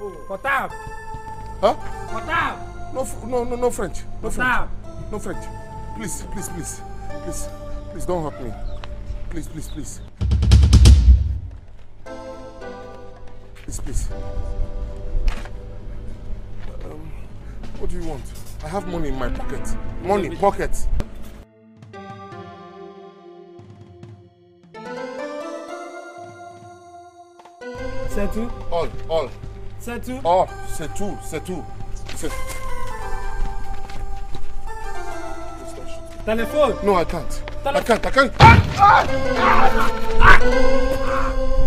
on telephone. Portable. Huh? Portable. No, no, no, no French. No French. No French. Please, please, please, please, please don't hurt me. Please, please, please. Please, please. Um, what do you want? I have money in my pocket. Money, pocket. C'est tout. All, all. C'est tout. Oh, c'est tout, c'est tout. C'est... Téléphone. No, I can't. I can't, I can't. Shit.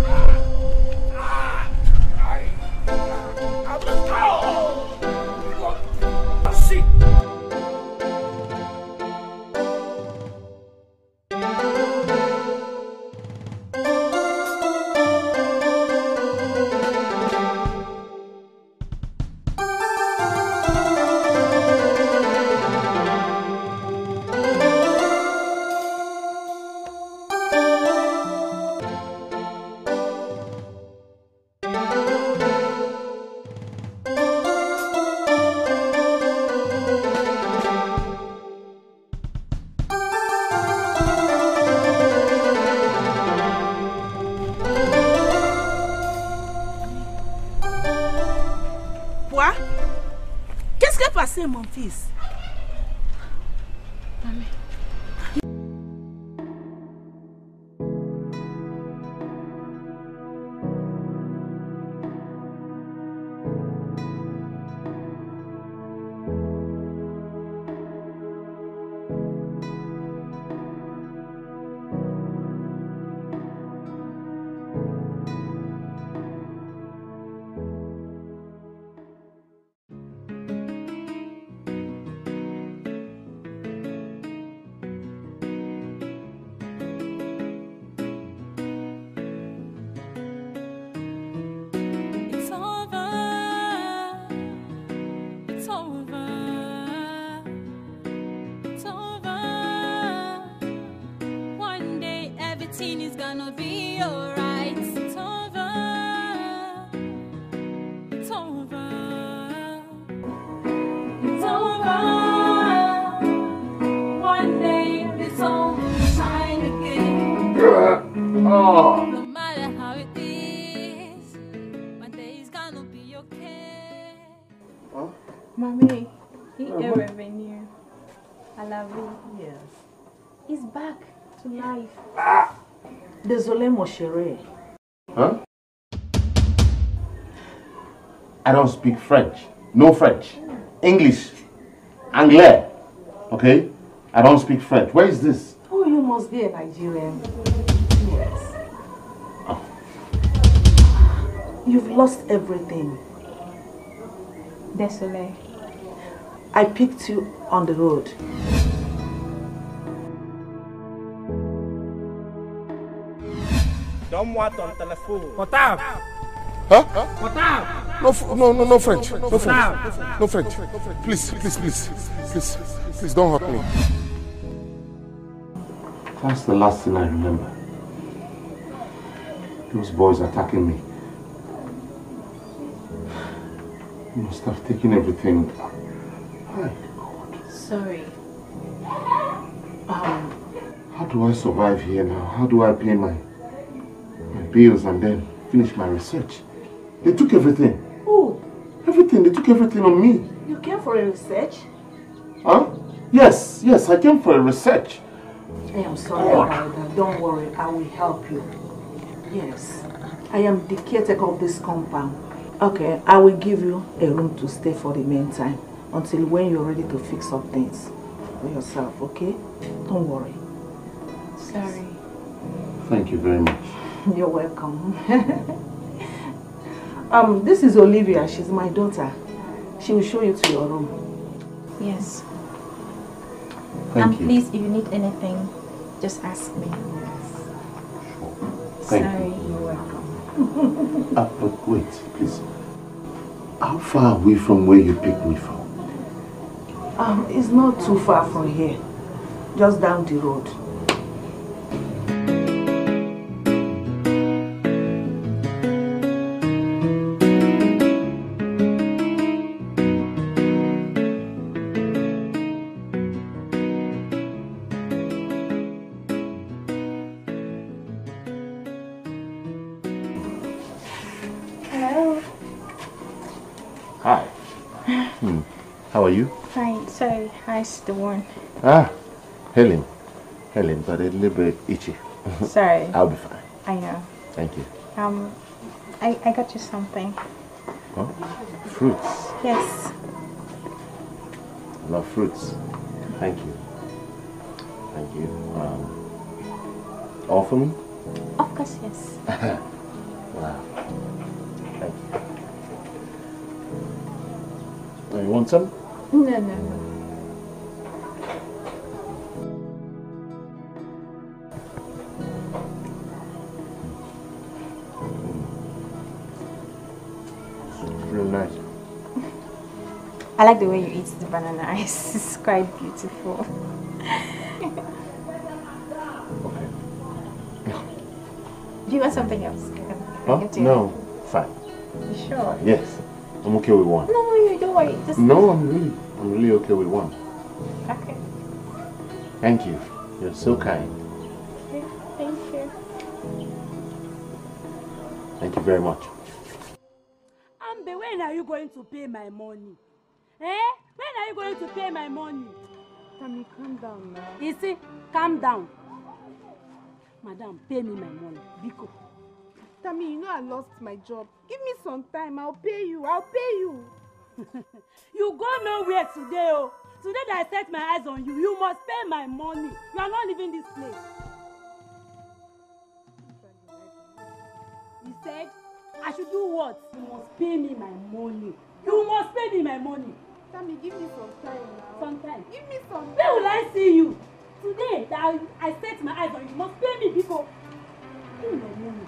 Désolé, mon chéri. Huh? I don't speak French. No French. English. Anglais. Okay? I don't speak French. Where is this? Oh, you must be a Nigerian. Yes. Ah. You've lost everything. Désolé. I picked you on the road. Don't want on telephone. Portable. Huh? Portable. No, no, no, no French. No French. No French. Please, please, please, please, please don't hurt me. That's the last thing I remember. Those boys attacking me. You must have taken everything. My God. Sorry. Um, How do I survive here now? How do I pay my my bills and then finish my research? They took everything. oh, Everything. They took everything on me. you came for a research? Huh? Yes, yes, I came for a research. I am sorry about that. Don't worry, I will help you. Yes. I am the caretaker of this compound. Okay, I will give you a room to stay for the meantime until when you're ready to fix up things for yourself, okay? Don't worry. Sorry. Thank you very much. You're welcome. um, this is Olivia. She's my daughter. She will show you to your room. Yes. Thank and you. please, if you need anything, just ask me. Thank Sorry. you. You're welcome. Uh, but wait, please. How far away from where you picked me from? Um, it's not too far from here. Just down the road. How's the one? Ah, Helen. Helen, but a little bit itchy. Sorry. I'll be fine. I know. Thank you. Um, I, I got you something. Huh? Fruits. Yes. I love fruits. Thank you. Thank you. Um, all for me? Of course, yes. Wow. Thank you. Oh, you want some? No, no, no. Nice. I like the way you eat the banana ice. It's quite beautiful. Okay. Do you want something else? I can- I Huh? No. Fine. You sure? Yes. I'm okay with one. No, you don't worry. Just No, I'm really, I'm really okay with one. Okay. Thank you. You're so kind. Okay, Thank you. Thank you very much. Ambe, when are you going to pay my money? Eh? When are you going to pay my money? Tammy, calm down now. You see, calm down. Madam, pay me my money. Biko. Tammy, you know I lost my job. Give me some time. I'll pay you. I'll pay you. You go nowhere today, oh. Today that I set my eyes on you, you must pay my money. You are not leaving this place. Should do what? You must pay me my money. You must pay me my money. Tammy, give me some time now. Sometime. Give me some Where will I see you? Today that I, I set my eyes on you, you must pay me because pay me my money.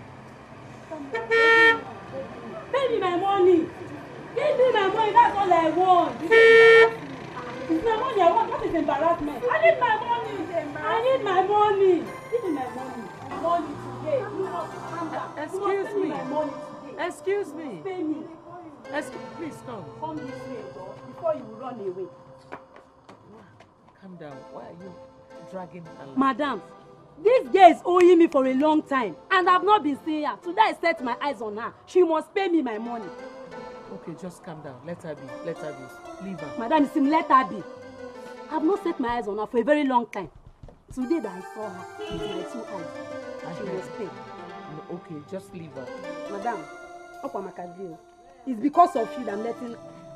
Pay me my money. Give me my money, that's all I want. It's my money I want. What is embarrassment? I need my money. I need my money. Give me my money. Money today. You must calm down. You must Excuse pay me me. my money today. Excuse me. Pay me. Excuse, please come. Come this way, though, before you run away. Calm down. Why are you dragging her? Madam, this girl is owing me for a long time and I've not been seeing her. Today I set my eyes on her. She must pay me my money. Okay, just calm down. Let her be. Let her be. Leave her. Madam, it's let her be. I've not set my eyes on her for a very long time. Today that I saw her with my two eyes, she must pay. Okay, just leave her. Madam, up on my career. It's because of you that I'm letting.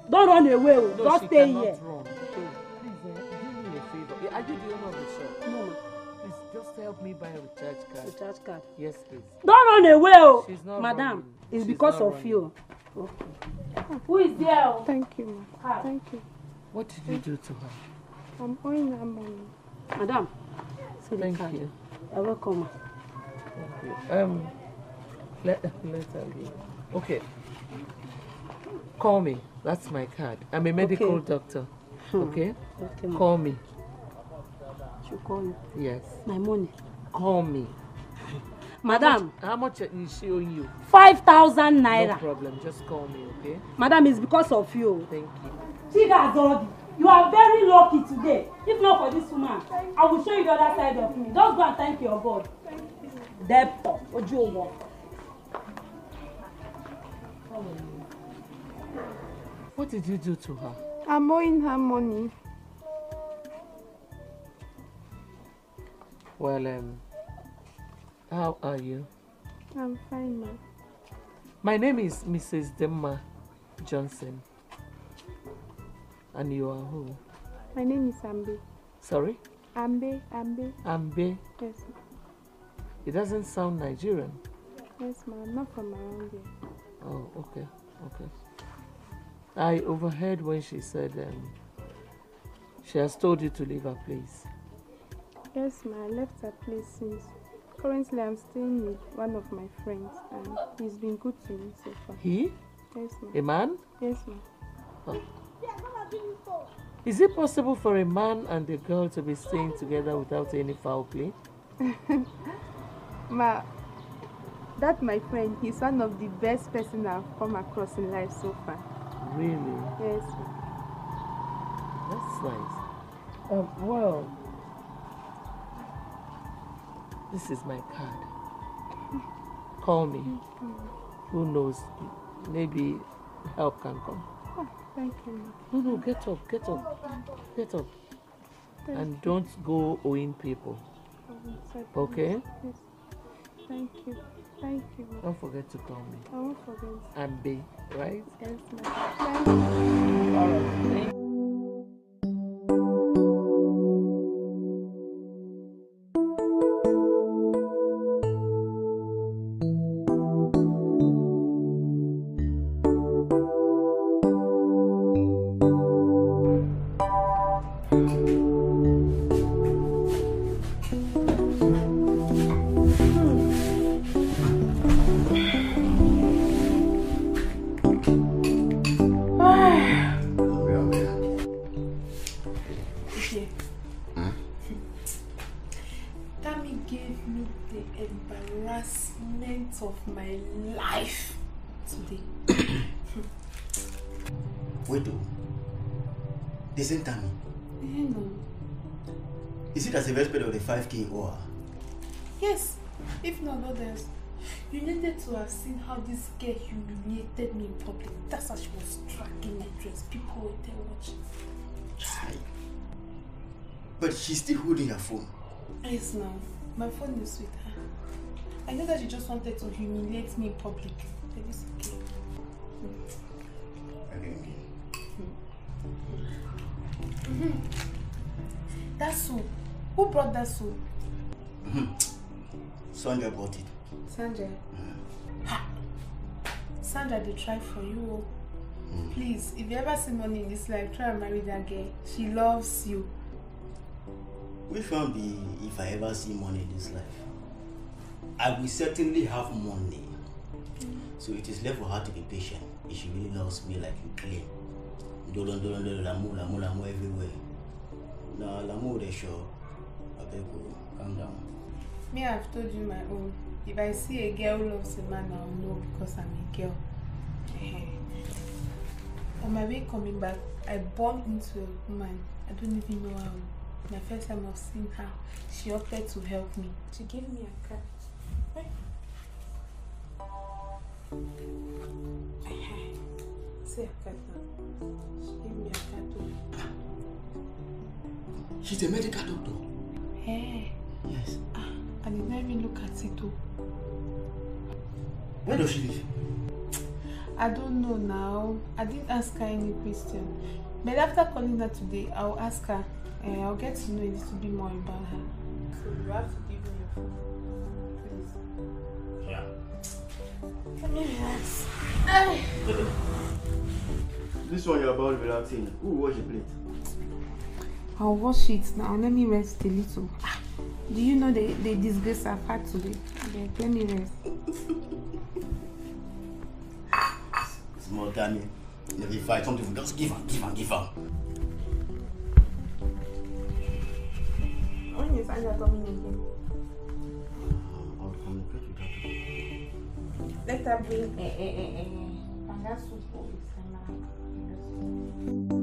Don't run away. oh. No, Just stay here. run. Please, uh, do me a favor. Eh, Are you the owner of the shop? No, ma. Please, just help me buy a recharge card. Recharge card. Yes, please. Don't run away. Oh. She's not Madam, running. it's She's because of running. you. Okay. Who is there? Thank you, ma. Ah. Thank you. What did you do to her? I'm owing her money. Madam, see the Thank card. you. You're welcome. Thank you. Um, let, let her be. Okay. Call me. That's my card. I'm a medical Okay. doctor. Hmm. Okay? Okay, ma. Call me. She'll call you. Yes. My money. Call me. Madam, How much is she owing you? 5,000 No naira. problem. Just call me, okay? Madam, it's because of you. Thank you. Chiga Azodi, you are very lucky today. If not for this woman, I will show you the other side of me. Just go and thank your God. Depot, Ojú Owo. What did you do to her? I'm owing her money. Well, um, how are you? I'm fine, ma. My name is Mrs. Demma Johnson. And you are who? My name is Ambe. Sorry? Ambe, Ambe. Ambe. Yes. It doesn't sound Nigerian. Yes, ma. I'm not from around here. Oh, okay, okay. I overheard when she said um, she has told you to leave her place. Yes, ma. I left her place since. Currently, I'm staying with one of my friends, and he's been good to me so far. He? Yes, ma. A man? Yes, ma. Oh. Is it possible for a man and a girl to be staying together without any foul play? Ma, that my friend, he's one of the best person I've come across in life so far. Really? Yes, ma. That's nice. Um, well, this is my card. Call me. Who knows? maybe help can come. Oh, thank you. No, no, get up, get up, get up. Thank And don't go owing people. you. Okay? Yes. Thank you. Thank you. Don't forget to call me. I won't forget. And be, right? Yes, ma'am. Thank you. All right. Thank Okay. Have seen how this girl humiliated me in public. That's how she was dragging my dress. People were there watching. Chai. But she's still holding her phone. Yes, now. My phone is with her. I know that she just wanted to humiliate me in public. But it's okay. Mhm. That soup. Who brought that soup? Sandra brought it. Sandra. Ha! Sandra, they try for you. oh. Please, if you ever see money in this life, try and marry that girl. She loves you. Which one be if I ever see money in this life? I will certainly have money. So it is left for her to be patient if she really loves me like you claim. Dolon dolon dolon lamu lamu lamu everywhere. Nah, lamu they sure. Abego, calm down. Me, I've told you my own. If I see a girl who loves a man, I'll know because I'm a girl. Eh. On my way coming back, I bumped into a woman. I don't even know how. My first time of seeing her, she offered to help me. She gave me a card. Hey. Ehen. See a card now. She gave me a card. too. She's a medical doctor. Hey. Yes. I did not even look at it too. Where does she live? I don't know now. I didn't ask her any question. But after calling her today, I'll ask her. Uh, I'll get to know a little bit more about her. So you have to give me your phone. Please. Yeah. Let me relax. This one you're about relaxing. Who wash the plate? I'll wash it now. Let me rest a little. Ah, Do you know the, the disgrace I've had today? Abeg, Let me rest. Small Danny. If you fight something, just give her, give her, give her. When is Anya coming again? I'll communicate with her. Let her bring eh eh eh eh. Banga soup for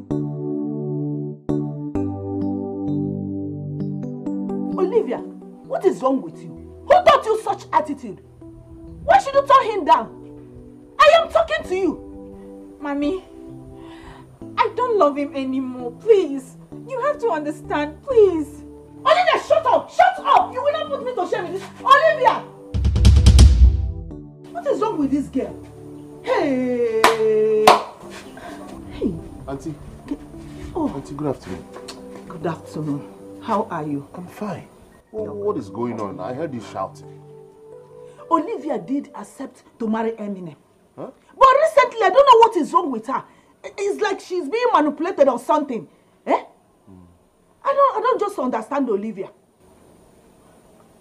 it. Olivia, what is wrong with you? Who taught you such attitude? Why should you turn him down? I am talking to you. Mommy, I don't love him anymore. Please. You have to understand, please. Olivia, shut up! Shut up! You will not put me to shame with this. Olivia! What is wrong with this girl? Hey! Hey, Auntie. Oh. Auntie, good afternoon. good afternoon. How are you? I'm fine. Wha- what is going on? I heard you shouting. Olivia did accept to marry Eminem. Huh? But recently, I don't know what is wrong with her. It's like she's being manipulated or something. Eh? I don't I don't just understand Olivia.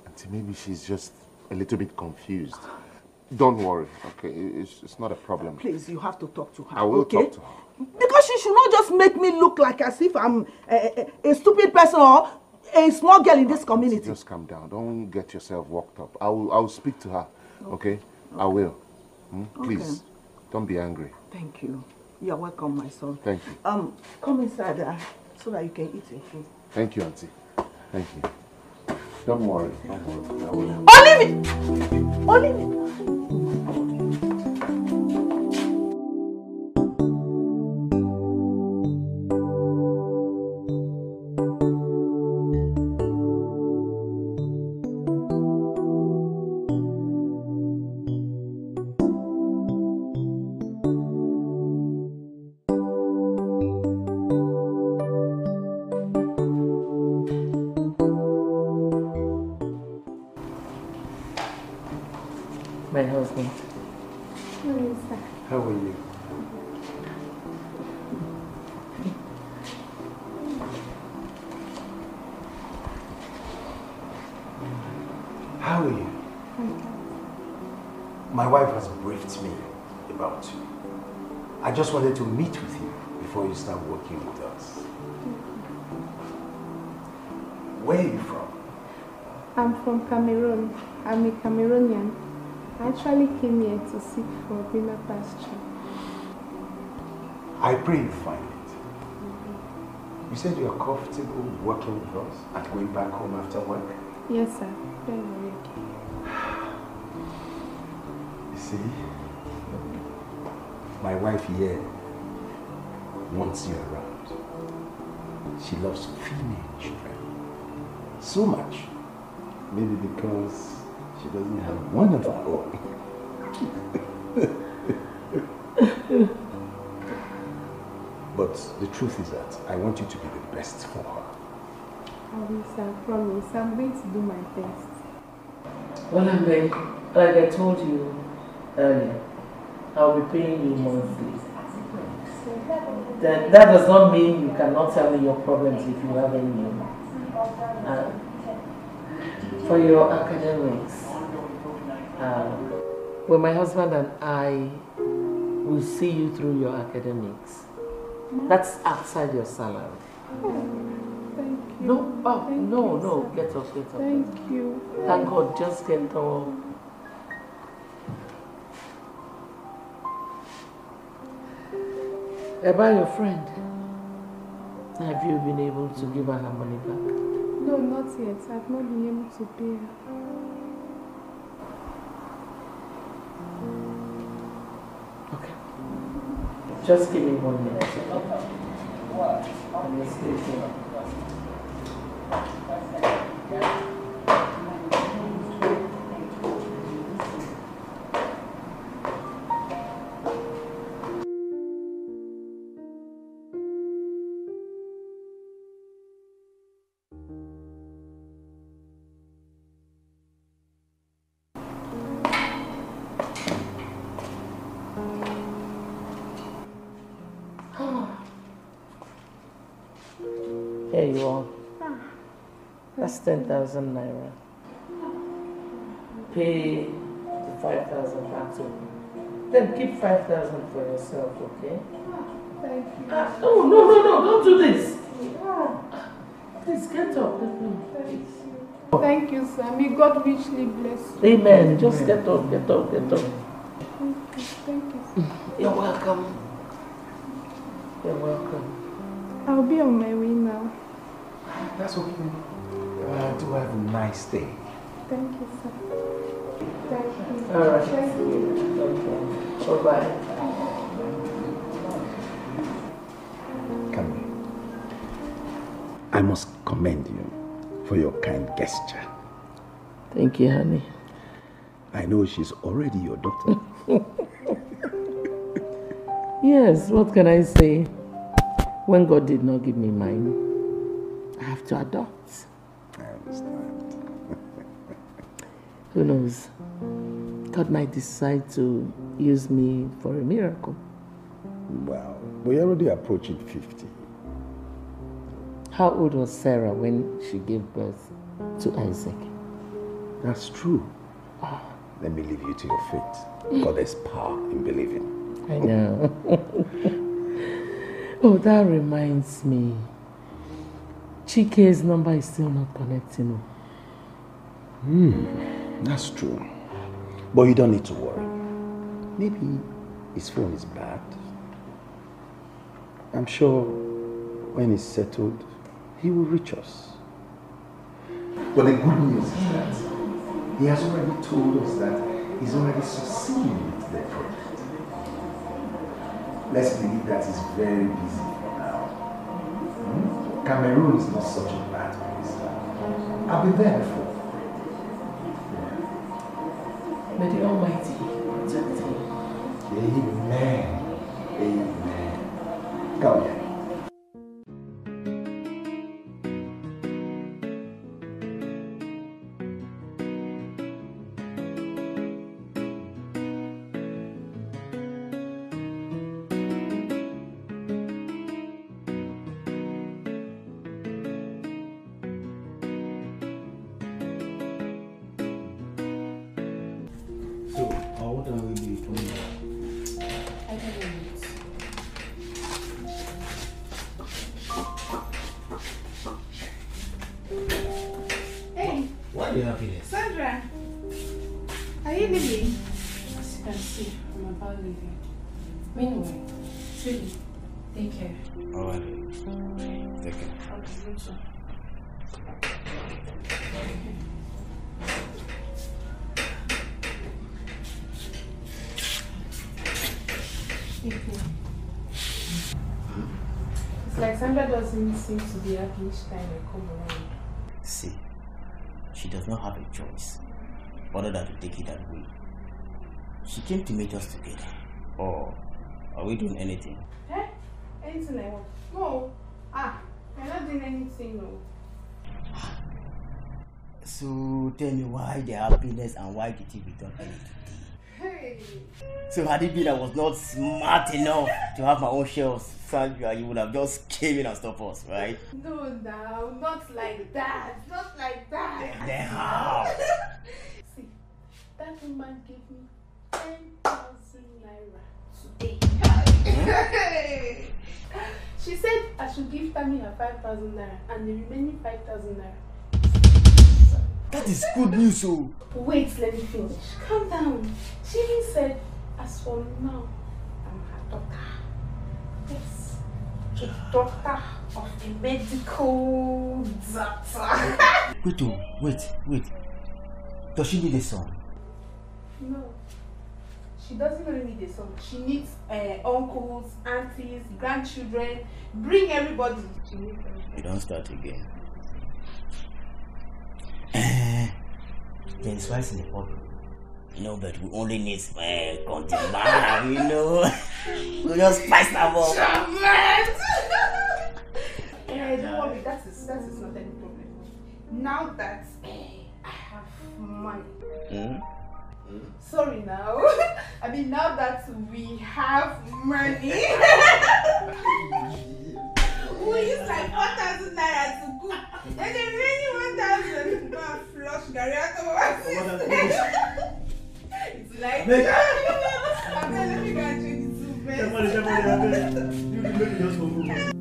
Auntie, maybe she's just a little bit confused. Don't worry, okay? It's, it's not a problem. Please, you have to talk to her. I will okay? talk to her. Because she should not just make me look like as if I'm a, a, a stupid person or a small girl in this community. Just calm down. Don't get yourself worked up. I will, I will speak to her, okay? I will. Hmm? Please, Okay. don't be angry. Thank you. You're welcome, my son. Thank you. Um, come inside uh, so that you can eat your food. Thank you, Auntie. Thank you. Don't worry. Don't worry. I will. Came here to seek for greener pasture. I pray you find it. You said you are comfortable working with us and going back home after work? Yes, sir. Very ready. You see, my wife here wants you around. She loves female children so much. Maybe because she doesn't have one of her own. but the truth is that I want you to be the best for her. I will, sir. I promise. I'm going to do my best. Well, I'm like, like I told you earlier, I'll be paying you monthly. Then that does not mean you cannot tell me your problems if you have any. Uh, for your academics, uh, well, my husband and I will see you through your academics. Mm. That's outside your salary. Oh, thank you. No, oh, Thank no, you, no, get up, get up. Thank you. Thank God, just get up. About your friend, have you been able to give her her money back? No, not yet. I've not been able to pay her. Just give me one minute. 10,000 naira. Pay the 5,000 back to me. Then keep 5,000 for yourself, okay? Thank you. Ah, no, no, no, no, don't do this. Please get up. me- please. Thank you, sir. May God richly bless you. Amen. Just get up, get up, get up. Thank you. Thank you. You're welcome. You're welcome. I'll be on my way now. That's okay. Uh, do have a nice day. Thank you, sir. Thank you. All right. Thank you. Okay. Bye-bye. Come here. I must commend you for your kind gesture. Thank you, honey. I know she's already your daughter. Yes, what can I say? When God did not give me mine, I have to adopt. Who knows? God might decide to use me for a miracle. Well, we're already approaching 50. How old was Sarah when she gave birth to Isaac? That's true. Ah. Let me leave you to your fate. God has power in believing. I know. oh, that reminds me. Chike's number is still not connecting. Hmm, that's true. But you don't need to worry. Maybe his phone is bad. I'm sure when he's settled, he will reach us. But the good news is that he has already told us that he's already succeeding with the project. Let's believe that he's very busy? Cameroon is not such a bad place. I've been there before. May the Almighty protect him. Amen. Amen. Come here. Doesn't to be happy each time I come around. See, she does not have a choice other than to take it that way. She came to meet us together. Or are we doing anything? Eh? Anything I want? No. Ah, we're not doing anything, no. So tell me why the happiness and why did you return early today? Hey. So had it been I was not smart enough to have my own of Sandra, you would have just came in and stopped us, right? No, now, not like that. Not like that. Then how? See, that woman gave me 10,000 naira today. Hmm? she said I should give Tamina 5,000 naira and the remaining 5,000 naira. That is good news, oh. Wait, let me finish. Calm down. She even said, as for now, I'm her daughter. Yes, a daughter of a medical doctor. Wait, oh, wait, wait. Does she need a son? no, she doesn't only need a son. She needs uh, uncles, aunties, grandchildren. Bring everybody. She needs everybody. You don't start again. Eh, James Rice in the pot. You know, but we only need uh, content man, you know. we just spice them up. Eh, don't worry, that is, that is not any problem. Now that eh, I have money. Hmm? Sorry now. I mean, now that we have money. We use like 1,000 naira to cook. And the remaining 1,000 go and flush Gary out of our It's like. Abeg. I'm not let me go and drink the soup. Jamani,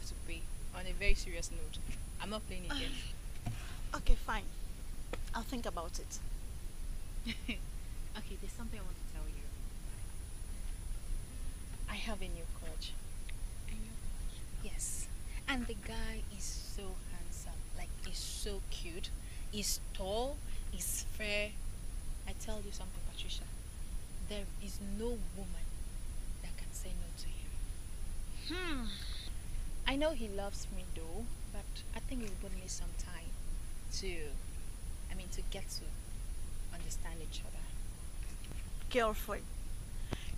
have to pay. On a very serious note, I'm not playing again. Okay, fine. I'll think about it. okay, there's something I want to tell you. I have a new coach. A new coach? Yes. And the guy is so handsome. Like, he's so cute. He's tall. He's fair. I tell you something, Patricia. There is no woman that can say no to him. Hmm. I know he loves me though, but I think it would need some time to, I mean, to get to understand each other. Girlfriend,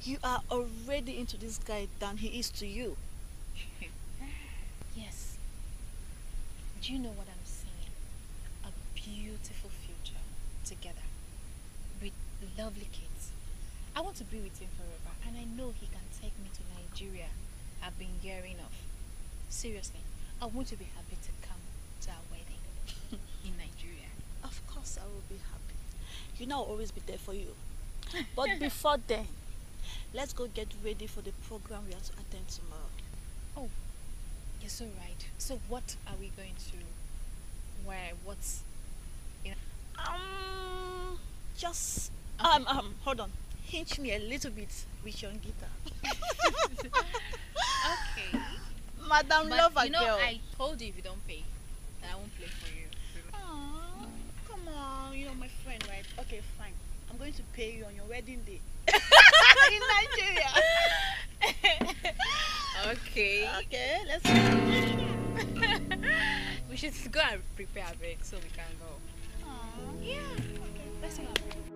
you are already into this guy than he is to you. Yes. Do you know what I'm saying? A beautiful future together with lovely kids. I want to be with him forever, and I know he can take me to Nigeria. I've been gearing off. Seriously, I want to be happy to come to our wedding in Nigeria. Of course, I will be happy. You know, I'll always be there for you. But before then, let's go get ready for the program we have to attend tomorrow. Oh, you're so right. So, what are we going to wear? What's you know? Um, just um um, hold on. Hinge me a little bit with your guitar. okay. Madam but Lover you know, girl. I told you if you don't pay, that I won't play for you. Aw, come on, you're my friend, right? Okay, fine. I'm going to pay you on your wedding day in Nigeria. Okay. Okay, let's go. we should go and prepare a break so we can go. Yeah. Okay. Let's go.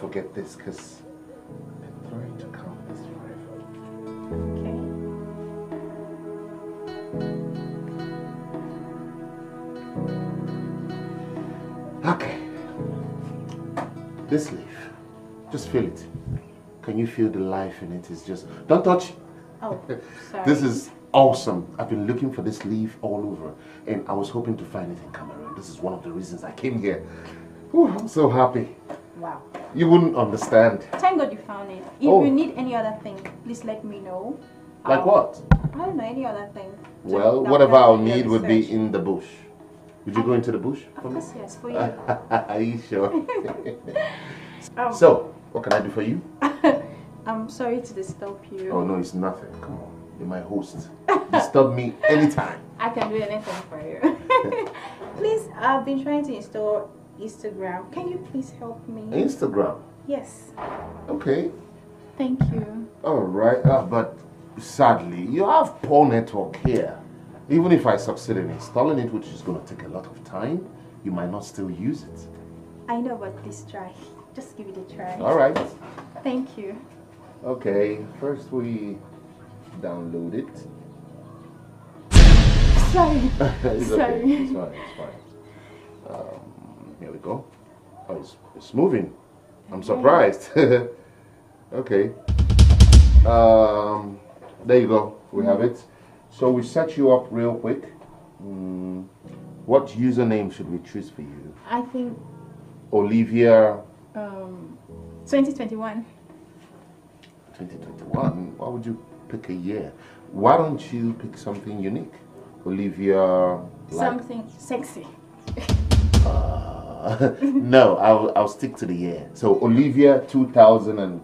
Forget this, because I've been trying to count this forever. Okay. Okay. This leaf, just feel it. Can you feel the life in it? It's just, don't touch. Oh, sorry. This is awesome. I've been looking for this leaf all over, and I was hoping to find it in Cameroon. This is one of the reasons I came here. Whew, I'm so happy. Wow. You wouldn't understand. Thank God you found it. If Oh. you need any other thing, please let me know. Like what? I don't know, any other thing. Well, whatever I'll need would be in the bush. Would you go into the bush? Of course, yes, for you. Are you sure? Um, so, what can I do for you? I'm sorry to disturb you. Oh no, it's nothing. Come on, you're my host. Disturb me anytime. I can do anything for you. please, I've been trying to install Instagram. Can you please help me? Instagram. Yes. Okay. Thank you. All right, uh, but sadly, you have poor network here. Even if I succeed in installing it, which is going to take a lot of time, you might not still use it. I know, but please try. Just give it a try. All right. Thank you. Okay, first we download it. Sorry. it's Sorry. okay. It's fine. It's fine. Um, here we go. Oh, it's, it's moving. I'm surprised. okay. Um, there you go. We have it. So we set you up real quick. Mm, what username should we choose for you? I think Olivia um 2021. 2021. Why would you pick a year? Why don't you pick something unique? Olivia. Like, Something sexy. No, I'll, I'll stick to the year. So Olivia 2001.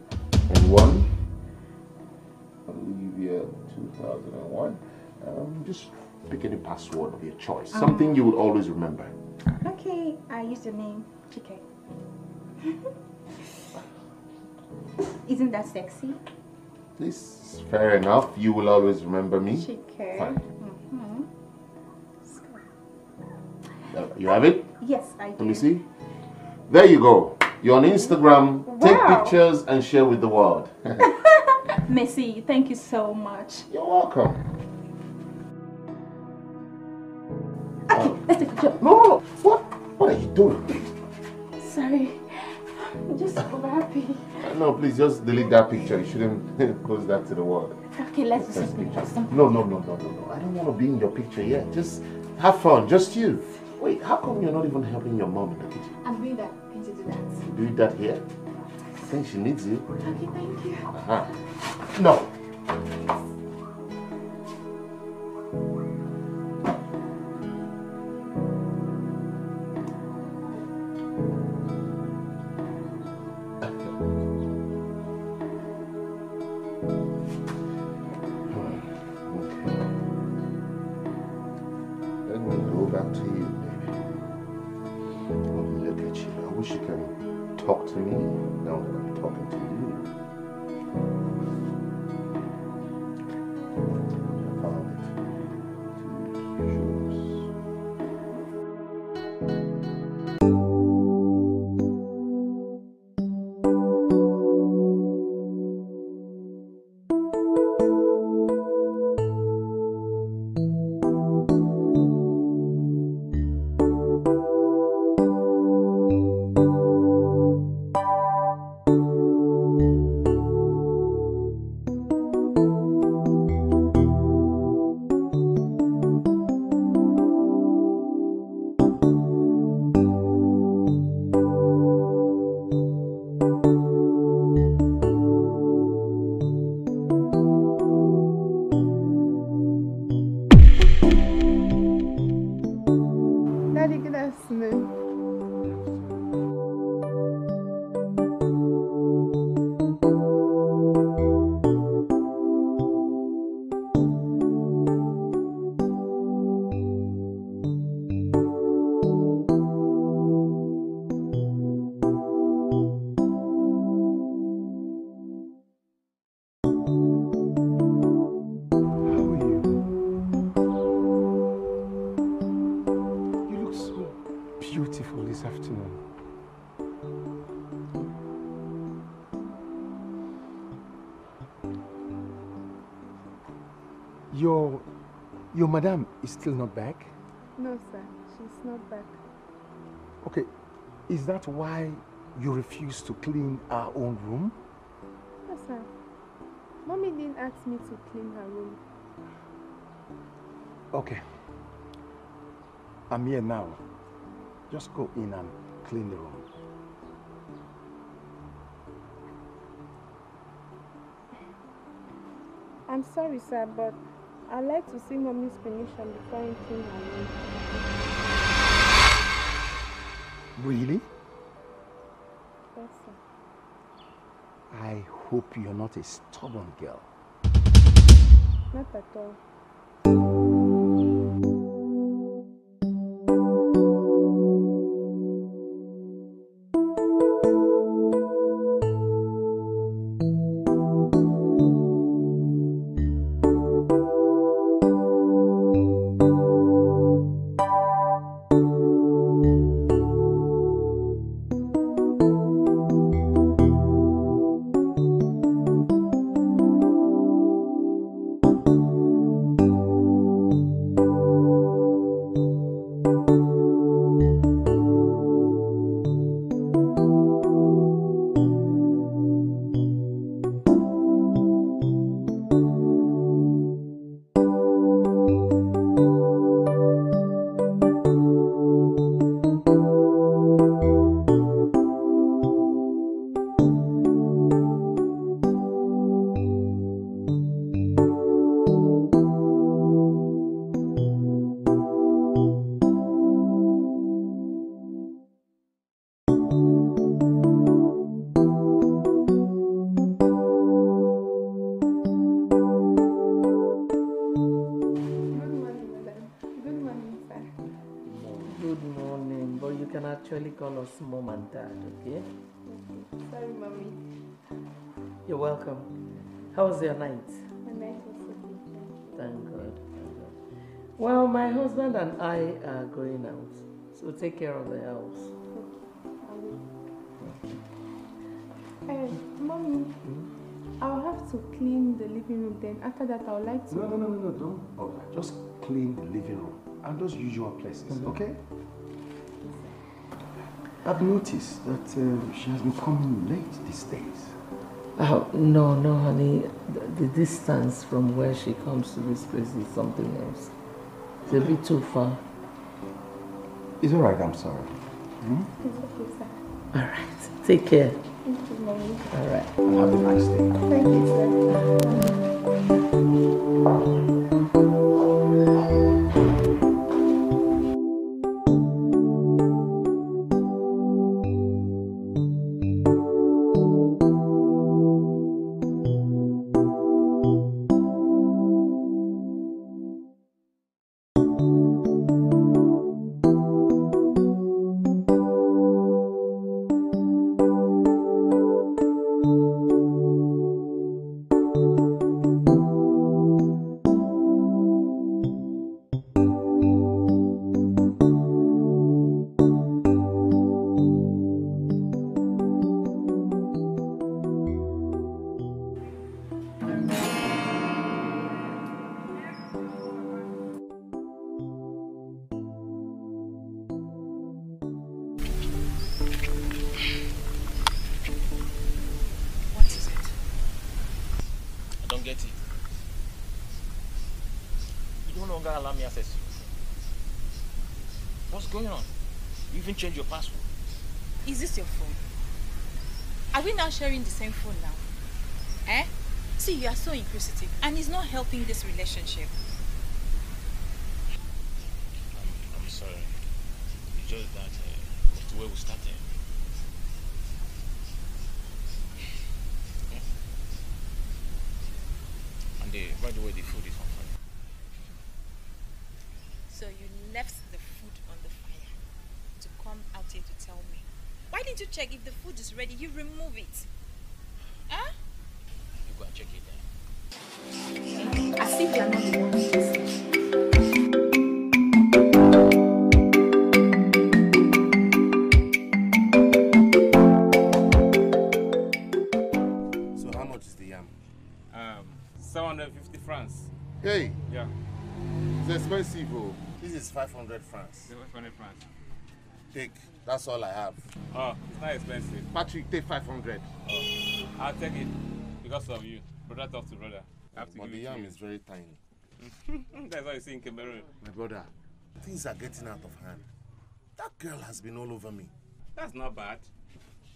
Olivia 2001. Um, just pick any password of your choice. Um, Something you would always remember. Okay, I use the name Chike. Isn't that sexy? This fair enough. You will always remember me. Chike. Fine. hmm Uh, You have it? Yes, I do. Let me see. There you go. You're on Instagram. Take pictures and share with the world. Messi, thank you so much. You're welcome. Okay, let's take a picture. No, what? What are you doing? Sorry. I'm just so happy. Uh, No, please just delete that picture. You shouldn't post that to the world. Okay, let's do something. No, no, no, no, no, no. I don't want to be in your picture yet. Just have fun. Just you. Wait, how come you're not even helping your mom in the kitchen? I'm doing that. Can you do that? Do that here? I think she needs you. Okay, thank you. Uh-huh. No. Is still not back? No, sir. She's not back. Okay. Is that why you refuse to clean our own room? No, sir. Mommy didn't ask me to clean her room. Okay. I'm here now. Just go in and clean the room. I'm sorry, sir, but I'd like to see mommy's permission before I clean her room. Really? Yes, sir. I hope you're not a stubborn girl. Not at all. Okay. Thank God. Thank God. Well, my husband and I are going out, so take care of the house. I will. Uh, mommy, I'll have to clean the living room then. After that, I would like to. No, no, no, no, no, don't bother. Just clean the living room and those usual places, okay? I've noticed that uh, she has been coming late these days. Oh, no, no, honey. The, the distance from where she comes to this place is something else. It's a bit too far. It's all right, I'm sorry. Hmm? It's okay, sir. All right. Take care. Thank you, mommy. All right. Have a nice day. Thank you, sir. No longer allow me access. What's going on? You even changed your password. Is this your phone? Are we now sharing the same phone now? Eh? See, you are so inquisitive and it's not helping this relationship. I'm, I'm sorry. It's just that uh, it's the way we started. remove it. Huh? You go and check it then. I think you're not the one who is um, 750 francs. Hey! Yeah. It's expensive, bro. This is 500 francs. 500 francs. Take. That's all I have. Oh, it's not expensive. Patrick, take 500. Oh, I'll take it because of you. Brother talk to brother. I have to But give the yam is very tiny. That's what you see in Cameroon. My brother, things are getting out of hand. That girl has been all over me. That's not bad.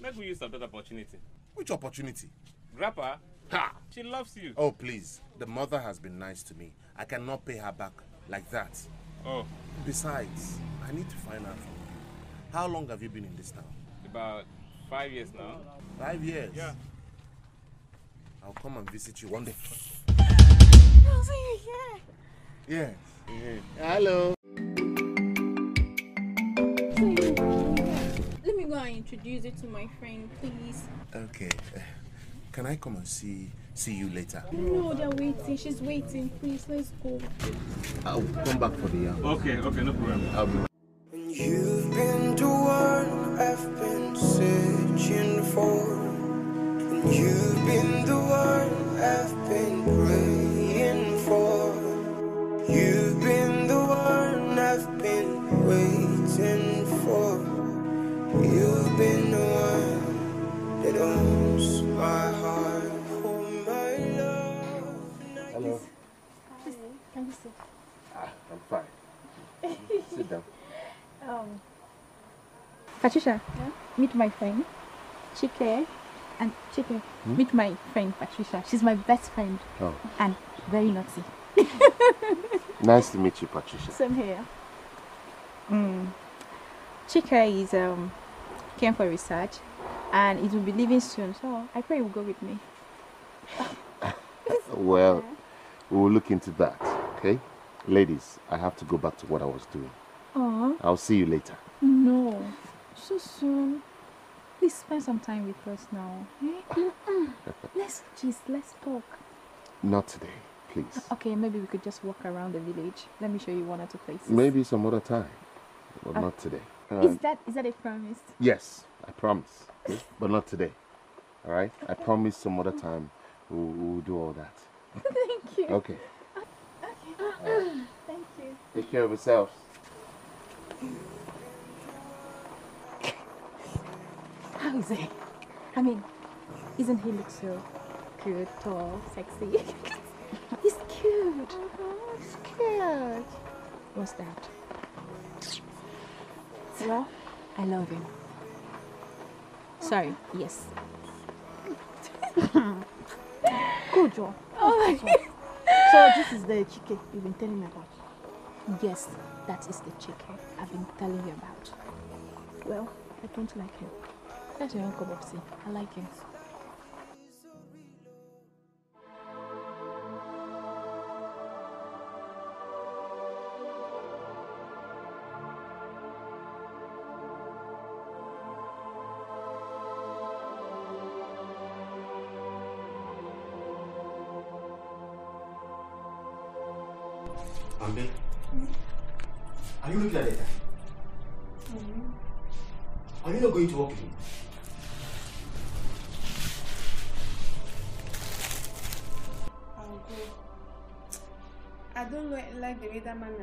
Make we use of that opportunity. Which opportunity? Her. Ha! She loves you. Oh, please. The mother has been nice to me. I cannot pay her back like that. Oh, Besides, I need to find out. How long have you been in this town? about five years now. Five years? Yeah. I'll come and visit you one day. Rosie, yeah. Yes. Hello. Let me go and introduce you to my friend, please. Okay. uh, Can I come and see see you later? No, they're waiting. She's waiting. Please, let's go. I'll come back for the yam. Okay, okay, no problem. I'll be You've been the one I've been searching for. And you've been the one I've been praying for. You've been the one I've been waiting for. You've been the one that owns my heart. Oh, my love. Hello. Please, can you sit? Ah, I'm fine. Sit down. Um, Patricia, meet my friend, Chike, and Chike, Hmm? meet my friend Patricia. She's my best friend Oh. and very naughty. Nice to meet you, Patricia. Same here. Mm. Chike is um came for research, and it will be leaving soon. So I pray you will go with me. Well, we'll look into that, okay? Ladies, I have to go back to what I was doing. Oh I'll see you later. no, so soon. Please spend some time with us now. eh? let's just let's talk. Not today, please. Okay, maybe we could just walk around the village. Let me show you one or two places. Maybe some other time, but Uh, not today. Is that is that a promise? Yes, I promise. But not today. All right? I promise some other time we'll, we'll do all that. Thank you. Okay. Okay. Thank you. Take care of yourselves. How is he? I mean, isn't he look so good, tall, sexy? He's cute. Uh-huh, he's cute. What's that? Well, I love him. Sorry. Yes. Good job. Oh my Good job. So this is the Chike you've been telling me about. Yes, that is the Chike I've been telling you about. Well, I don't like him. That's your own cup. I like him.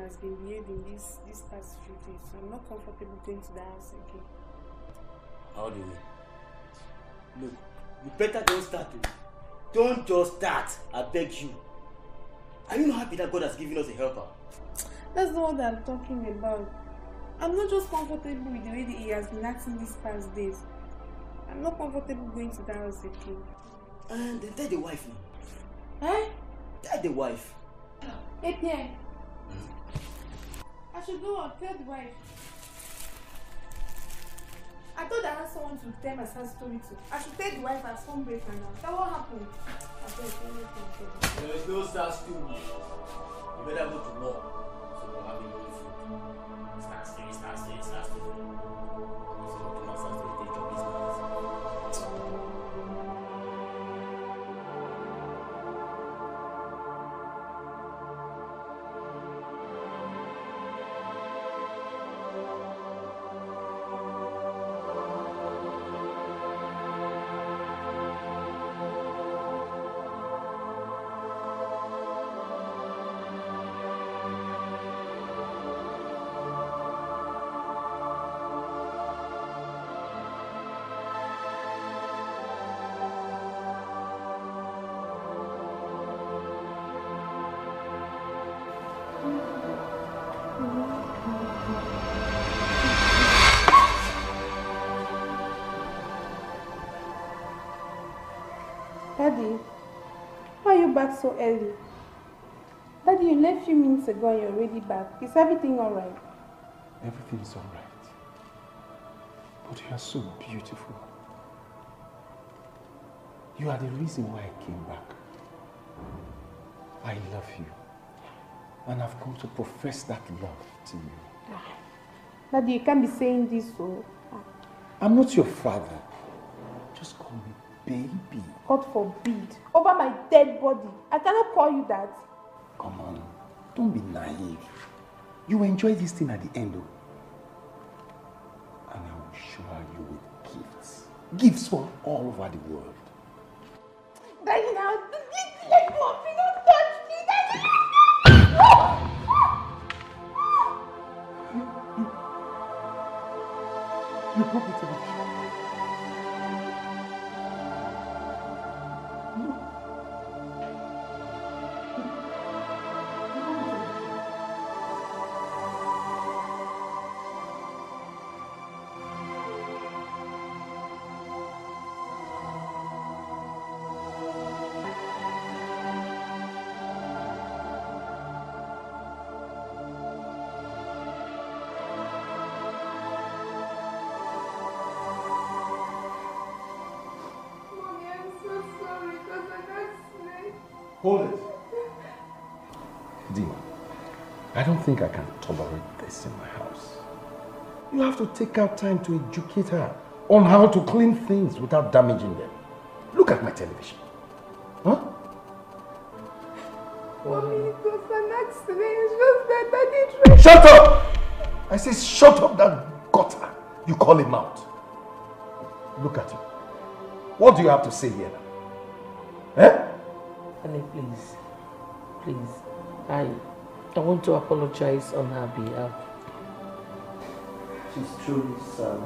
Has been behaving this this past few days. I'm not comfortable going to the house again. How do you? Look, you better don't start. oh. Don't just start. I beg you. Are you not happy that God has given us a helper? That's not what I'm talking about. I'm not just comfortable with the way that he has been acting these past days. I'm not comfortable going to the house again. And then tell the wife now. Eh? Tell the wife. Hey Pierre. I should go tell the wife. I thought I had someone to tell my sad story to. I should tell the wife at some break now. That what happened? I. There is no such thing. You better go to work. So we'll have a good food. Start steady, start steady, start. Back so early? Daddy, you left few minutes ago and you're already back. Is everything alright? Everything's all right. But you are so beautiful. You are the reason why I came back. I love you. And I've come to profess that love to you. Ah. Daddy, you can't be saying this so. I'm not your father. Just call me baby. God forbid. Over my dead body. I cannot call you that. Come on. Don't be naive. You will enjoy this thing at the end. oh. And I will shower you with gifts. Gifts from all over the world. Daddy, now, let, let go of me. Don't touch me. Daddy. You broke it Hold it. Dima, I don't think I can tolerate this in my house. You have to take out time to educate her on how to clean things without damaging them. Look at my television. Huh? Mommy, it was an accident. It's just that I didn't Shut up! I say shut up that gutter. You call him out. Look at you. What do you have to say here? Please. Please. I I want to apologize on her behalf. She's truly sorry.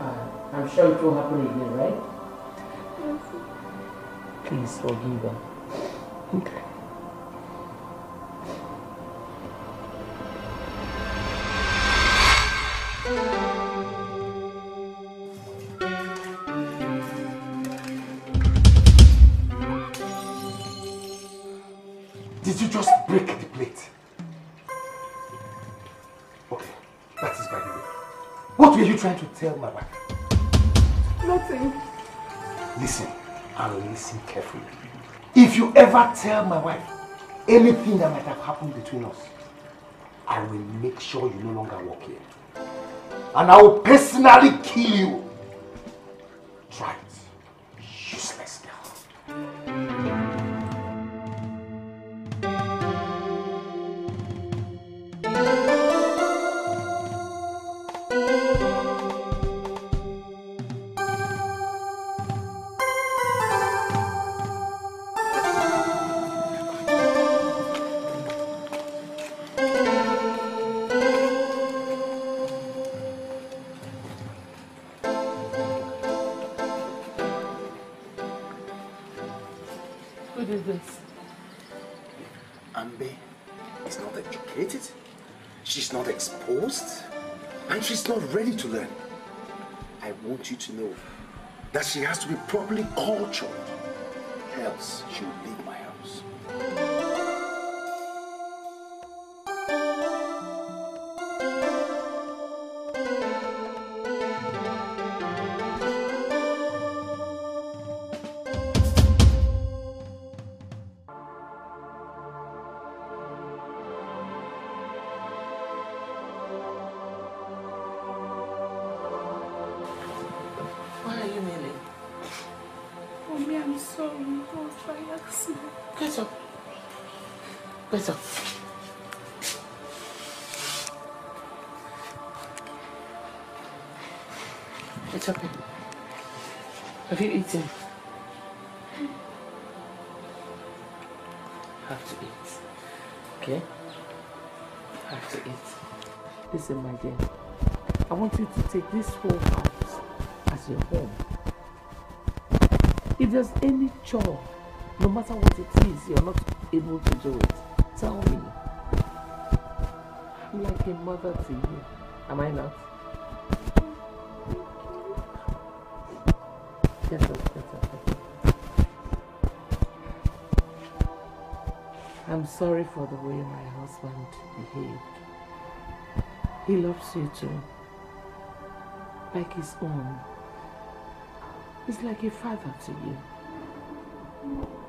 Uh, I'm sure it will happen again, right? Please forgive her. Okay. Tell my wife? Nothing. Listen, and listen carefully. If you ever tell my wife anything that might have happened between us, I will make sure you no longer work here. And I will personally kill you. She has to be properly cultured, else she will leave whole house as your home. If there's any chore, no matter what it is, you're not able to do it, tell me. I'm like a mother to you. Am I not? Up, get up. I'm sorry for the way my husband behaved. He loves you too. Like his own. He's like a father to you.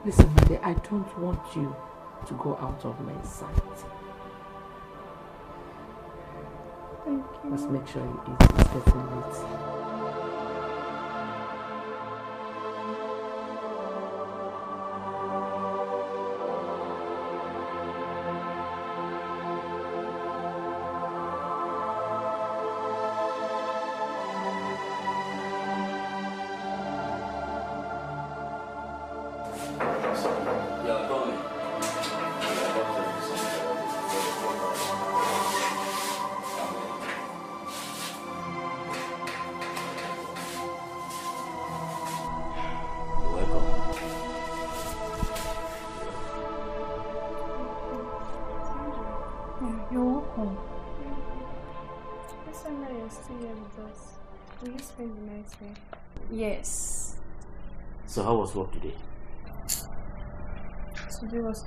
Listen, Made, I don't want you to go out of my sight. Thank you. Let's make sure you eat. It's getting late.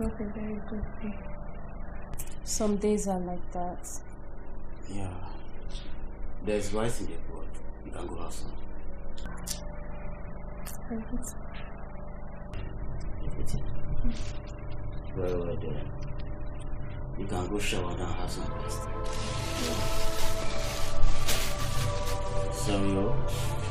Not very good. Some days are like that. Yeah. There's rice in the pot. You can go have some. Right. Very well then. You can go shower and have some rest. Samuel.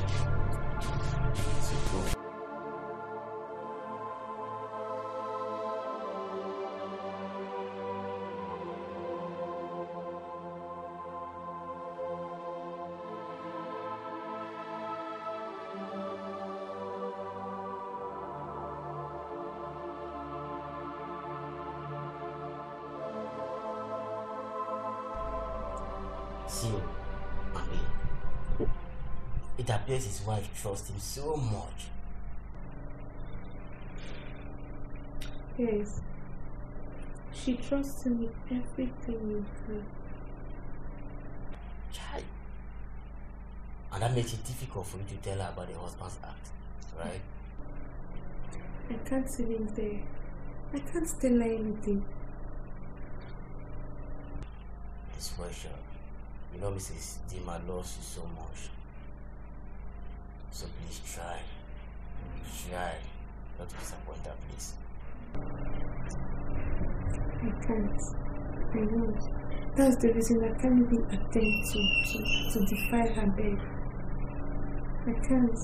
His wife trusts him so much. Yes. She trusts him with everything you do. Chai. And that makes it difficult for you to tell her about the husband's act, right? I can't even there. I can't tell her anything. Special. You know Mrs. Dima loves you so much. So please try. Try not to disappoint her, please. I can't. I won't. That's the reason I can't even attempt to, to, to defy her bed. I can't.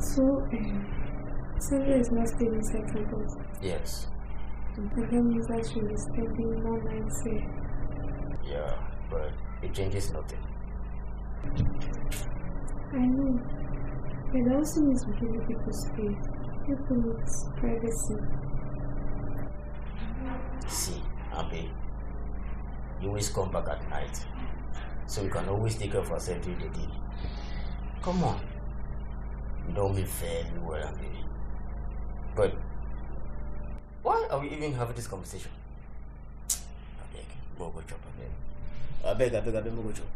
So, um, Sandra is not staying inside campus. Yes. And that means that she be spending more nights here. Yeah, but it changes nothing. I know. But it also means we give people space. People need privacy. See, Abby, you always come back at night. So we can always take care of ourselves during the day. Come on. You know me very well, baby. But why are we even having this conversation? I beg, I beg, I beg, go chop.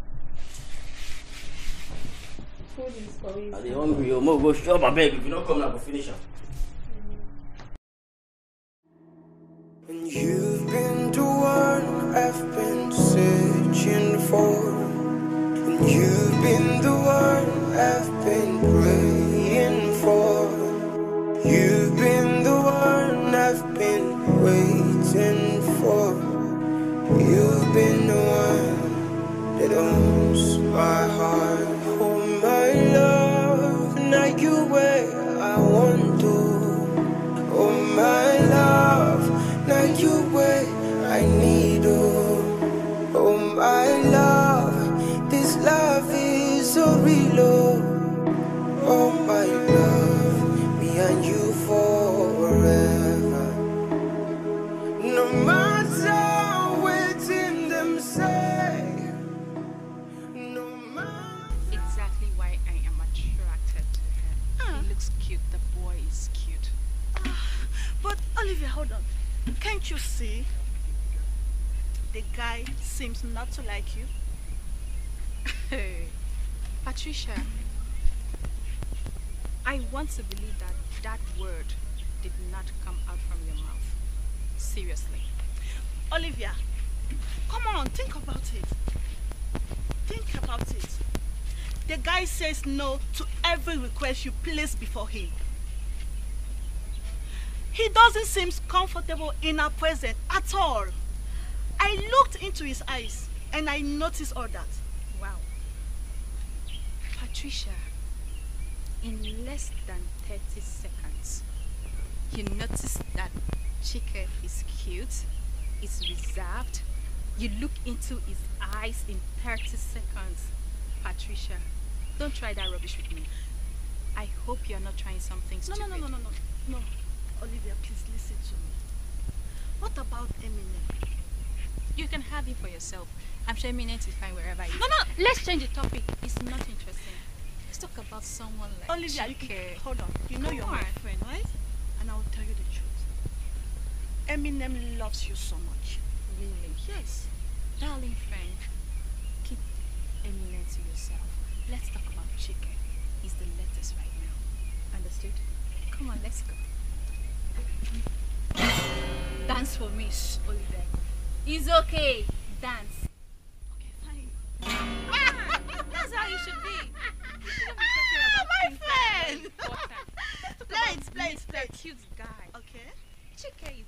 Food is for you. I dey hungry, mo go chop, I beg. If you don't come, I go finish am. No to every request you place before him. He doesn't seem comfortable in our presence at all. I looked into his eyes and I noticed all that. Wow. Patricia, in less than 30 seconds, you notice that Chike is cute, is reserved. You look into his eyes in 30 seconds. Patricia, don't try that rubbish with me. I hope you're not trying something No, stupid. no, no, no, no, no. No, Olivia, please listen to me. What about Eminem? You can have it for yourself. I'm sure Eminem is fine wherever he is. No, no, let's change the topic. It's not interesting. Let's talk about someone like Olivia, you can, hold on. You know Come you're my friend, right? And I will tell you the truth. Eminem loves you so much. Really? Yes. Darling friend, keep Eminem to yourself. Let's talk Chike. He's the latest right now. Understood? Come on, let's go. Dance for me, Oliver. It's okay. Dance. Okay, fine. That's how you should be. You shouldn't be talking about My things that are friend. important. Let's Play play play. Cute guy. Okay. Chike is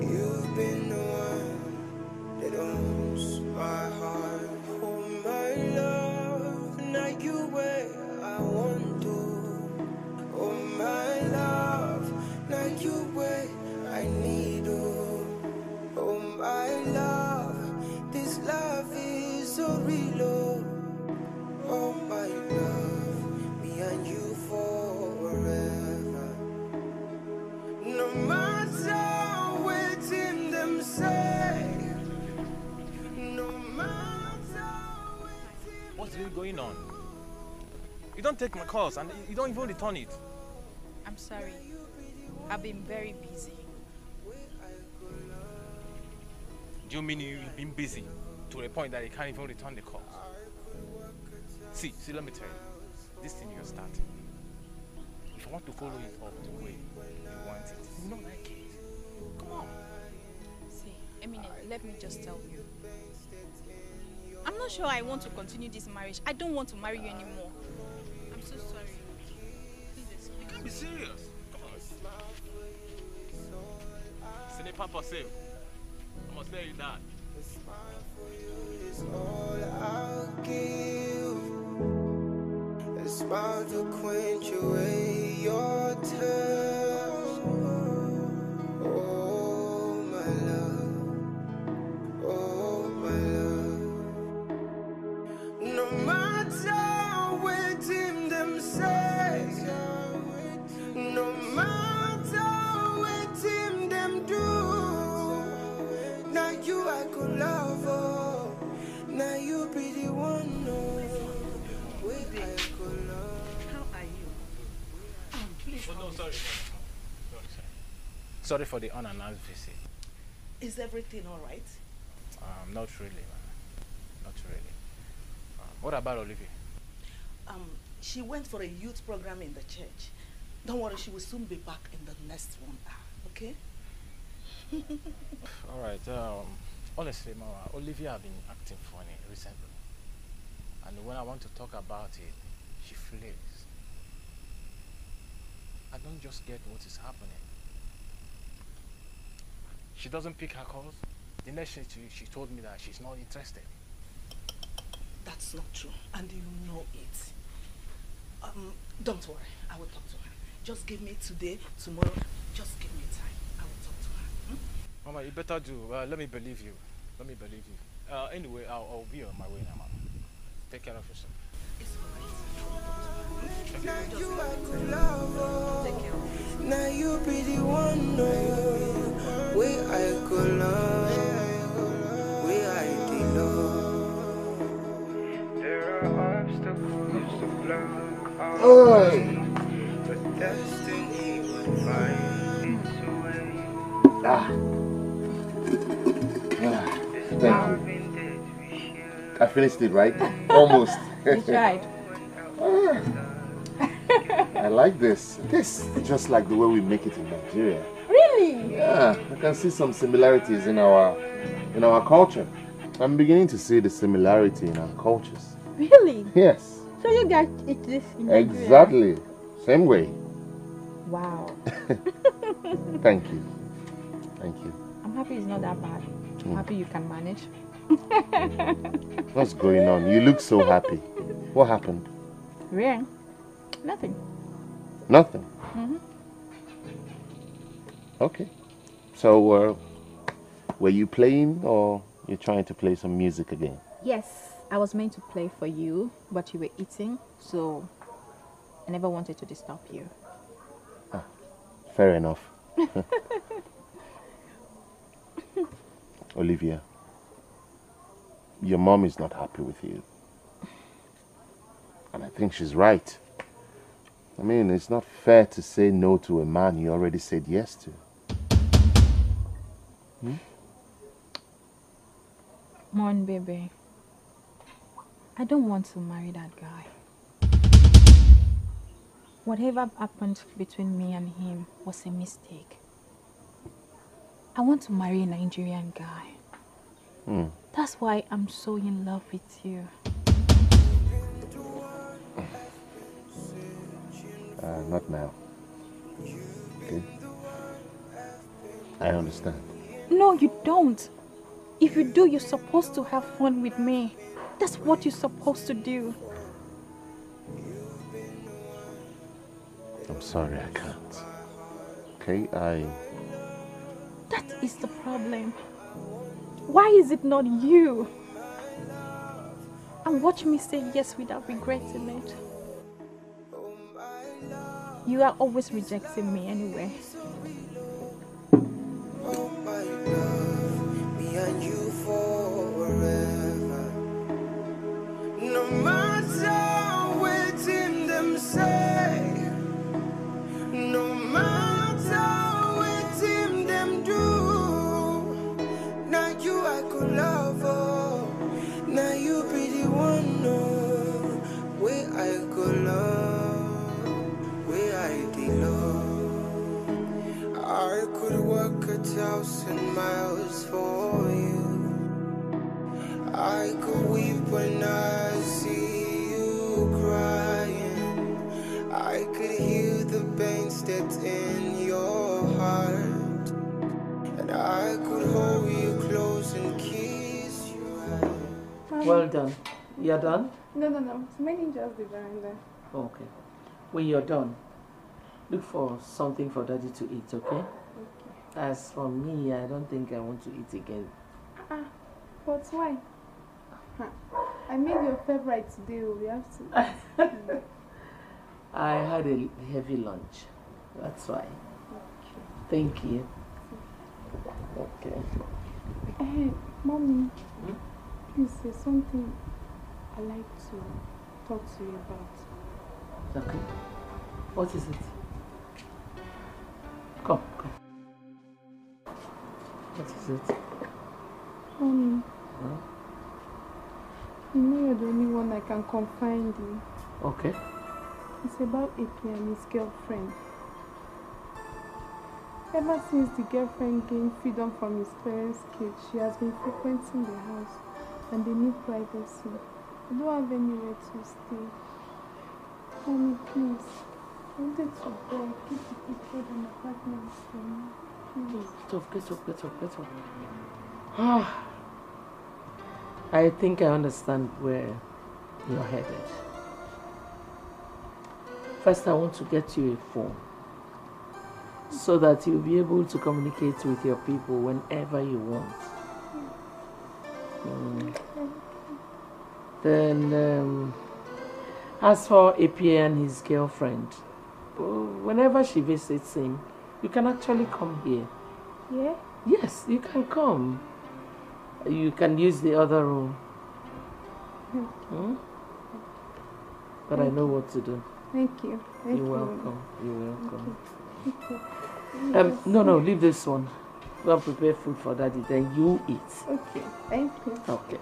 You've been the one that owns my heart. Oh, my love, now you where I want to. Oh, my love, now you where I need. Oh my love, this love is so real. oh. My love, me and you forever. Really going on? You don't take my calls and you don't even return it. I'm sorry. I've been very busy. Do you mean you've been busy to the point that you can't even return the calls? See, see, let me tell you, this thing you're starting. If you want to follow it up the way you want it, you don't like it. Come on. See, Eminem, let me just tell you. I'm not sure I want to continue this marriage. I don't want to marry you anymore. I'm so sorry. Please You can't be serious. Come on. Ce n'est pas possible. I must tell you that. is all I'll give. A smile to quench away your thirst. Oh, matter what in them say, no matter what in them do, now you I could love. Oh, now you be the one. Oh, I could love. How are you? Um, please. Oh, no, sorry. no, no. Sorry, sorry. Sorry for the unannounced visit. Is everything all right? Um, not really, man. Not really. Um, what about Olivia? Um, she went for a youth program in the church. Don't worry, she will soon be back in the next one hour, okay? All right. Um, honestly, Mama, Olivia has been acting funny recently, and when I want to talk about it, she flees. I don't just get what is happening. She doesn't pick her calls. The next thing she, she told me that she's not interested. That's not true, and you know it. Um, don't worry, I will talk to her. Just give me today, tomorrow. Just give me time. I will talk to her. hmm? Mama, you better do. Uh, let me believe you. Let me believe you. Uh, anyway, I'll, I'll be on my way now, Mama. Take care of yourself. Now you I could love oh. Now you be the one no Way I could love Way I did love There are obstacles to block Oi. But destiny would find its way Ah. Ah, Thank you. I finished it, right? Almost. You tried. Ah. I like this. This is just like the way we make it in Nigeria. Really? Yeah, I can see some similarities in our in our culture. I'm beginning to see the similarity in our cultures. Really? Yes, So you guys eat this in Nigeria? exactly. Same way. Wow. Thank you. Thank you. I'm happy it's not that bad. I'm Mm. happy you can manage. What's going on? You look so happy. What happened? Yeah. Nothing. Nothing. hmm Okay. So, uh, were you playing or you're trying to play some music again? Yes, I was meant to play for you, but you were eating, so I never wanted to disturb you. Ah, Fair enough. Olivia, your mom is not happy with you. And I think she's right. I mean, it's not fair to say no to a man you already said yes to. Hmm? Mon baby, I don't want to marry that guy. Whatever happened between me and him was a mistake. I want to marry a Nigerian guy. Hmm. That's why I'm so in love with you. Uh, not now. Okay? I understand. No, you don't. If you do, you're supposed to have fun with me. That's what you're supposed to do. I'm sorry, I can't. Okay, I. That is the problem. Why is it not you? And watch me say yes without regretting it. You are always rejecting me anyway. Oh thousand miles for you. I could weep when I see you crying. I could hear the pains that's in your heart. And I could hold you close and kiss you. Well done. You're done? No, no, no. It's mainly just the veranda. Okay. When you're done, look for something for daddy to eat, okay? As for me, I don't think I want to eat again. Ah, but why? Ah, I made your favorite today. We have to. I had a heavy lunch. That's why. Thank you. Okay. Hey, eh, mommy. Hmm? Please, there's something I like to talk to you about. Okay. What is it? Come, come. What is it? Mommy, Huh? you know you're the only one I can confide in. Okay. It's about AP and his girlfriend. Ever since the girlfriend gained freedom from his parents' cage, she has been frequenting the house and they need privacy. I don't have anywhere to stay. Mommy, please. I wanted to if you could get an apartment for me. Up, get up, get up, get up. Ah. I think I understand where you're headed. First, I want to get you a phone so that you'll be able to communicate with your people whenever you want. Mm. Then, um, as for APA and his girlfriend, whenever she visits him, you can actually come here. Yeah? Yes, you can come. You can use the other room. Hmm? But I know you. what to do. Thank you. Thank You're welcome. You're welcome. Thank you. Um, no, no, leave this one. Go and prepare food for daddy, then you eat. Okay, thank you. Okay.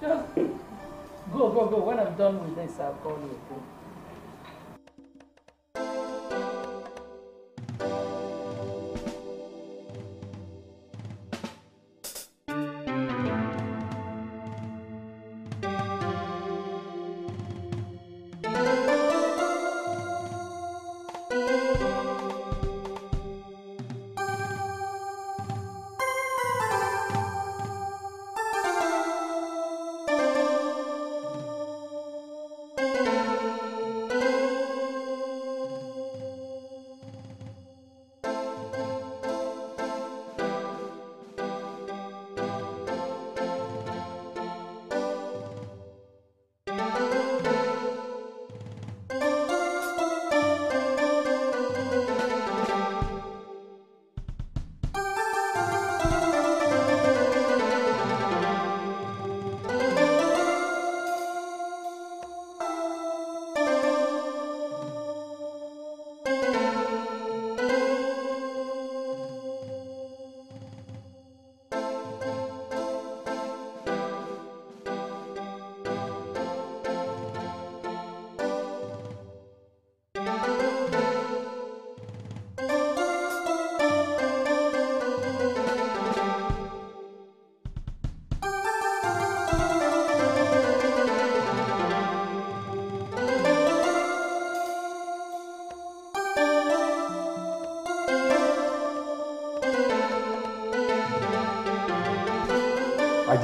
Just go, go, go. When I'm done with this, I'll call you thank you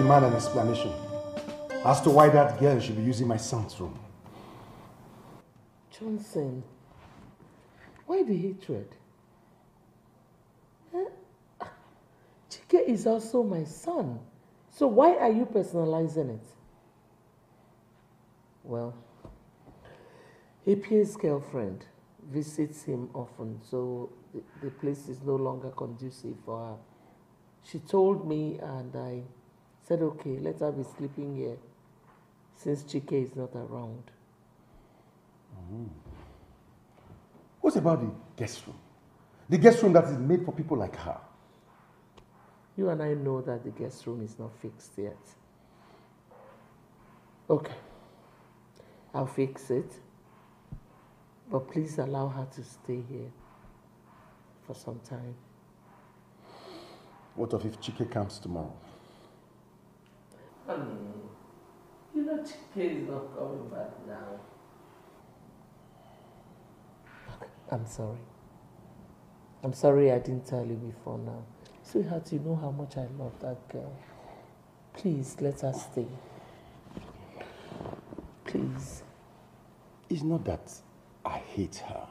demand an explanation as to why that girl should be using my son's room. Johnson, why the hatred? Eh? Chike is also my son. So why are you personalizing it? Well, APA's girlfriend visits him often, so the, the place is no longer conducive for her. She told me, and I said, okay, let her be sleeping here since Chike is not around. Mm. What about the guest room? The guest room that is made for people like her. You and I know that the guest room is not fixed yet. Okay. I'll fix it. But please allow her to stay here for some time. What of if Chike comes tomorrow? Honey, you know Chike is not coming back now. I'm sorry. I'm sorry I didn't tell you before now. Sweetheart, you know how much I love that girl. Please let her stay. Please. It's not that I hate her.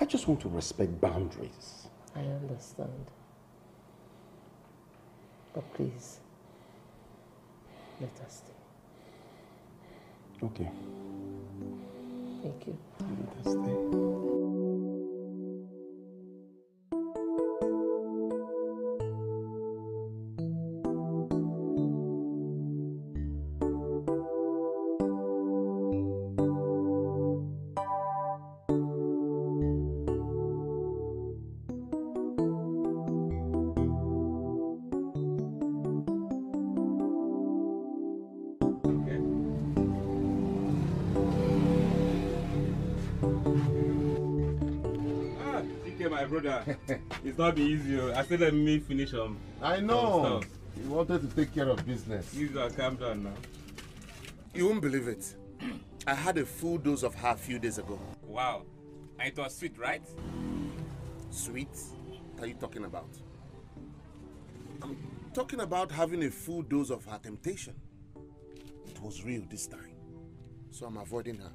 I just want to respect boundaries. I understand. But please, let her stay. Okay. Thank you. Let her stay. it's not be easy. oh. I said let me finish um. I know. stuff. You wanted to take care of business. You uh, calm down now. You won't believe it. I had a full dose of her a few days ago. Wow. And it was sweet, right? Sweet? What are you talking about? I'm talking about having a full dose of her temptation. It was real this time. So I'm avoiding her.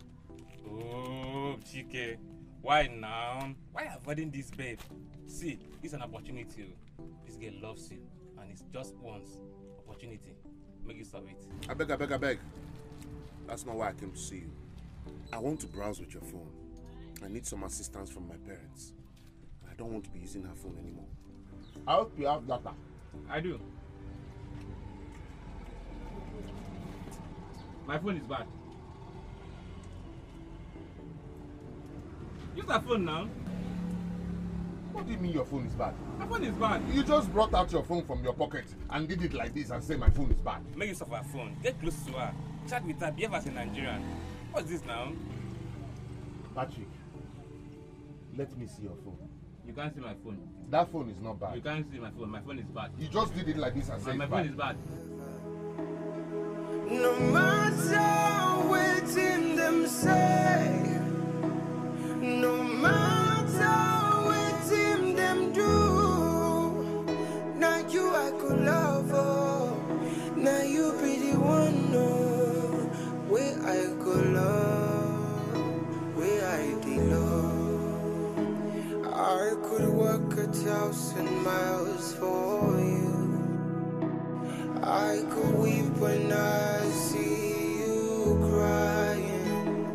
Oh, Chike. Why now? Why avoiding this babe? See, it's an opportunity. oh. This girl loves you, and it's just once opportunity. make you solve it. I beg, I beg, I beg. That's not why I came to see you. I want to browse with your phone. I need some assistance from my parents. I don't want to be using her phone anymore. I hope you have data. I do. My phone is bad. Use that phone now. What do you mean your phone is bad? My phone is bad. You just brought out your phone from your pocket and did it like this and say my phone is bad. Make use of her phone. Get close to her. Chat with her. Behave as a Nigerian. What's this now? Patrick, let me see your phone. You can't see my phone. That phone is not bad. You can't see my phone. My phone is bad. You just did it like this and My, said my it's phone bad. is bad. No matter what in them say, thousand miles for you. I could weep when I see you crying.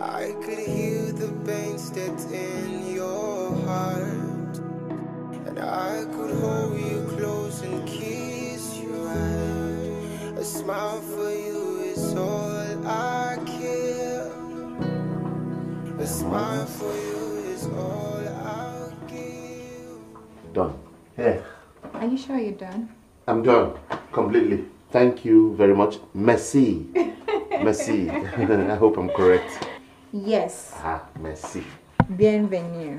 I could hear the pains that's in your heart. And I could hold you close and kiss you right. A smile for you is all I care. A smile for you Yeah. Are you sure you're done? I'm done. Completely. Thank you very much. Merci. Merci. I hope I'm correct. Yes. Ah, merci. Bienvenue.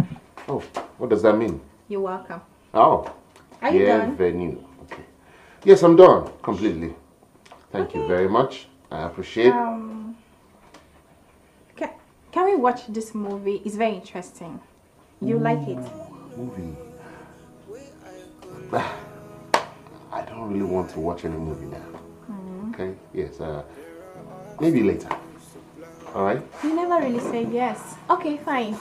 Oh, what does that mean? You're welcome. Oh. Are you done? Bienvenue. Okay. Yes, I'm done. Completely. Thank you very much. I appreciate Um, can, can we watch this movie? It's very interesting. You like it? movie. I don't really want to watch any movie now. Mhm. Okay? Yes, uh, maybe later. All right? You never really said yes. Okay, fine.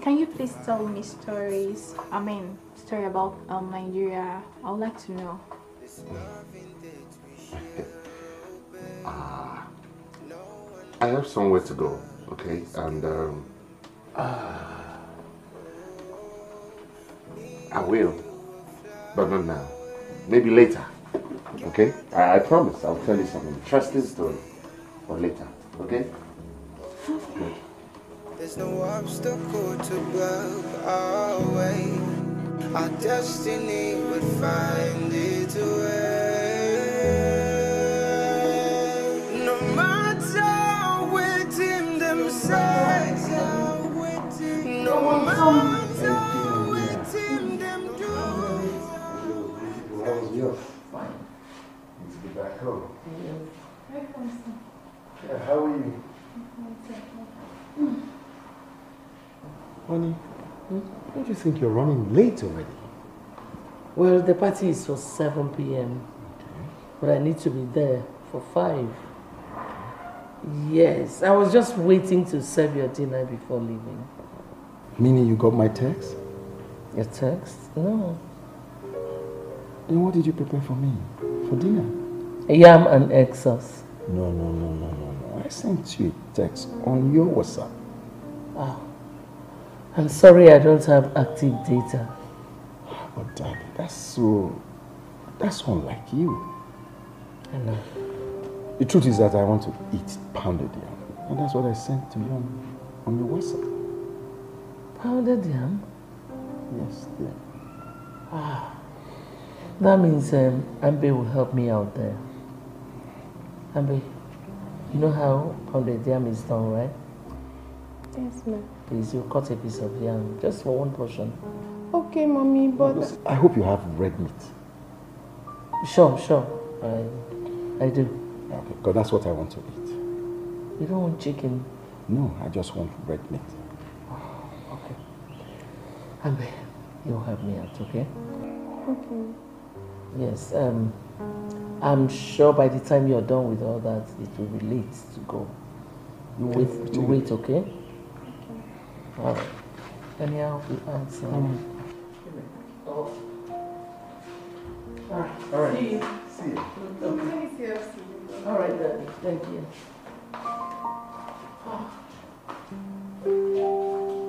Can you please tell me stories? I mean, story about um, Nigeria. I would like to know. Ah, I have somewhere to go, okay? And um, ah, I will, but not now. Maybe later, okay? I, I promise I'll tell you some interesting story, but later, okay? Good. There's no obstacle to block our way. Our destiny would find its way. No matter what in them say, no matter How was? Fine. Need to get back home. Yeah, how are you? Honey, hmm? don't you think you're running late already? Well, the party is for 7 p.m. But I need to be there for 5. Yes, I was just waiting to serve your dinner before leaving. Meaning you got my text? Your text? No. Then what did you prepare for me? For dinner? Yam and egg sauce. No, no, no, no, no, no. I sent you a text on your WhatsApp. Ah. I'm sorry I don't have active data. But daddy, that's so... That's unlike you. I know. The truth is that I want to eat pounded yam. And that's what I sent to you on, on your WhatsApp. Pounded yam? Yes, dear. Ah. That means um, Ambe will help me out there. Ambe, you know how pounded yam is done, right? Yes, ma'am. Please, you cut a piece of yam just for one portion. Okay, mommy, but I hope you have red meat. Sure, sure. I, I do. Okay, because that's what I want to eat. You don't want chicken? No, I just want red meat. Okay. Ambe, you'll help me out, okay? okay. Yes. Um, I'm sure by the time you're done with all that, it will be late to go. You wait. You wait, okay? All right. Anyhow, you answer. Um, Oh. All right. See you. See you. Let me see your sleeve. All right, Daddy. Thank you. Bambi,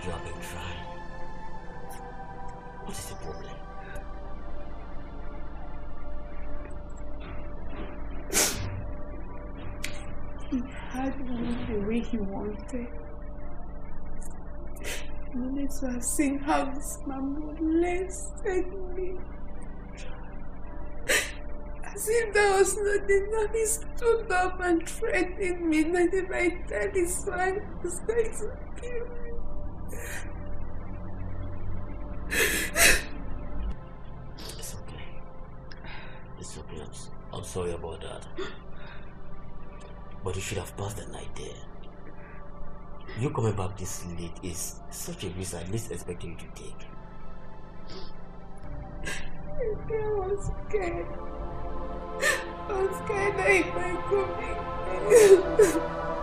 back, you have been trying. What is the problem? He had me the way he wanted. Wanted to have seen how this man molested me. As if there was nothing enough, he stood up and threatened me that if I tell his wife, he was going to kill me. You coming back this late is such a risk I least expected you to take. I was scared. I was scared that he might come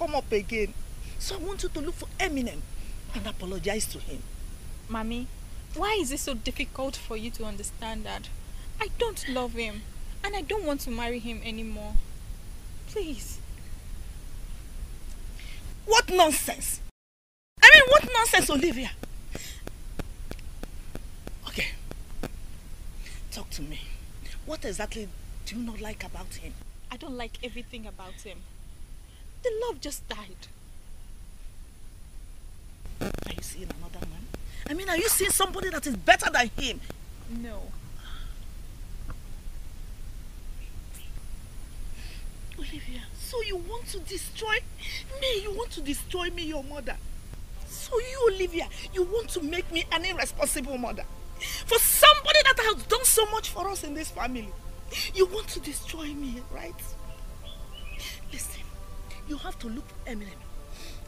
come up again. So I want you to look for Eminem and apologize to him. Mommy, why is it so difficult for you to understand that? I don't love him and I don't want to marry him anymore. Please. What nonsense! I mean, what nonsense, Olivia? Okay. Talk to me. What exactly do you not like about him? I don't like everything about him. The love just died. Are you seeing another man? I mean, are you seeing somebody that is better than him? No. Olivia, so you want to destroy me? You want to destroy me, your mother? So you, Olivia, you want to make me an irresponsible mother? For somebody that has done so much for us in this family. You want to destroy me, right? Listen, you have to look Eminem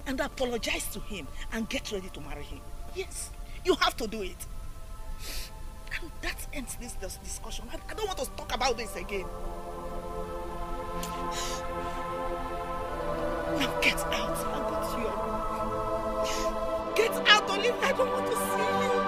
and apologize to him and get ready to marry him. Yes, you have to do it. And that ends this, this discussion. I, I don't want to talk about this again. Now get out and go to your. Get out, Olivia. I don't want to see you.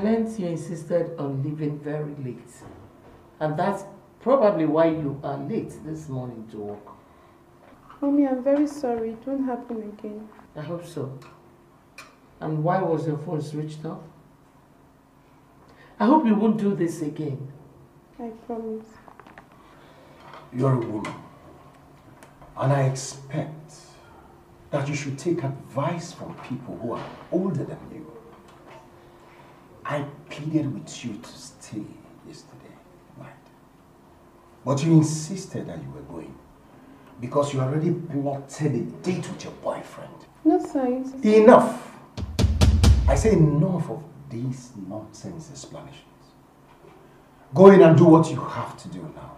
Learned you insisted on leaving very late. And that's probably why you are late this morning to work. Mommy, I'm very sorry. It won't happen again. I hope so. And why was your phone switched off? I hope you won't do this again. I promise. You're a woman. And I expect that you should take advice from people who are older than you. I pleaded with you to stay yesterday night. But you insisted that you were going because you already plotted a date with your boyfriend. No, sir. Enough! I say enough of these nonsense explanations. Go in and do what you have to do now.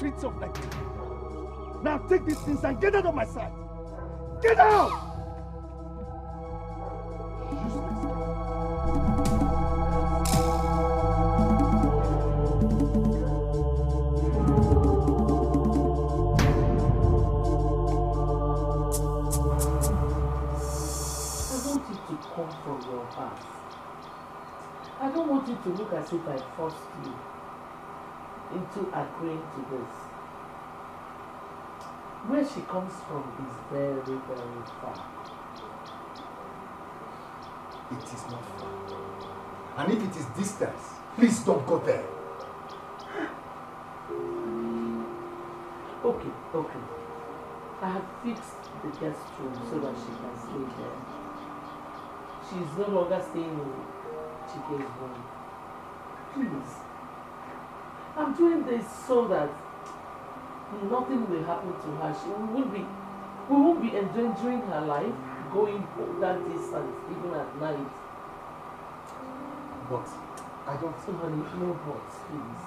Streets of Nigeria. Now take these things and get out of my sight. Get out! I don't want it to look as if I forced you into agreeing to this. Where she comes from is very, very far. It is not far. And if it is distance, please don't go there. Okay, okay. I have fixed the guest room so that she can stay there. She is no longer staying in Chike's room. Please. I'm doing this so that nothing will happen to her. She we won't be we won't be endangering her life going that distance even at night. But I don't So honey, no buts, please.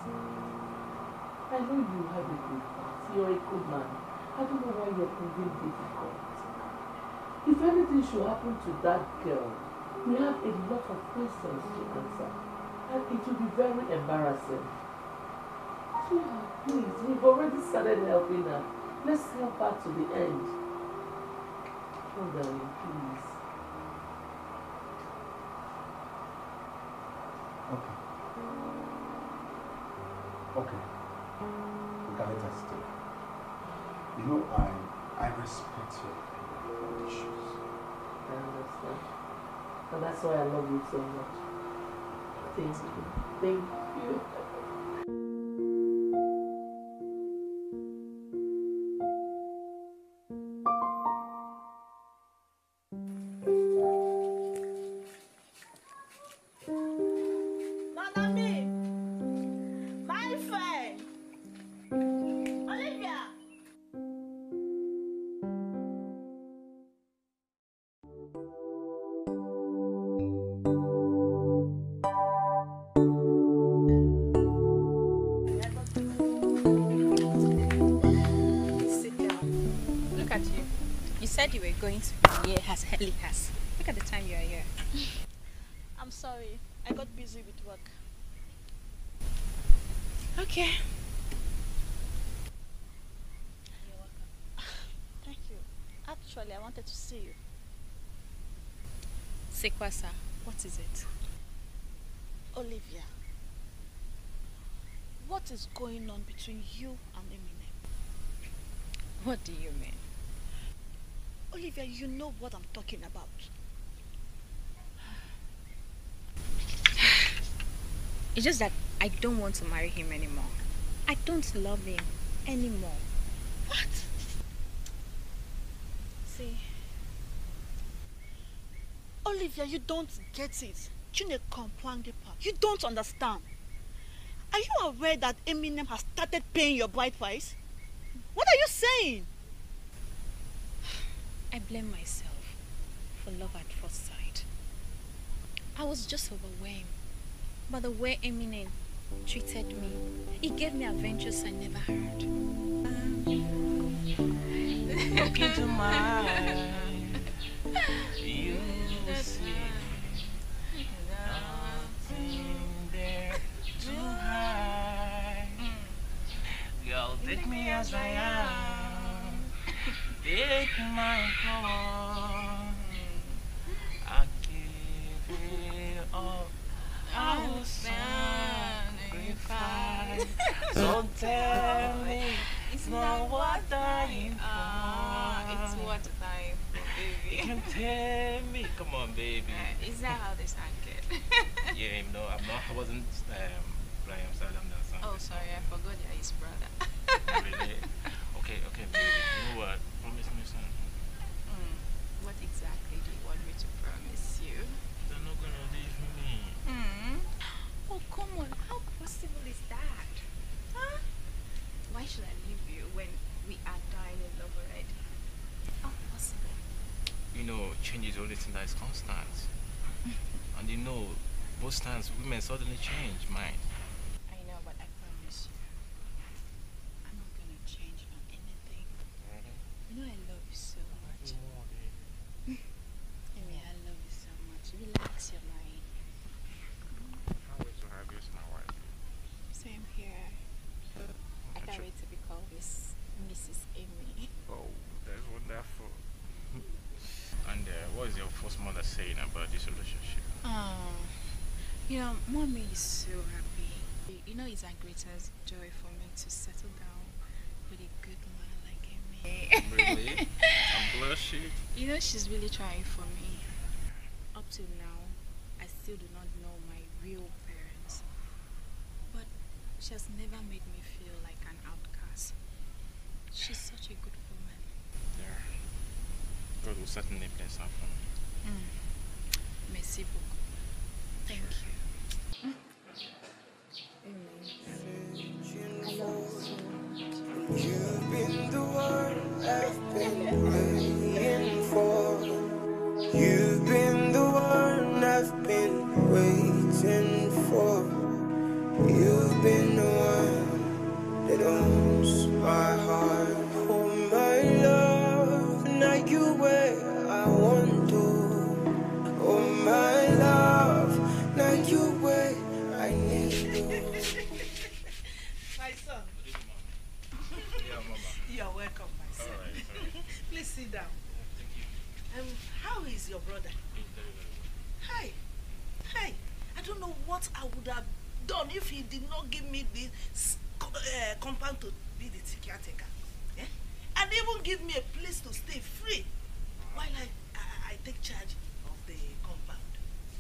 I know you have a good heart. You're a good man. I don't know why you're being difficult. If anything should happen to that girl, we have a lot of questions to answer. And it will be very embarrassing. Please, we've already started helping her. Let's help her to the end. Oh, darling, please. Okay. Okay. We can let her stay. You know, I I respect your conditions. I understand. And that's why I love you so much. Thank you. Thank you. Okay. Thank you. Actually, I wanted to see you. Sekwasa, what is it? Olivia, what is going on between you and Eminem? What do you mean? Olivia, you know what I'm talking about. It's just that I don't want to marry him anymore. I don't love him anymore. What? See, Olivia, you don't get it. Chine you don't understand. Are you aware that Eminem has started paying your bride price? What are you saying? I blame myself for love at first sight. I was just overwhelmed by the way Eminem treated me. He gave me adventures I never heard. Look into my you see nothing there to hide. Girl, take me as I am, take my heart. I give it all. I will sacrifice. So tell me, it's not what I'm Ah, it's what time for You can tell me. Come on, baby. Uh, is that how they sang it? Yeah, no, I'm not. I wasn't um, Brian Salam that song. oh, sorry, I forgot you're his brother. Really? Okay, okay, baby. You know what? Promise me something. Mm, what exactly do you want me to promise you? They're not gonna leave me. Hmm? Oh, come on. How possible is that? Huh? Why should I leave you when we are dying in love already? How possible? You know, change is the only thing that is constant. and you know, most times women suddenly change mind. I know, but I promise you, I'm not gonna change on anything. Mm-hmm. You know I love you so much. Amy, I love you so much. Relax your mind. Can't wait to have you as my wife. Same here. I can't wait to be called Miss Mrs. Amy. Oh, that's wonderful. and uh, what is your first mother saying about this relationship? Oh, you know, mommy is so happy. You know, it's our greatest joy for me to settle down with a good man like Amy. Really? I'm blushing. You know, she's really trying for me. Up till now, I still do not know my real parents. But she has never made me feel like an outcast. She's such a good woman. Yeah. God will certainly bless her for me. Mm. Merci beaucoup. Thank you. You've been the one I've been waiting for. You've been the one I've been waiting for. You've been the one that owns my heart. Oh, my love, now you where sit down. Thank you. Um, how is your brother? He's very, very. Hi. Hi. I don't know what I would have done if he did not give me this uh, compound to be the caretaker. Eh? And even give me a place to stay free while I, I, I take charge of the compound.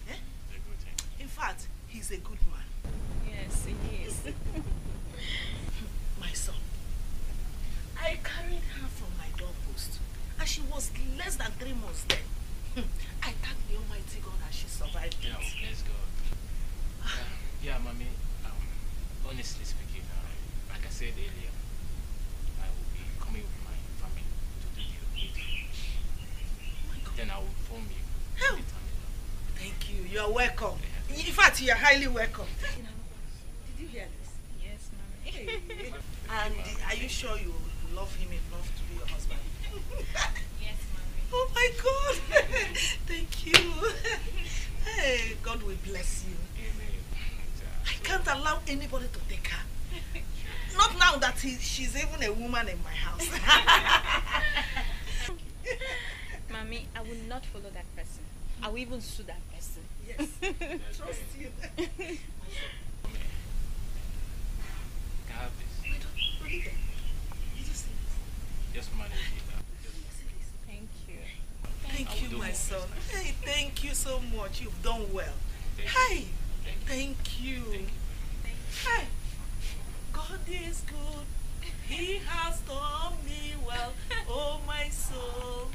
Eh? It's a good thing. In fact, he's a good man. Yes, he is. My son. I carried her from my doorpost and she was less than three months then. Hmm. I thank the Almighty God that she survived Yeah, it. let's. Yeah, yeah mommy. Um, honestly speaking, uh, like I said earlier, I will be coming with my family to do the meeting. Then I will inform you. Hell. Thank you. You are welcome. In fact, you are highly welcome. Did you hear this? Yes, mommy. And are you sure you love him enough to be your husband? Yes, mommy. Oh my God! Thank you. Hey, God will bless you. Amen. I can't allow anybody to take her. Not now that he, she's even a woman in my house. Mommy, I will not follow that person. I will even sue that person. Yes. Trust you. Can I have this? Just manage it. uh, Thank you. Thank you, my son. Hey, thank you so much. You've done well. Hey, thank you. Hey, God is good. He has done me well. Oh, my soul,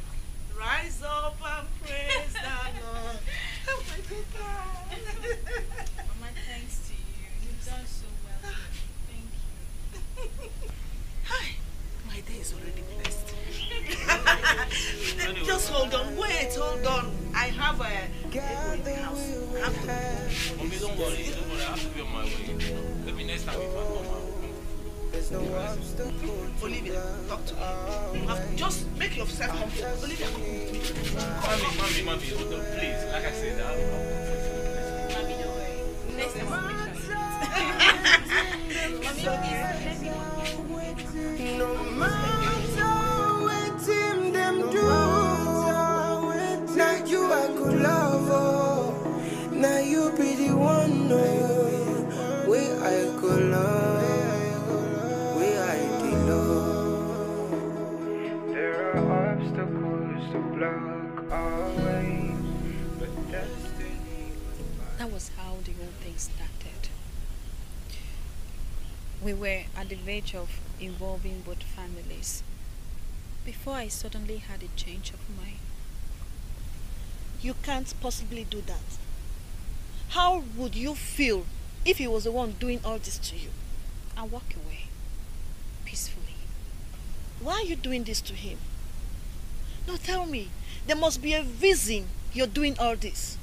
rise up and praise the Lord. Oh, my God. Mama, thanks to you. You've done so well. Thank you. Hi, my day is already blessed. Just hold on, wait, hold on. I have a people in the house. I have to. Mommy, don't worry, don't worry. I have to be on my way. Maybe next time if I come, I'll Olivia, talk to me. You have to just make yourself comfortable. Olivia, come with me. Mommy, mommy, mommy, hold on, please. Like I said, I'll, I'll Mommy, don't worry. Next time I'll make sure you Mommy, please, let me No matter We were at the verge of involving both families before I suddenly had a change of mind. You can't possibly do that. How would you feel if he was the one doing all this to you? I walk away peacefully. Why are you doing this to him? No, tell me. There must be a reason you're doing all this.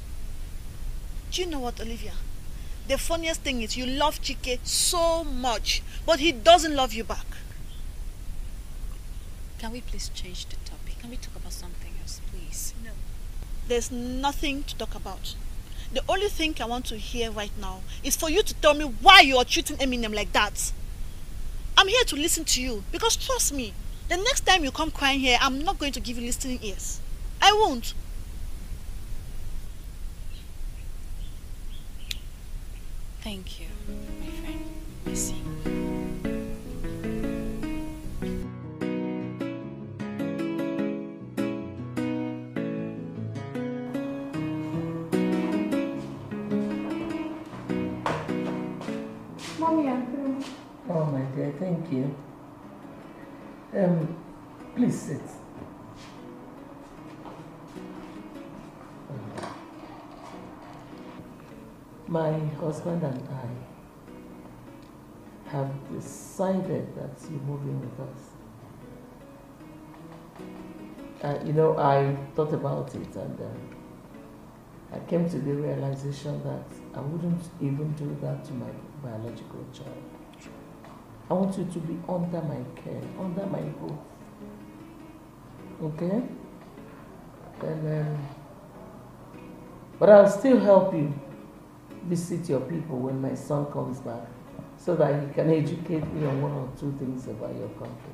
Do you know what, Olivia? The funniest thing is you love Chike so much, but he doesn't love you back. Can we please change the topic? Can we talk about something else, please? No. There's nothing to talk about. The only thing I want to hear right now is for you to tell me why you are treating Eminem like that. I'm here to listen to you because trust me, the next time you come crying here, I'm not going to give you listening ears. I won't. Thank you, my friend. I see. Mommy, I'm through. Oh, my dear, thank you. Um, please sit. My husband and I have decided that you're moving with us. Uh, you know, I thought about it and uh, I came to the realization that I wouldn't even do that to my biological child. I want you to be under my care, under my roof. Okay? And um, but I'll still help you visit your people when my son comes back so that he can educate me on one or two things about your country.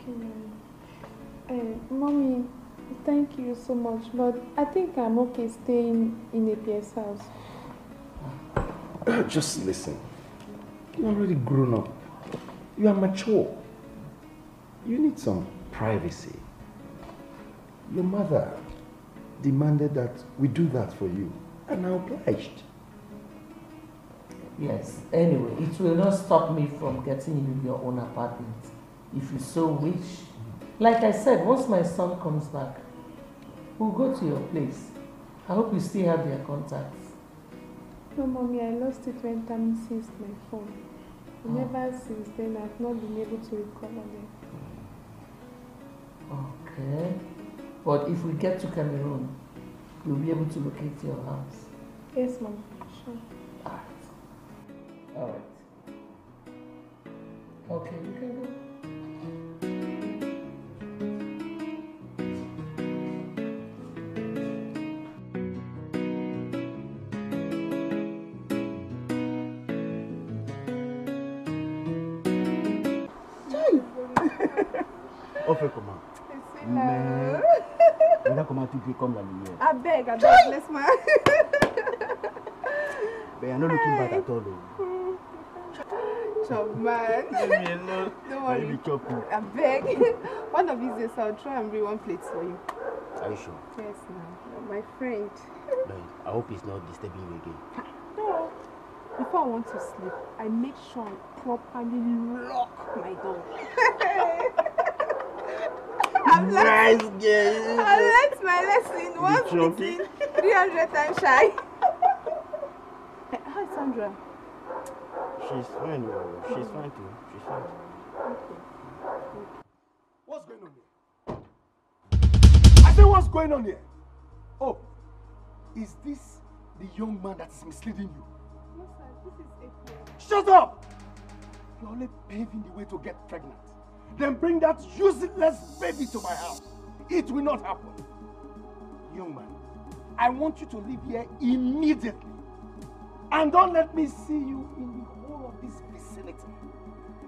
Okay, Mommy. Uh, Mommy, thank you so much, but I think I'm okay staying in APS house. Just listen. You're already grown up. You are mature. You need some privacy. Your mother demanded that we do that for you, and I obliged. Yes, anyway, it will not stop me from getting you your own apartment if you so wish. Like I said, once my son comes back, we'll go to your place. I hope you still have their contacts. No, Mommy, I lost it when Tammy seized my phone. And Oh. ever since then, I've not been able to recover them. Okay. But if we get to Cameroon, we'll be able to locate your house. Yes, Mom. Sure. All right. Okay, you can go. Ofe comment? là. Regarde comment tu cries comme la lumière. I beg, I beg, let's man. But you're not looking bad at all. though. Chop man. Leave me alone. Don't Let worry. me chop you. I beg. One of these days I'll try and bring one plate for you. Are you sure? Yes, ma'am. My friend. I hope it's not disturbing you again. No. Before I want to sleep, I make sure I properly lock my door. I've Nice learned, girl. I learned my lesson once joking? between 300 times shy. Hi, Sandra. She's fine. oh. She's fine too. She's fine. What's going on here? I say, what's going on here? Oh, is this the young man that is misleading you? No, sir, this is April. Shut up! You're only paving the way to get pregnant. Then bring that useless baby to my house. It will not happen. Young man, I want you to leave here immediately. And don't let me see you in the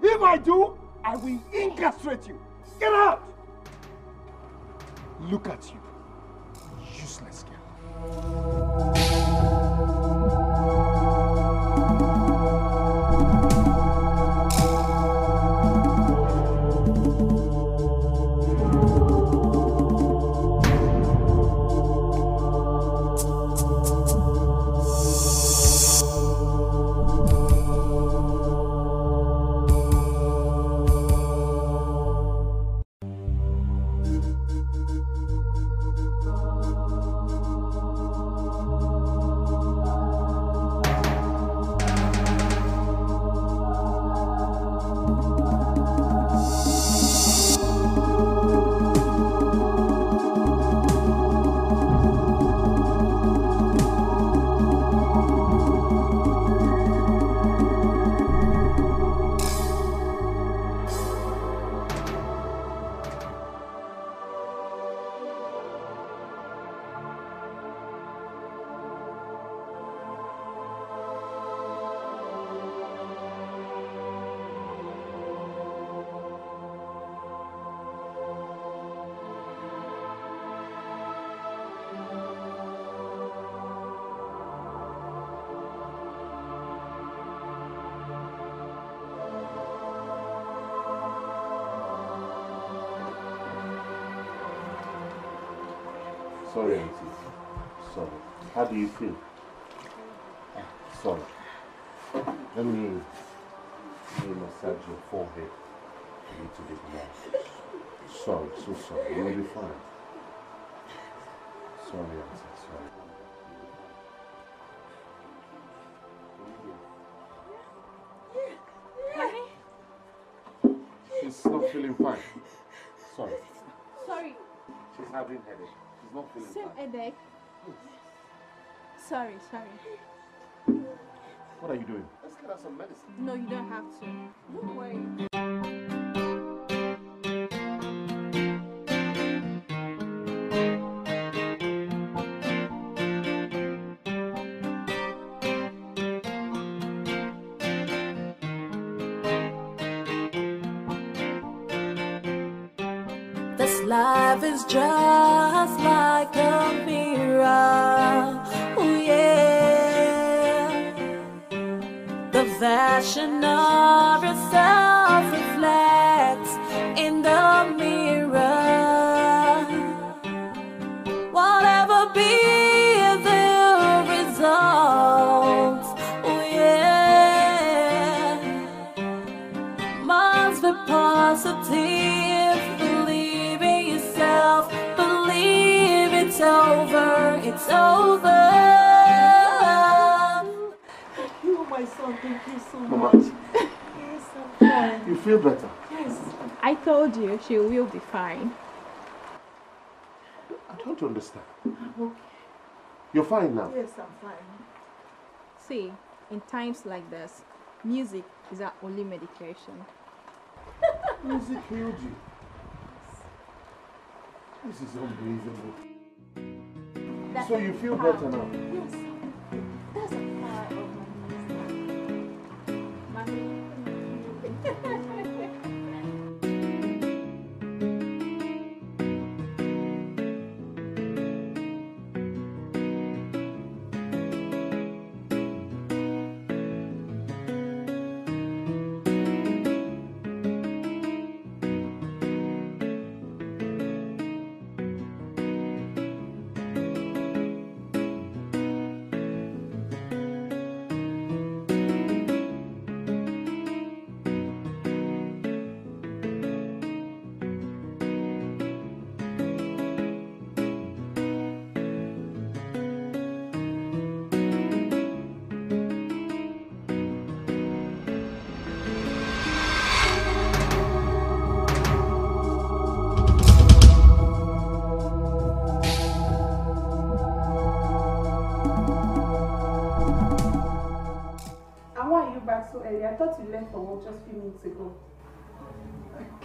If I do, I will incastrate you. Get out! Look at you. Useless girl. Do you feel? Ah, Sorry. Let me, let me massage your forehead a little bit more. Sorry, so sorry. You'll be fine. Sorry, Auntie. Sorry. She's not feeling fine. Sorry. Sorry, She's having headache. She's not feeling same fine. headache. Sorry, sorry. What are you doing? Let's get her some medicine. No, you don't have to. Don't worry. This life is just like a mirror. Version of feel better? Yes. I told you she will be fine. I don't understand. Okay. You're fine now. Yes, I'm fine. See, in times like this, music is our only medication. Music healed you. This is unbelievable. So you feel better now? Yes.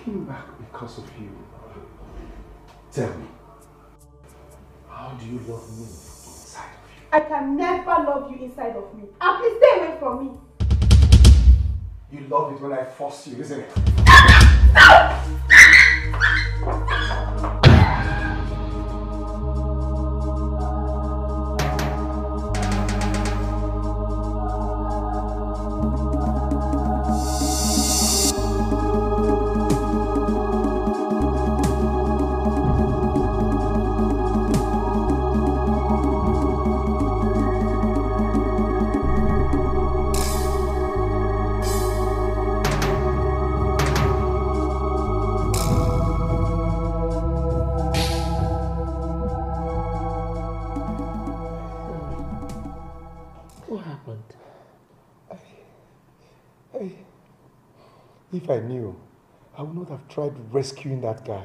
Came back because of you. Tell me, how do you love me inside of you? I can never love you inside of me. And please stay away from me. you? Love it when I force you, isn't it? I knew, I would not have tried rescuing that guy.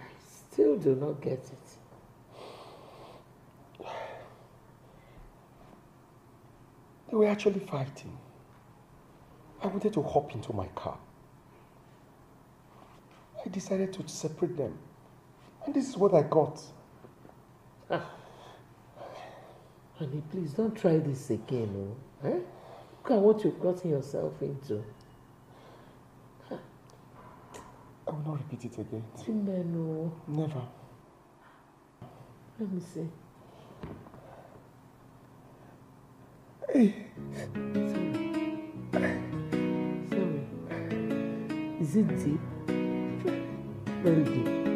I still do not get it. They were actually fighting. I wanted to hop into my car. I decided to separate them. And this is what I got. Honey, please don't try this again, oh. Eh? Look at what you've gotten yourself into. I will not repeat it again. Chimeno. Never. Let me see. Hey. Sorry. Is it deep? Very deep.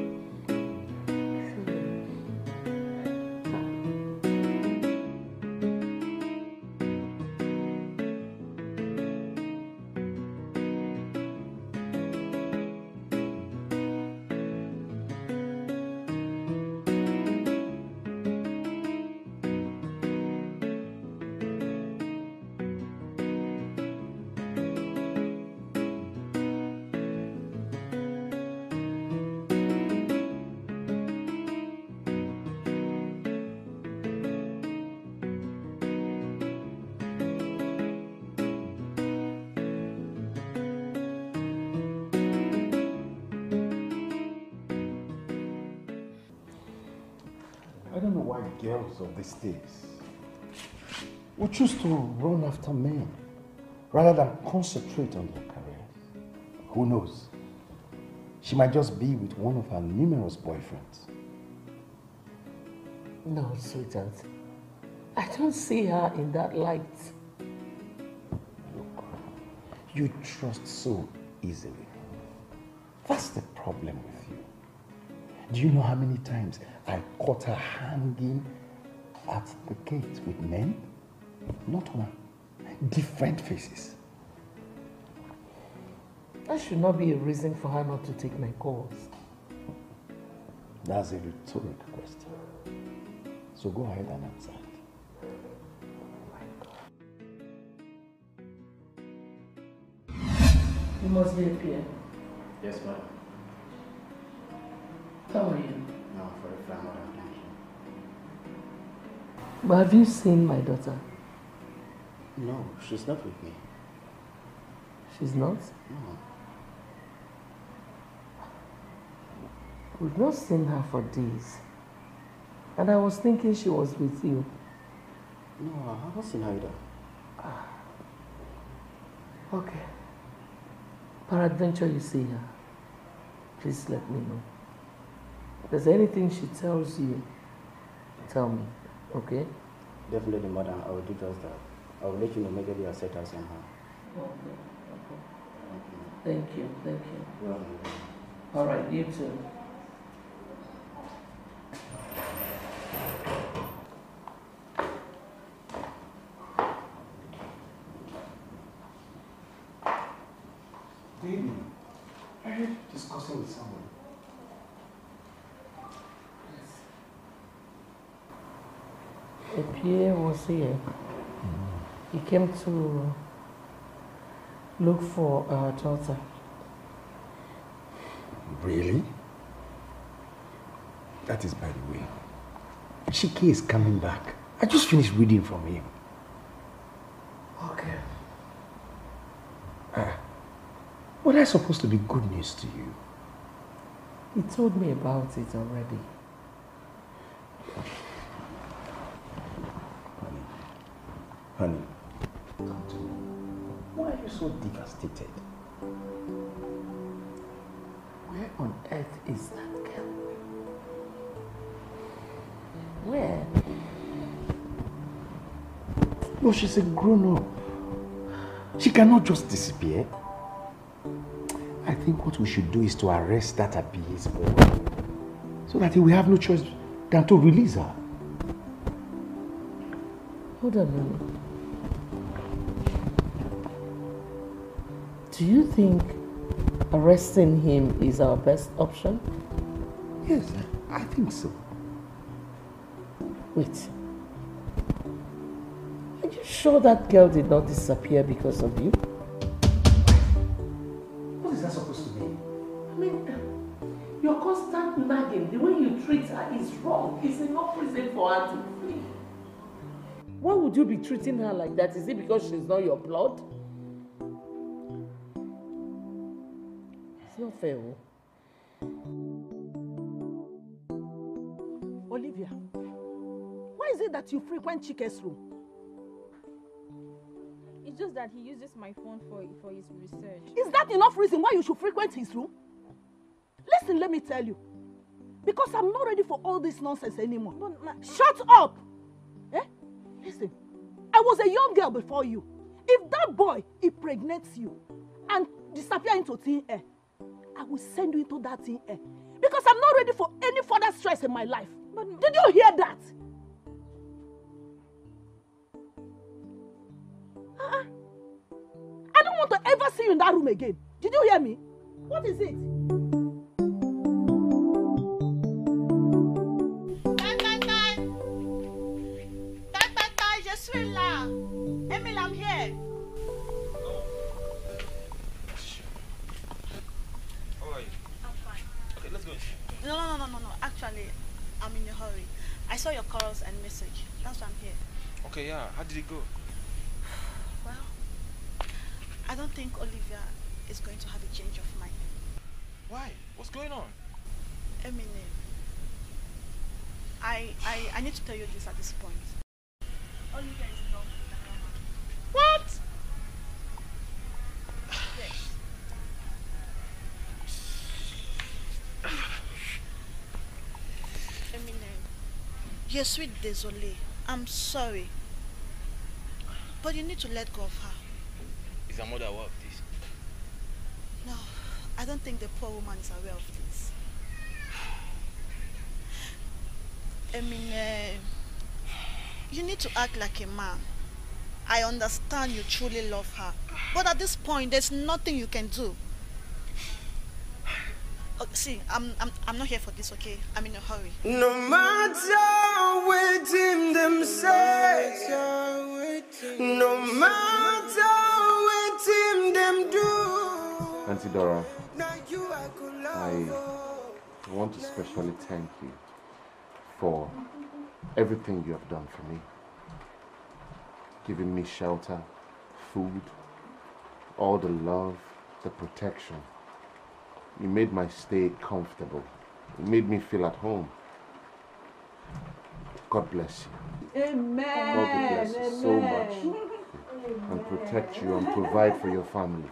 Of these days would choose to run after men rather than concentrate on their careers. Who knows? She might just be with one of her numerous boyfriends. No, sweetheart. I don't see her in that light. Look, you trust so easily. That's the problem with you. Do you know how many times I caught her hanging at the gate with men? Not one. Different faces. That should not be a reason for her not to take my calls. That's a rhetorical question. So go ahead and answer it. You must be a peer. Yes, madam. How are you? No, for a fine, madam. Thank you. But have you seen my daughter? No, she's not with me. She's not? No. We've not seen her for days. And I was thinking she was with you. No, I haven't seen her either. Ah. Okay. Peradventure you see her. Please let me know. If there's anything she tells you, tell me, okay? Definitely, madam. I will do just that. I will let you know immediately I set eyes on her. Okay, okay. Thank you, thank you. You're. All right, you too. a PA was here. Mm. He came to look for our daughter. Really? That is by the way. Chike is coming back. I just finished reading from him. Okay. Ah. What is supposed to be good news to you? He told me about it already. No, she's a grown up. She cannot just disappear. I think what we should do is to arrest that abuse boy so that he will have no choice than to release her. Hold on a minute. Do you think arresting him is our best option? Yes, I think so. Wait. Sure that girl did not disappear because of you? What is that supposed to mean? I mean, your constant nagging, the way you treat her is wrong. It's enough reason for her to flee. Why would you be treating her like that? Is it because she's not your blood? It's not fair. oh. Olivia, why is it that you frequent Chike's room? Just that he uses my phone for for his research. Is that enough reason why you should frequent his room? Listen, let me tell you. Because I'm not ready for all this nonsense anymore. Shut up! Eh? Listen, I was a young girl before you. If that boy impregnates you and disappear into thin air, I will send you into that thin air. Because I'm not ready for any further stress in my life. Did you hear that? Uh-uh. I don't want to ever see you in that room again. Did you hear me? What is it? Je suis là. Emile, I'm here. How are you? I'm fine. Okay, let's go. No, no, no, no, no, no. Actually, I'm in a hurry. I saw your calls and message. That's why I'm here. Okay, yeah. How did it go? I don't think Olivia is going to have a change of mind. Why? What's going on? Eminem, I, I, I need to tell you this at this point. Olivia is in love with Naira. What? Yes. Eminem, you're sweet désolé. I'm sorry. But you need to let go of her. Is her mother aware of this? No, I don't think the poor woman is aware of this. Eminem, you need to act like a man. I understand you truly love her. But at this point, there's nothing you can do. Oh, see, I'm, I'm, I'm not here for this, okay? I'm in a hurry. No matter what them say, no matter what him them do, Auntie Dora, I want to specially thank you for everything you have done for me. Giving me shelter, food, all the love, the protection. You made my stay comfortable. You made me feel at home. God bless you. Amen. God bless you so much and protect you and provide for your family.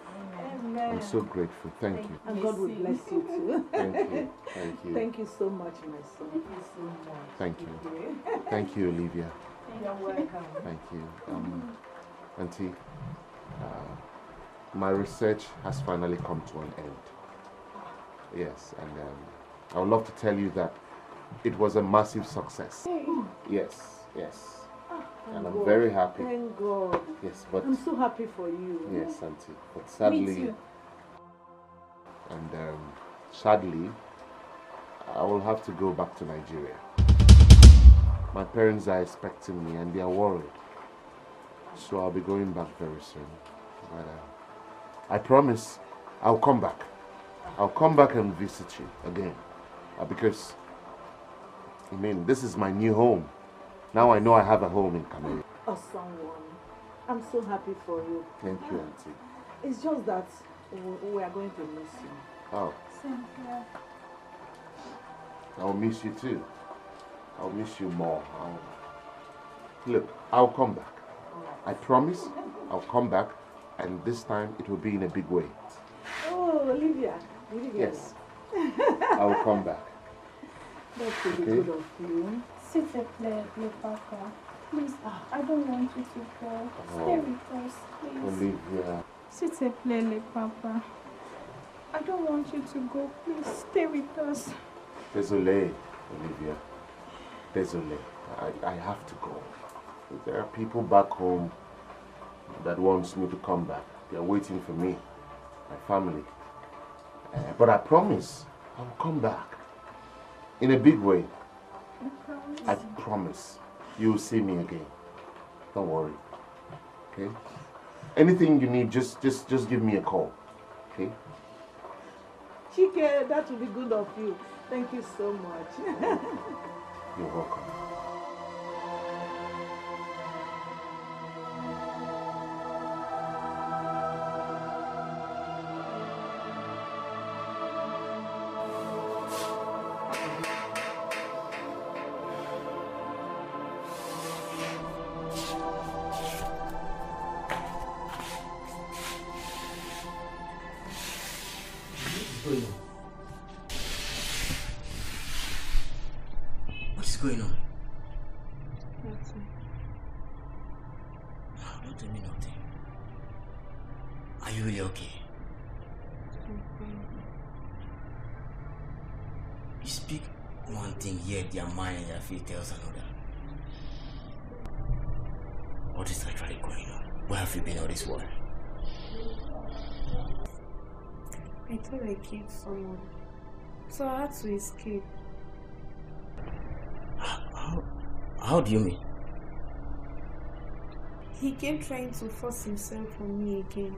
I'm so grateful. Thank you. And God will bless you too. Thank you. Thank you. Thank you so much, my son. Thank you so much. Thank you. Thank you, Olivia. You're welcome. Thank you. Um, Auntie, uh, my research has finally come to an end. Yes, and um, I would love to tell you that it was a massive success. Yes, yes. And I'm God. very happy. Thank God. Yes, but I'm so happy for you. yes, Auntie. But sadly, and um, sadly, I will have to go back to Nigeria. My parents are expecting me and they are worried. So I'll be going back very soon. But uh, I promise I'll come back. I'll come back and visit you again. Uh, because, I mean, this is my new home. Now I know I have a home in Cameroon. Oh, someone. I'm so happy for you. Thank you, Auntie. It's just that we, we are going to miss you. Oh, Same here. I'll miss you too. I'll miss you more. I'll... Look, I'll come back. I promise I'll come back and this time it will be in a big way. Oh, Olivia. Olivia. Yes. I will come back. That's really Okay. good of you. Sit a play, play, Papa. Please, I don't want you to go. Stay Oh. with us, please. Olivia. Sit a play, play, Papa. I don't want you to go. Please, stay with us. Désolé, Olivia. Désolé. I, I have to go. There are people back home that wants me to come back. They are waiting for me, my family. Uh, but I promise I'll come back in a big way. I promise you'll see me again. Don't worry. Okay? Anything you need, just just just give me a call. Okay? Chike, that will be good of you. Thank you so much. You're welcome. You speak one thing, yet their mind and your face tells another. What is actually going on? Where have you been all this while? I thought I killed someone. So I had to escape. How, how do you mean? He came trying to force himself on me again.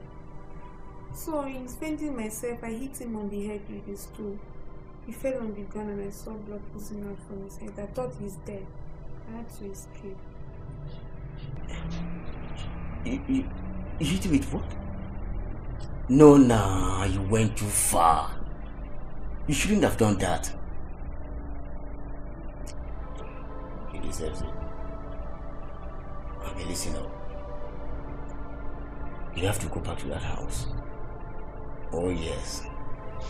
So in defending myself, I hit him on the head with a stool. He fell on the ground and I saw blood oozing out from his head. I thought he's dead. I had to escape. You, hit him with what? No, nah, you went too far. You shouldn't have done that. He deserves it. Okay, listen up. You have to go back to that house. Oh, yes.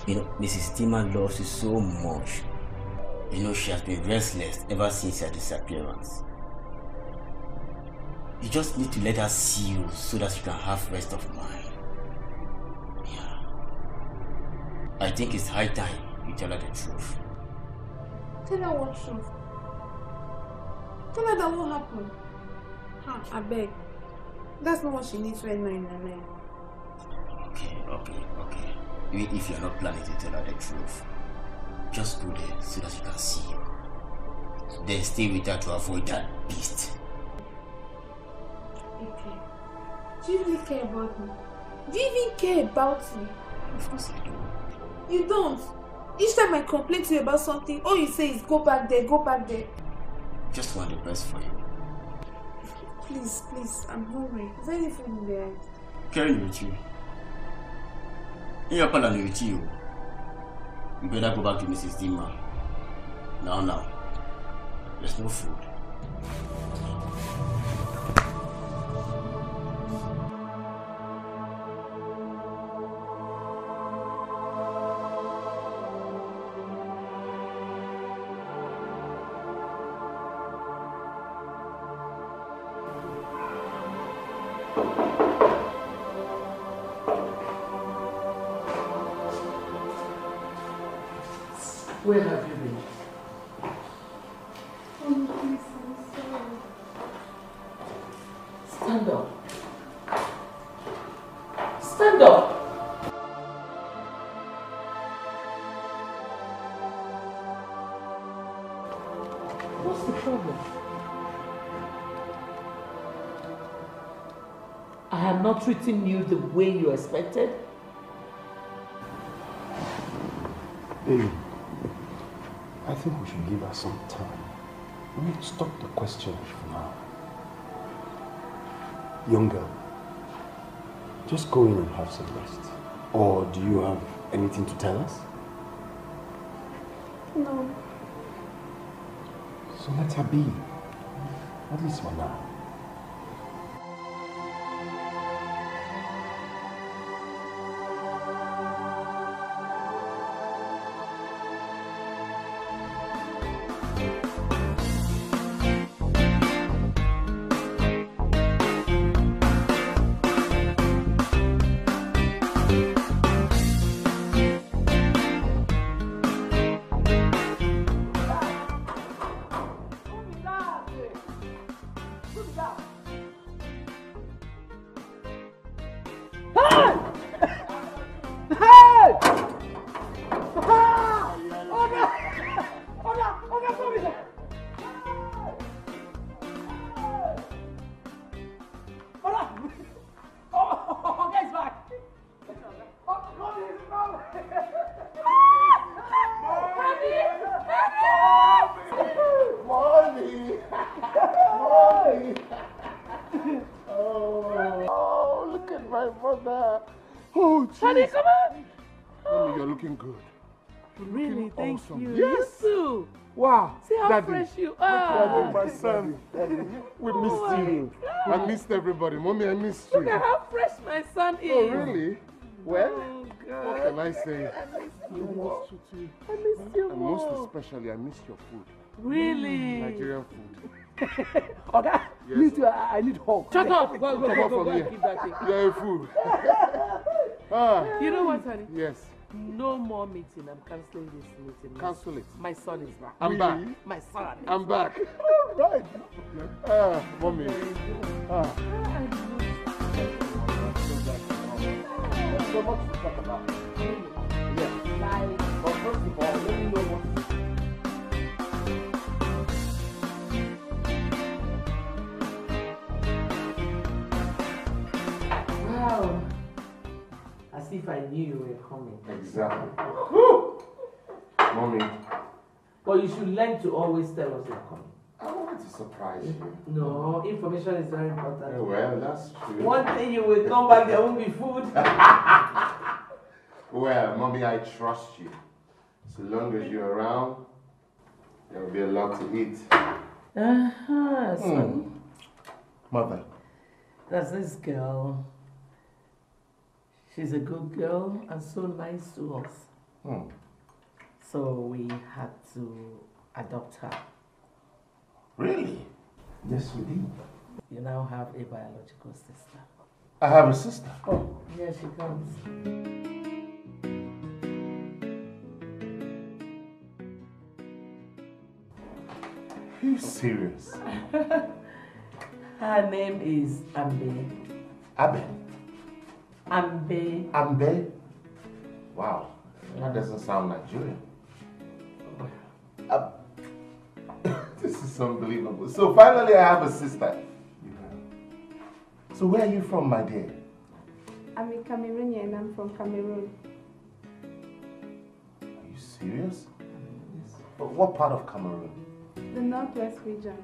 You know, Mrs. Tima loves you so much. You know, she has been restless ever since her disappearance. You just need to let her see you so that you can have rest of mind. Yeah. I think it's high time you tell her the truth. Tell her what truth. Tell her that what happened. Huh, I beg. That's not what she needs right now in her. Okay, okay, okay. Even if you're not planning to tell her the truth, just go there so that you can see her. Then stay with her to avoid that beast. Okay. Do you really care about me? Do you even care about me? Of course I do. You don't. Each time I complain to you about something, all you say is go back there, go back there. Just want the best for you. Please, please, I'm hungry. Is there anything in there? Carry with you. In your plan with you. You better go back to Mrs. Dima. Now, now. There's no food. Not treating you the way you expected. Baby, I think we should give her some time. We need to stop the questioning for now. Young girl, just go in and have some rest. Or do you have anything to tell us? No. So let her be. At least for now. You. Look at how fresh my son is. Oh, really? Well, Oh, God. what can I say? I miss you more. missed you too. I miss you And more. most especially, I missed your food. Really? Nigerian food. Okay, Yes. me too. I, I need hug. Shut up. Go, go, go, go, go here. and keep that thing. You're a fool. ah. You know what, honey? Yes. No more meeting. I'm canceling this meeting. Cancel it. My son is back. I'm back. My son. is I'm back. right. Ah, mommy. Ah. So much to talk about. Yes. But first of all, let me know what Wow. As if I knew you were coming. Exactly. Mommy, But you should learn to always tell us you're coming. I wanted to surprise you. No, information is very important. Oh, well, that's true. One thing you will come back, there won't be food. Well, mommy, I trust you. So long as you're around, there will be a lot to eat. Uh-huh, son. Mother. There's this girl. She's a good girl and so nice to us. Hmm. So we had to adopt her. Really? Yes, we did. You now have a biological sister. I have a sister. Oh, here she comes. Are you serious? Her name is Ambe. Abe. Ambe. Ambe? Wow. That doesn't sound Nigerian. Uh, this is unbelievable. So finally I have a sister. So where are you from, my dear? I'm a Cameroonian and I'm from Cameroon. Are you serious? But what part of Cameroon? The Northwest region.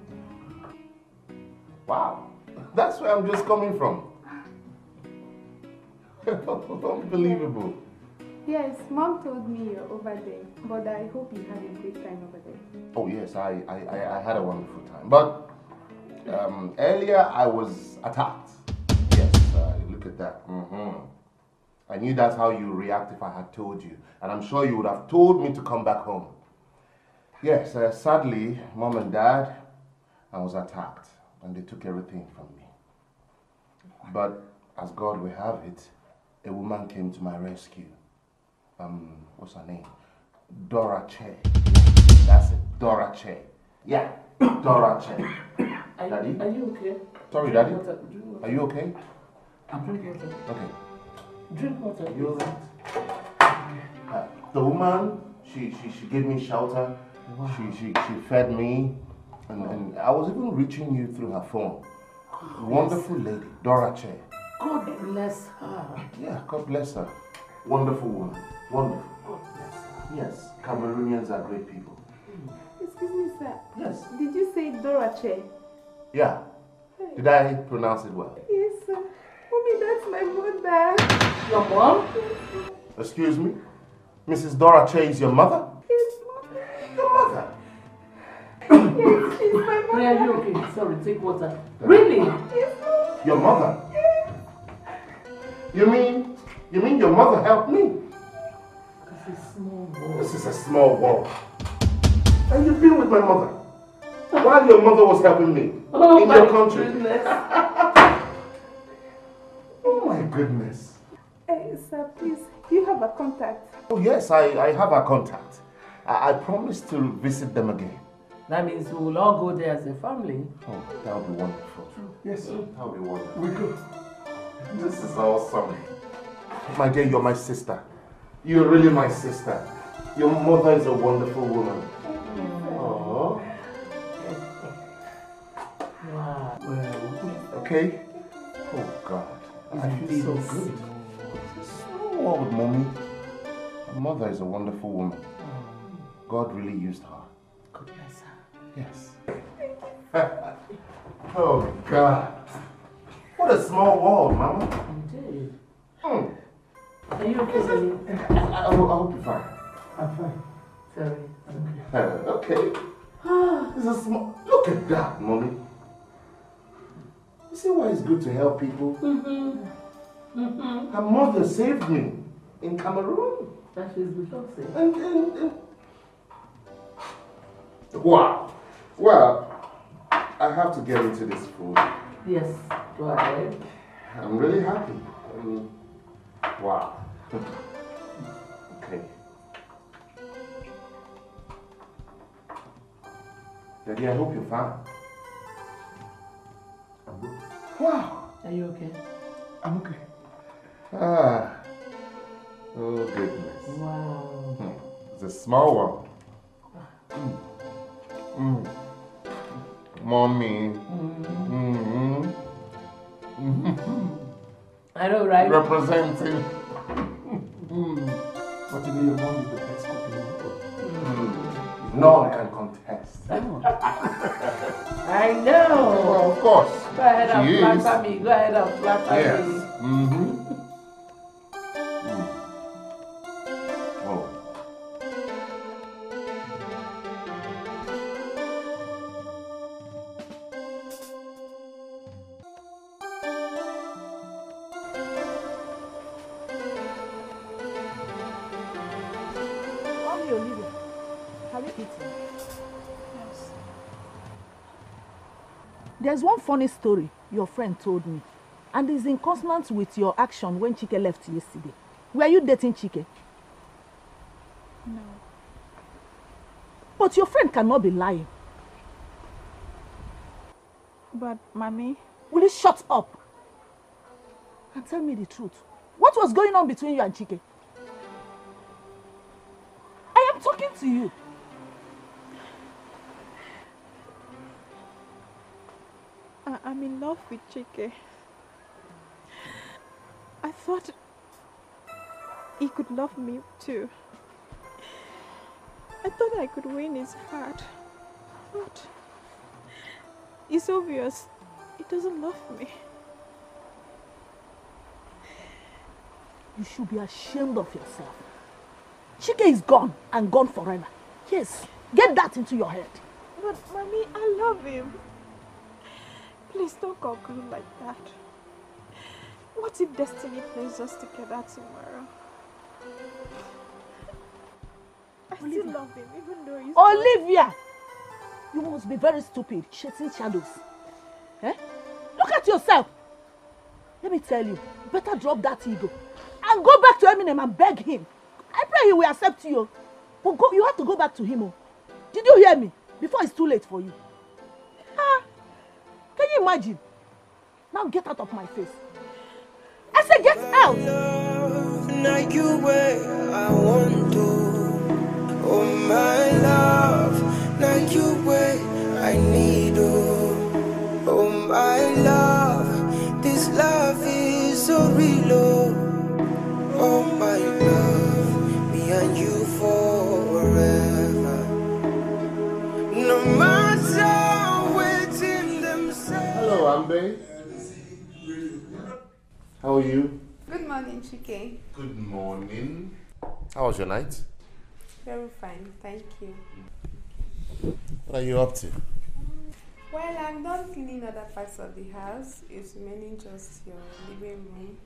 Wow. That's where I'm just coming from. Unbelievable. Yes, mom told me you're over there, but I hope you had a great time over there. Oh yes, I, I, I- had a wonderful time. But um, earlier I was attacked. Yes, uh, look at that. hmm I knew that's how you react if I had told you. And I'm sure you would have told me to come back home. Yes, uh, sadly, mom and dad, I was attacked and they took everything from me. But as God will have it, a woman came to my rescue. Um, what's her name? Dora Che. That's it, Dora Che. Yeah, Dora Che. Are, Daddy? are you okay? Sorry, Drink Daddy. water, drink water. Are you okay? I'm drinking water. Okay. Drink water. You alright? Uh, the woman, she, she, she gave me shelter. She, she, she fed me. And, and I was even reaching you through her phone. Wonderful lady, Dora Che. God bless her. Yeah, God bless her. Wonderful woman. Wonderful. Oh, yes, Cameroonians are great people. Hmm. Excuse me, sir. Yes. Did you say Dorache? Yeah. Did I pronounce it well? Yes, sir. Mommy, that's my mother. Your mom? Yes, Excuse me? Mrs. Dora Che is your mother? Yes, mother. Your mother? Yes, she's my mother. Are you okay? Sorry, take water. Really? Yes. Your mother? Yes. You mean, you mean your mother helped me? This is small world. This is a small world. And you've been with my mother. While your mother was helping me Oh in my your country. goodness. Oh my goodness. Hey, sir, please, do you have a contact? Oh yes, I, I have a contact. I, I promise to visit them again. That means we will all go there as a family. Oh, that would be wonderful. Yes, sir. That would be wonderful. We could. This is awesome. My dear, you're my sister. You're really my sister. Your mother is a wonderful woman. Oh. Wow. Okay? Oh God. I feel so good. What with mommy? My mother is a wonderful woman. God really used her. Goodness. Yes. oh God. What a small world, Mama. Indeed. Hmm. Are you okay? I, will I you're fine. I'm fine. Sorry. Uh, okay. This is small. Look at that, mommy. You see why it's good to help people? Mm-hmm. Mm-hmm. Her mother saved me in Cameroon. That is with us. And, and, and... Wow. Well, I have to get into this food. Yes, go ahead. I'm really happy. Um, wow. Okay. Daddy, I hope you're fine. Wow. Are you okay? I'm okay. Ah. Oh, goodness. Wow. Hmm. It's a small one. Mm. Mm. Mommy. Mm-hmm. Mhm. I know, right? Representing. Mm. But you know your mom is the best cook in the world. Mm. No one can contest. I know. Well, of course. Go ahead and She is. flatter me. Go ahead and flatter Yes. me. Mm-hmm. Funny story your friend told me, and it's in consonance with your action when Chike left yesterday. Were you dating Chike? No. But your friend cannot be lying. But, mommy, Will you shut up and tell me the truth? What was going on between you and Chike? I am talking to you. I, I'm in love with Chike. I thought he could love me too. I thought I could win his heart. But it's obvious he doesn't love me. You should be ashamed of yourself. Chike is gone and gone forever. Yes, get that into your head. But, mommy, I love him. Please don't conclude like that. What if destiny places us together tomorrow? I still love him, even though he's Olivia! You must be very stupid, chasing shadows. Eh? Look at yourself. Let me tell you, better drop that ego and go back to Eminem and beg him. I pray he will accept you. But go, you have to go back to him. Oh. Did you hear me? Before it's too late for you. Ah, can you imagine? Now get out of my face. I said get out. Now you where I want to. Oh my love, now you where I need to. Oh my love, this love is so real. oh. My love, me and you forever. No matter waiting them say. Hello, Ambe. How are you? Good morning, Chike. Good morning. How was your night? Very fine, thank you. What are you up to? Well, I'm done cleaning other parts of the house. It's remaining just your living room.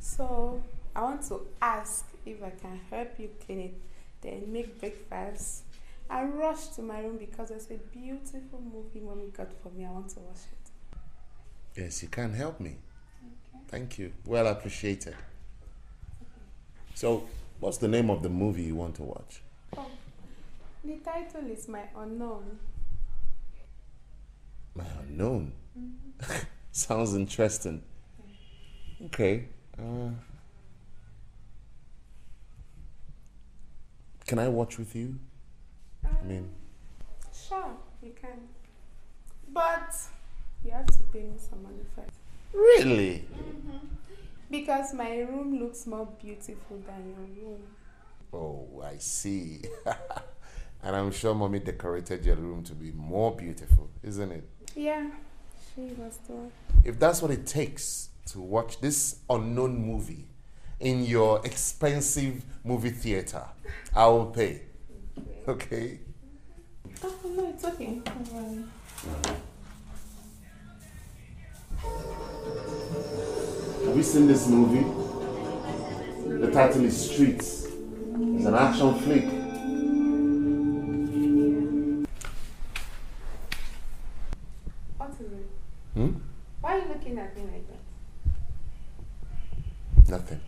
So I want to ask if I can help you clean it, then make breakfast. I rushed to my room because there's a beautiful movie mommy got for me. I want to watch it. Yes, you can help me. Thank you. Well appreciated. So, what's the name of the movie you want to watch? Oh, the title is My Unknown. My unknown. Sounds interesting. Okay. Uh, can I watch with you? I mean, Sure, you can. But you have to pay me some money first. really? Mm-hmm. Because my room looks more beautiful than your room. Oh, I see. and I'm sure mommy decorated your room to be more beautiful, isn't it? Yeah, she was the one. If that's what it takes to watch this unknown movie in your expensive movie theater, I will pay. Okay? Oh, no, it's okay. Don't worry. Have you seen this movie? The title is Streets. It's an action flick. What is it? Hmm? Why are you looking at me like that? Nothing.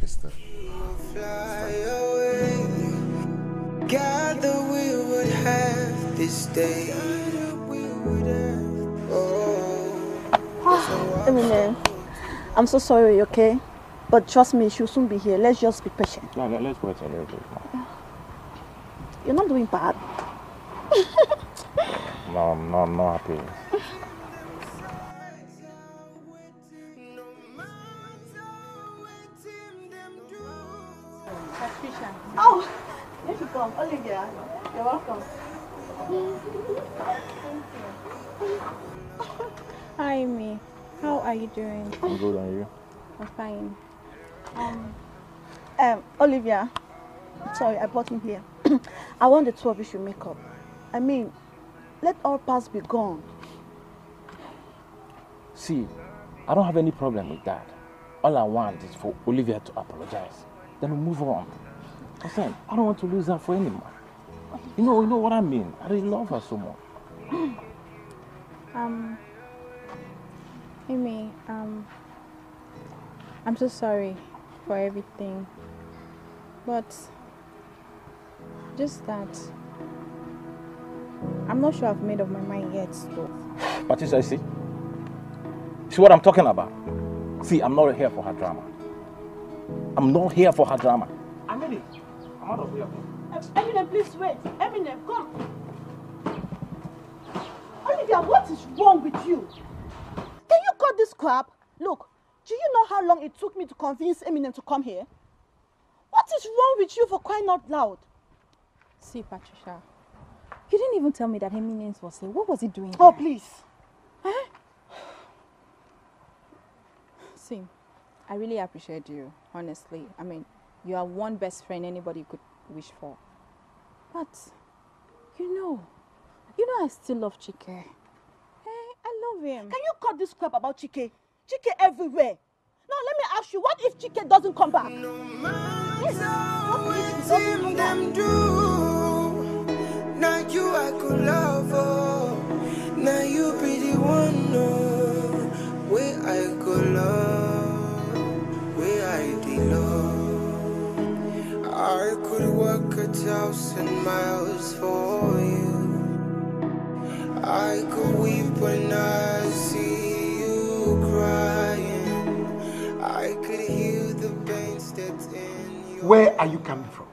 Just a... fly away. God, that we would have this day. Eminem, I'm so sorry, okay? But trust me, she'll soon be here. Let's just be patient. No, no, let's wait a little bit. You're not doing bad. No, I'm not, I'm not happy. Oh, here you come. Olivia, you're welcome. Are you doing? I'm good, are you? I'm fine. Um, um, Olivia, sorry, I brought him here. I want the two of you should make up. I mean, let all past be gone. See, I don't have any problem with that. All I want is for Olivia to apologize. Then we move on. I Listen, I don't want to lose her for anyone. You know, you know what I mean? I really love her so much. Um, Amy, um, I'm so sorry for everything. But just that I'm not sure I've made up my mind yet though. Patricia, see? See what I'm talking about? See, I'm not here for her drama. I'm not here for her drama. I mean it. I'm out of here. Eminem, please wait. Eminem, come. Olivia, what is wrong with you? Can you cut this crap? Look, do you know how long it took me to convince Eminem to come here? What is wrong with you for crying out loud? See, Patricia, you didn't even tell me that Eminem was here. What was he doing? Oh, here? please. Eh? See, I really appreciate you, honestly. I mean, you are one best friend anybody could wish for. But, you know, you know I still love Chike. Hey, I love him. Can you cut this crap about Chike? Chike everywhere. Now let me ask you, what if Chike doesn't come back? Yes. What if he doesn't come back? Now you I could love oh. Now you be the one oh. Where I could love Where I did love I could walk a thousand miles for you I could weep when I see you crying I could heal the pains that's in Where are you coming from?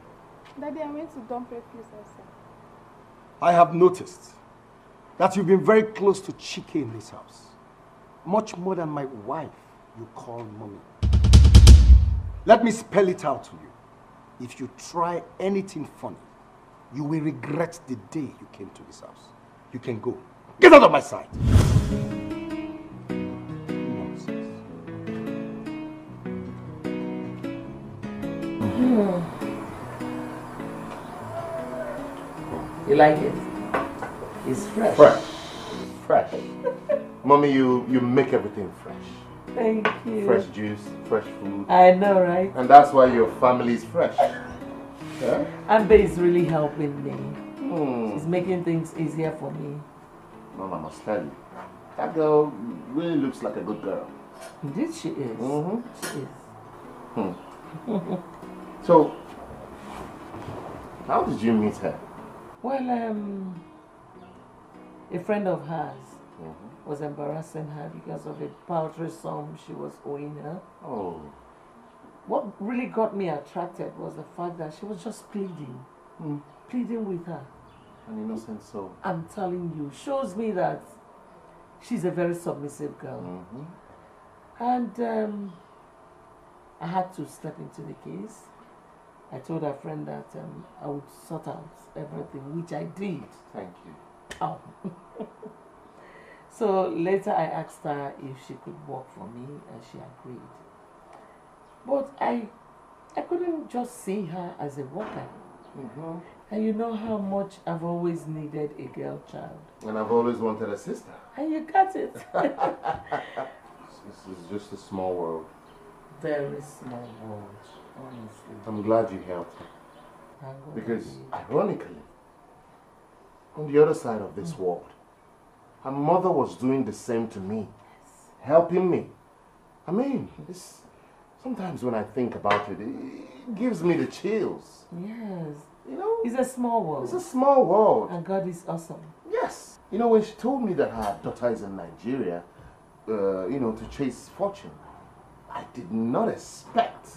Daddy, I went to dump refuse outside. I have noticed that you've been very close to Chike in this house. Much more than my wife you call mommy. Let me spell it out to you. If you try anything funny, you will regret the day you came to this house. You can go. Get out of my sight! Hmm. You like it? It's fresh. Fresh. Fresh. Mommy, you, you make everything fresh. Thank you. Fresh juice, fresh food. I know, right? And that's why your family is fresh. Yeah? Ambe is really helping me. Hmm. She's making things easier for me. Mom, I must tell you, that girl really looks like a good girl. Indeed, she is. Mm-hmm. She is. Hmm. So, how did you meet her? Well, um, a friend of hers Mm-hmm. was embarrassing her because of a paltry sum she was owing her. Oh. What really got me attracted was the fact that she was just pleading, Hmm. Pleading with her. An innocent soul. I'm telling you, shows me that she's a very submissive girl. Mm-hmm. And um, I had to step into the case. I told her friend that um, I would sort out everything, which I did. Thank you. Oh. so later I asked her if she could work for me, and she agreed. But I, I couldn't just see her as a worker. Mm-hmm. And you know how much I've always needed a girl child. And I've always wanted a sister. And you got it. This is just a small world. Very small world, honestly. I'm glad you helped God Because, ironically, on the other side of this mm. world, her mother was doing the same to me, helping me. I mean, it's, sometimes when I think about it, it gives me the chills. Yes. You know? It's a small world. It's a small world. And God is awesome. Yes. You know, when she told me that her daughter is in Nigeria, uh, you know, to chase fortune, I did not expect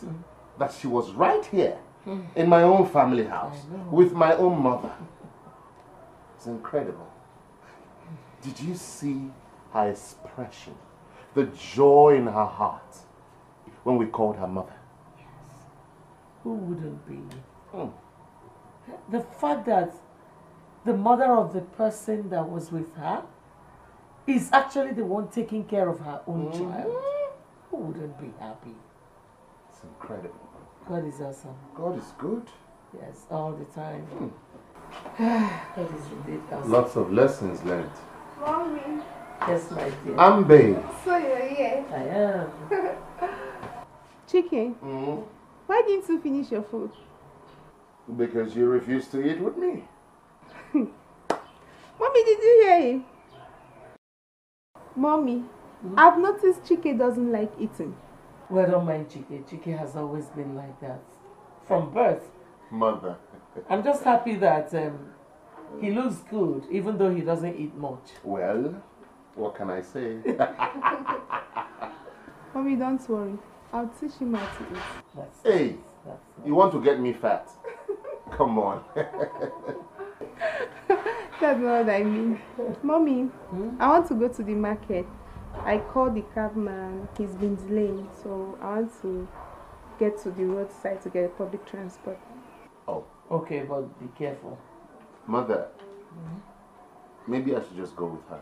that she was right here in my own family house with my own mother. It's incredible. Did you see her expression, the joy in her heart when we called her mother? Yes. Who wouldn't be? Hmm. The fact that the mother of the person that was with her is actually the one taking care of her own Mm-hmm. child. Who wouldn't be happy? It's incredible. God is awesome. God is good. Yes, all the time. Hmm. God is indeed awesome. Lots of lessons learned. Mommy. Yes, my dear. Ambe. So you're here. I am. Chicken, Mm, why didn't you finish your food? Because you refused to eat with me. Mommy, did you hear him? Mommy, I've noticed Chike doesn't like eating. Well, don't mind Chike. Chike has always been like that. From birth. Mother. I'm just happy that um, he looks good, even though he doesn't eat much. Well, what can I say? Mommy, don't worry. I'll teach him how to eat. That's hey, you want to get me fat? Come on. That's not what I mean. Mommy, I want to go to the market. I called the cabman. He's been delaying, so I want to get to the roadside to get public transport. oh, Okay, but be careful. mother. Maybe I should just go with her.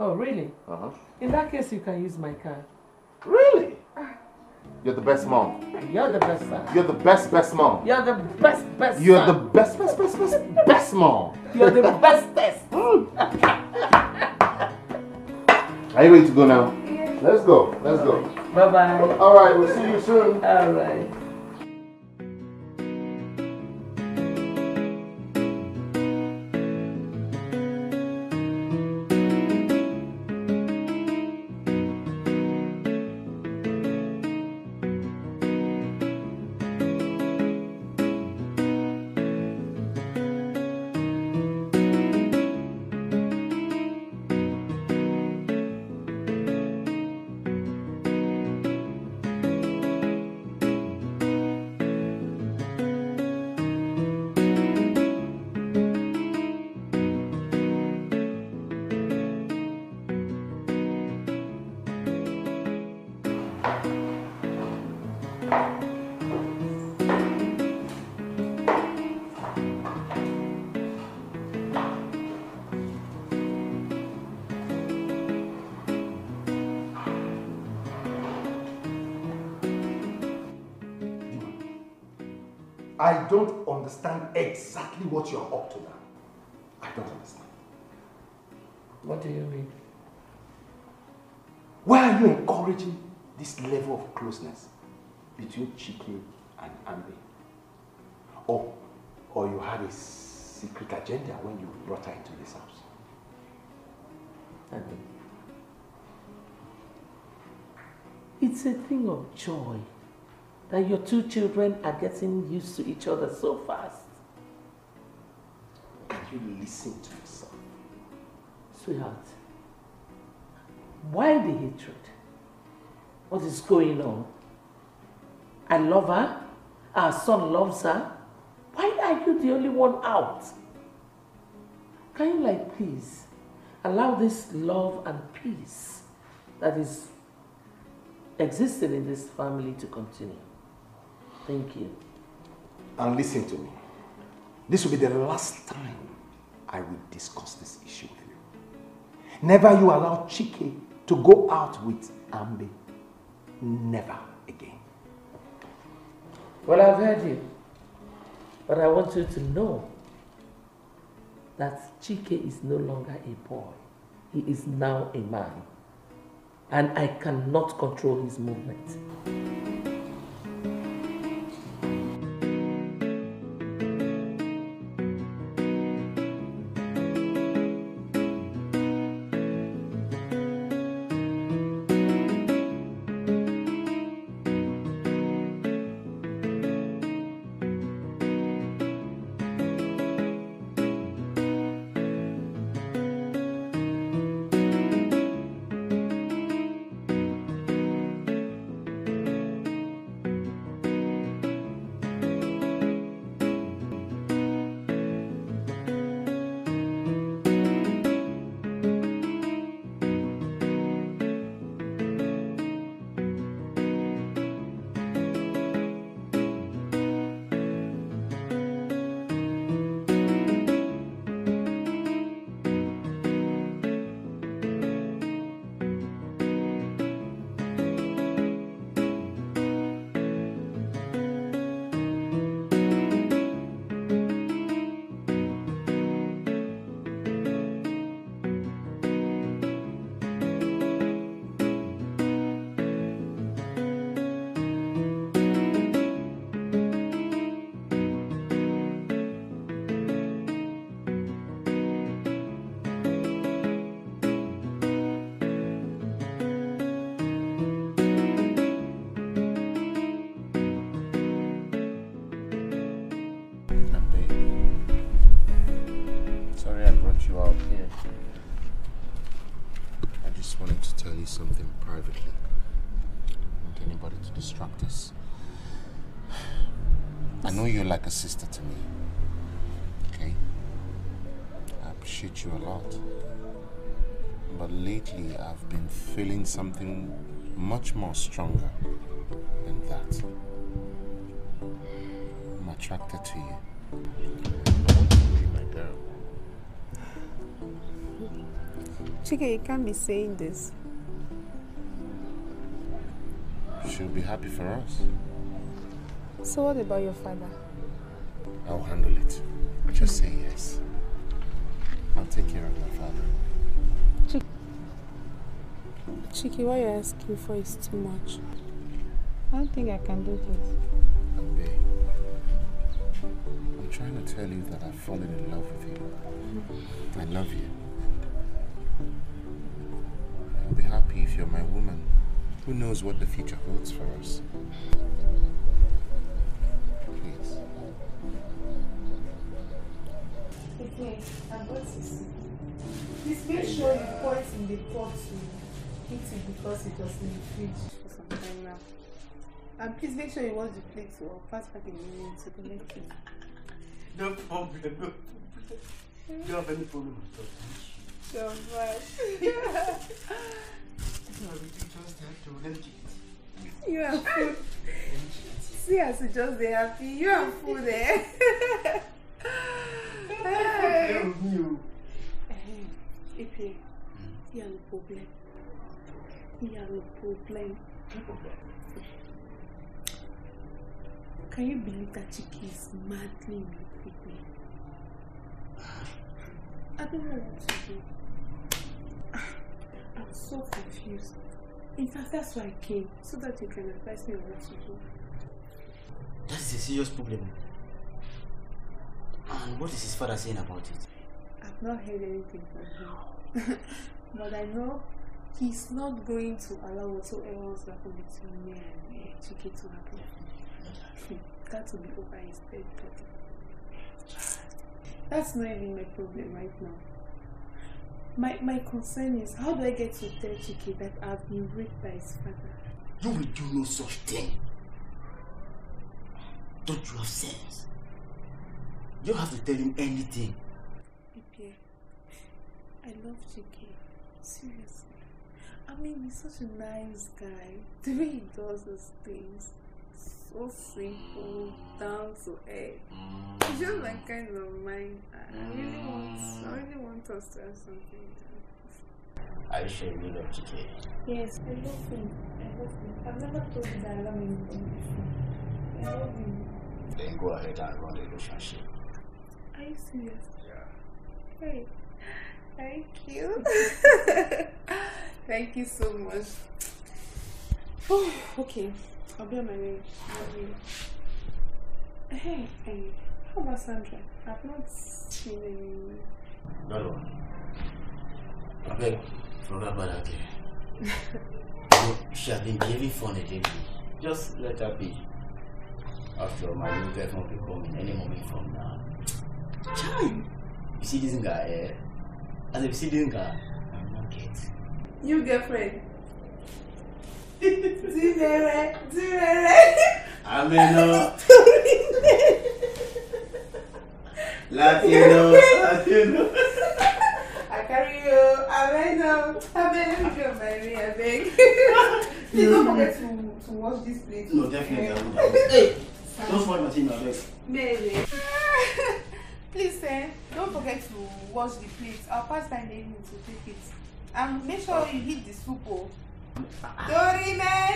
Oh, really? Uh huh. In that case, you can use my car. Really? You're the best mom. You're the best son. You're the best, best mom. You're the best, best You're the best, best, best, best, best mom. You're the bestest. Are you ready to go now? Let's go. Let's go. Bye bye. All right. We'll see you soon. All right. Understand exactly what you're up to now. I don't understand. What do you mean? Why are you encouraging this level of closeness between Chike and Ambe? Or, or you had a secret agenda when you brought her into this house? It's a thing of joy that your two children are getting used to each other so fast. Can you listen to yourself? Sweetheart, why the hatred? What is going on? I love her. Our son loves her. Why are you the only one out? Can you, like, please allow this love and peace that is existing in this family to continue? Thank you. And listen to me. This will be the last time I will discuss this issue with you. Never you allow Chike to go out with Ambe. Never again. Well, I've heard you. But I want you to know that Chike is no longer a boy. He is now a man. And I cannot control his movement. Stronger than that. I'm attracted to you. I want you to be my girl. Chike, you can't be saying this. She'll be happy for us. So what about your father? I'll handle it. Just say yes. I'll take care of my father. Chike, Chike, what you're asking for is too much. I don't think I can do this. Babe, I'm trying to tell you that I've fallen in love with you. I love you. I'll be happy if you're my woman. Who knows what the future holds for us? Please. Okay, I've got this. Please make sure you pour it in the pot to heat it because it was in the fridge for some time now. And please make sure you wash the plate or pass back in the minute to collect it. No problem, no problem. You have any problem with that? So much. No, we just have to let it. you are food. See you just dey happy. You are food there. eh. Hey. You. Ipe, il y a le problème. Il y a le problème. Can you believe that Chike is madly in love with me? I don't know what to do. I'm so confused. In fact, that's why I came, so that you can advise me on what to do. That is a serious problem. And what is his father saying about it? I've not heard anything from him. but I know he's not going to allow whatsoever was happen between me and Chike to happen. that will be over his dead body. That's not even my problem right now. My my concern is how do I get to tell Chike that I've been raped by his father? You will do no such thing. Don't you have sense? You don't have to tell him anything. Pierre, I love Chike. Seriously. I mean, he's such a nice guy. The way he does his things. So simple, down to earth. It's just my kind of mind. I really want I really want us to have something. Are you sure you love Chike? Yes, I love him. I love him. I've never told you that I love him before. I love him. Then go ahead and run the relationship. Are you serious? Yeah. Hey, thank you. thank you so much. Oh, okay. I'll be on my way. Hey, hey, how about Sandra? I've not seen any. No, no. I beg, forget about that girl. You know, she has been behaving funny lately. Just let her be. After all, my new girlfriend will be coming any moment from now. Chai! You see this guy, eh? As if you see this guy, I'm not get. New girlfriend. Zirere, zirere. Ameno. Latino, Latino. I carry you. Ameno. Ameno, if you're married, I beg. Please don't forget to, to wash this plate. No, definitely. I will, I will. Hey! Don't spoil my team, I beg. Baby. Please, eh, don't forget to wash the plate. I'll pass by in the evening to take it. And make sure you heat the soup. Oh. Man.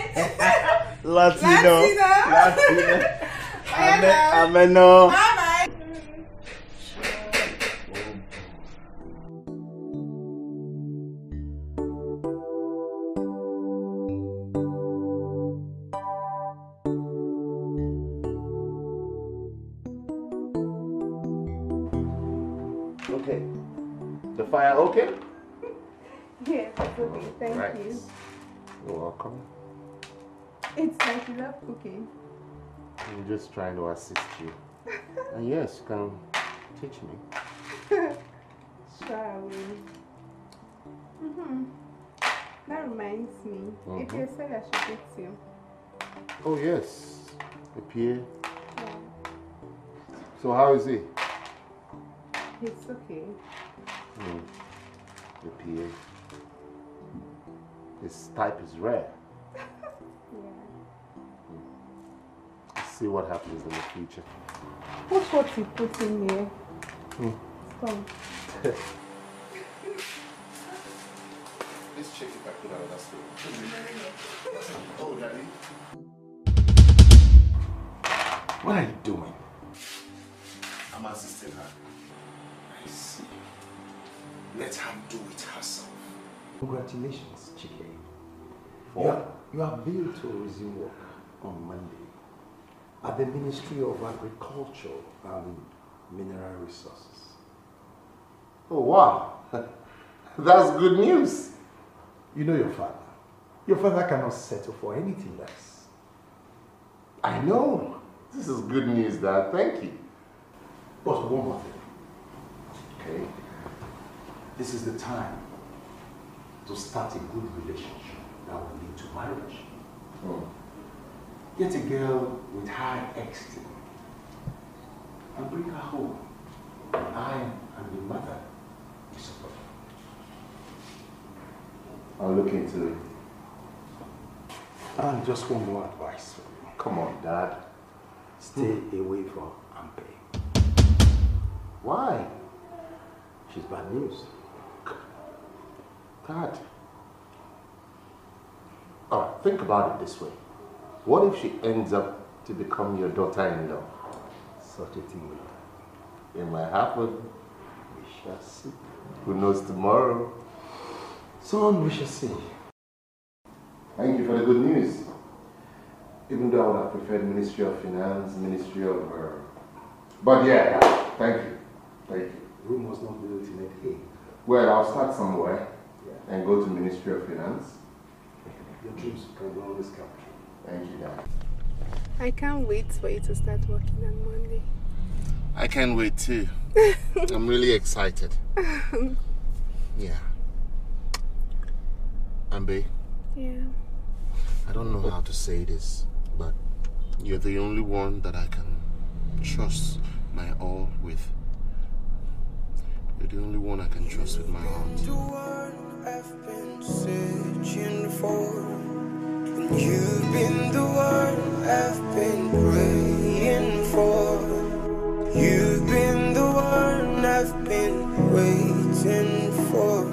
Latino. Latino. Now. Ameno. Love cooking. I'm just trying to assist you. And yes, you can teach me. sure, I will. Mm-hmm. That reminds me. If Mhm. you said I should get you. Oh yes, the PA. Yeah. So how is he? It's okay. Hmm. The PA. His type is rare. Yeah. Let's see what happens in the future. What's what you put in here? Hmm. Stop. Let's check if I put another stove. Oh, daddy. What are you doing? I'm assisting her. I see. Let her do it herself. Congratulations, Chike. You are, you are able to resume work on Monday at the Ministry of Agriculture and Mineral Resources. Oh, wow. That's good news. You know your father. Your father cannot settle for anything less. I know. This is good news, Dad. Thank you. But one more thing. Okay? This is the time to start a good relationship that will lead to marriage. Hmm. Get a girl with high esteem and bring her home. I and the mother will support her. I'll look into it. And just one more advice. Come on, Dad. Stay away from Ambe. Why? She's bad news. Dad. All right, think about it this way. What if she ends up to become your daughter-in-law. Such a thing will It might happen. We shall see. Who knows tomorrow? Son, we shall see. Thank you for the good news. Even though I would have preferred Ministry of Finance, Ministry of... Uh... But yeah, thank you. Thank you. Rome was not built in a day. Well, I'll start somewhere and go to Ministry of Finance. Your dreams can always come true. Thank you, Dad. I can't wait for you to start working on Monday. I can't wait too. I'm really excited. Yeah. Ambe, yeah. I don't know how to say this, but you're the only one that I can trust my all with. You're the only one I can trust with my heart. You've been the one I've been praying for. You've been the one I've been waiting for.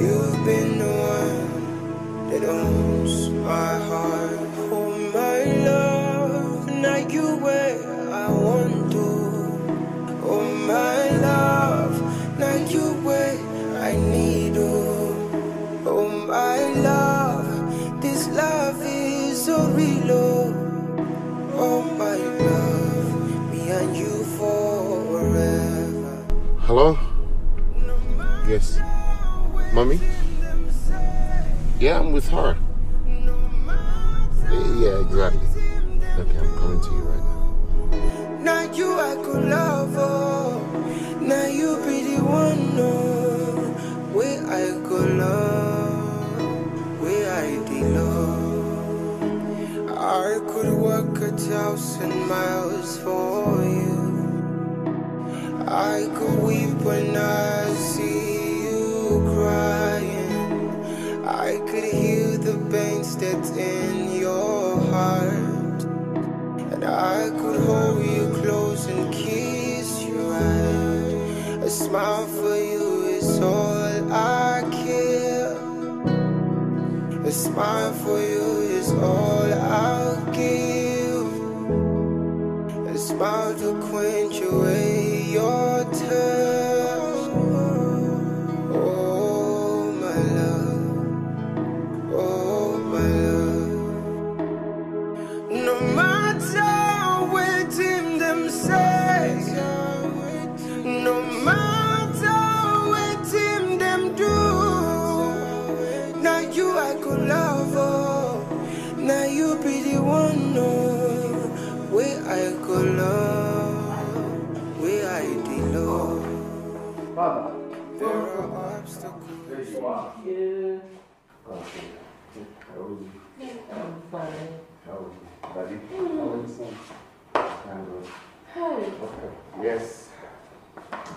You've been the one that owns my heart. Oh, my love, now you where I want to. Oh, my love, now you where I need love, is so real. oh. Oh, my love, me and you forever. Hello? Yes. Mommy? Yeah, I'm with her. Yeah, exactly. Okay, I'm coming to you right now. Now you I could love, oh. Now you be the one, no. I could walk a thousand miles for you. I could weep when I see you crying. I could heal the pains that's in your heart. And I could hold you close and kiss you right. A smile for you is all A smile for you is all I'll give. A smile to quench away your thirst. Father. There are obstacles. There you are. Yeah. Okay. How are you? I'm fine. How are you? Daddy? How are you, son? I'm good. Hi. Okay. Yes.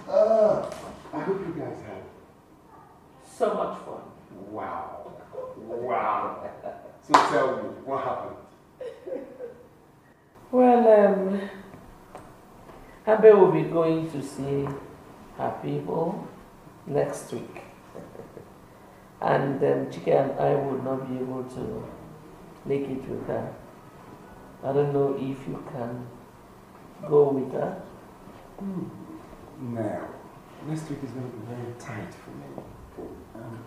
Uh, I hope you guys had So much fun. Wow. Wow. So tell me, what happened? Well, um, Ambe will be going to see her people next week. And um, Chike and I would not be able to make it with her. I don't know if you can go with her. Now, next week is going to be very tight for me. And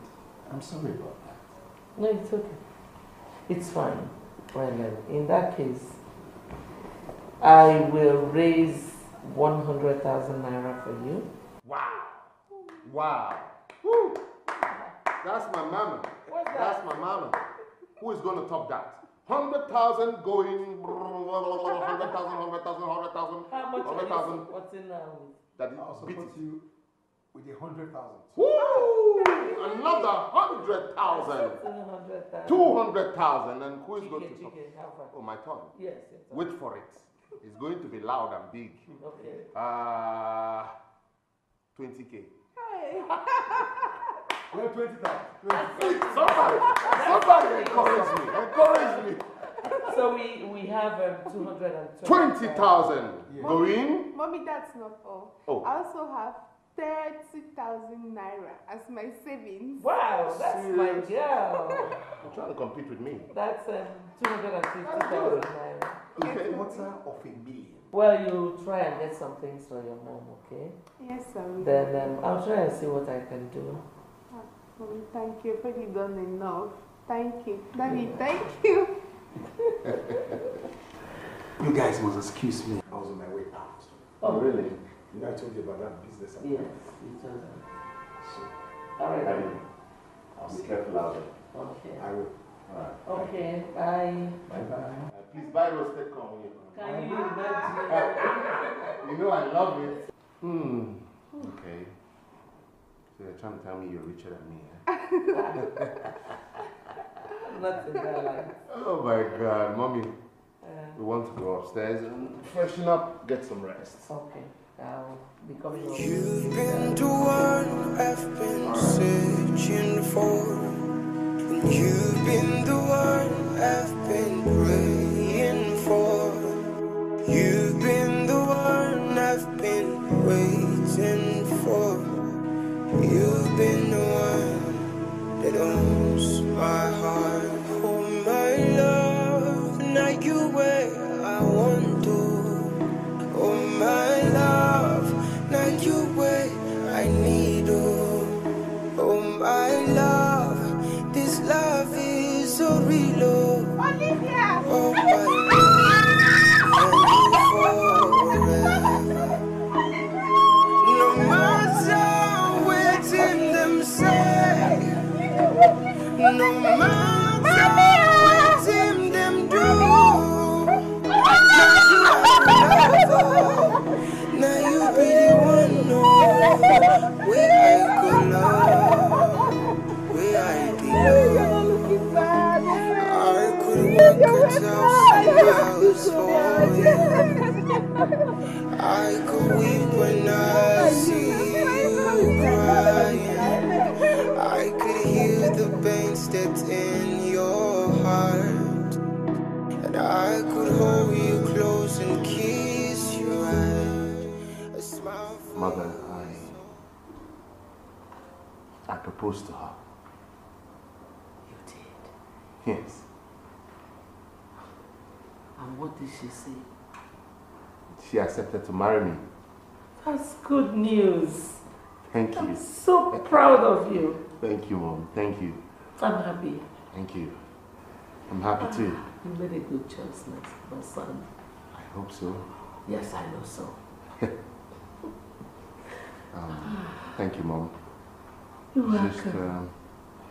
I'm sorry about that. No, it's okay. It's fine. Well, in that case, I will raise 100,000 naira for you. Wow. Wow. Woo. That's my mama. That's my mama. Who is going to top that? 100,000 going. 100,000, 100,000, 100,000. How much are you 100,000. supporting now? That is I'll support you with a hundred thousand. Woo! Another 100,000. 200,000. 200,000. And who is going to Chike, top Chike, how? Oh, my turn. Yes, yes. Wait for it. It's going to be loud and big. Okay. Uh, 20k. Well, 20,000. Somebody, somebody encourage me. Encourage me. So we, we have um, 220. 20,000. Going. Mommy, that's not all. Oh. I also have 30,000 naira as my savings. Wow, that's my Serious? girl. You're trying to compete with me. That's um, 250,000 naira. Okay. answer of a million. Well, you try and get some things for your mom, okay? Yes, I will. Then um, I'll try and see what I can do. Ah, Mommy, thank you. You've already done enough. Thank you. Daddy, thank you. You guys must excuse me. I was on my way out. Oh, really? You know I told you about that business. I- Yes, you told them. So, All right. I mean, I'll be careful out there. Okay. I will. Alright. Okay, bye. Bye bye. Uh, please buy roasted corn when you. Can you imagine? You know I love it. Hmm. Okay. So you're trying to tell me you're richer than me, eh? Not in that life. Oh my god, mommy. Uh, We want to go upstairs and freshen up, get some rest. okay, I'll be coming over. You've been the one I've been searching for. And you've been the one I've been praying for. You've been the one I've been waiting for. You've been the one that owns my heart. No matter in them do, now you be the one, where I go love, where I belong. I could walk a thousand miles for you. I could proposed to her. You did. Yes. And what did she say? She accepted to marry me. That's good news. Thank you. I'm so proud of you. Thank you, Mom. Thank you. I'm happy. Thank you. I'm happy too. You made a good choice, my, my son. I hope so. Yes, I know so. Um, thank you, Mom. You're Just, welcome. um,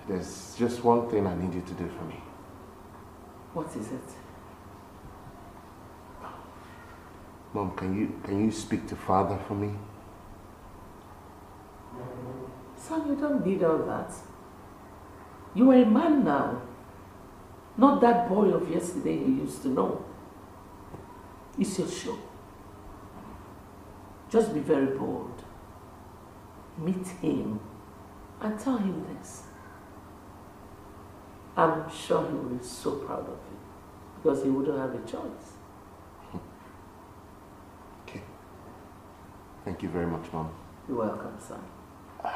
there's just one thing I need you to do for me. What is it? Mom, can you can you speak to Father for me? Son, you don't need all that. You are a man now. Not that boy of yesterday you used to know. It's your show. Just be very bold. Meet him and tell him this. I'm sure he will be so proud of you because he wouldn't have a choice. Okay. Thank you very much, Mom. You're welcome, son.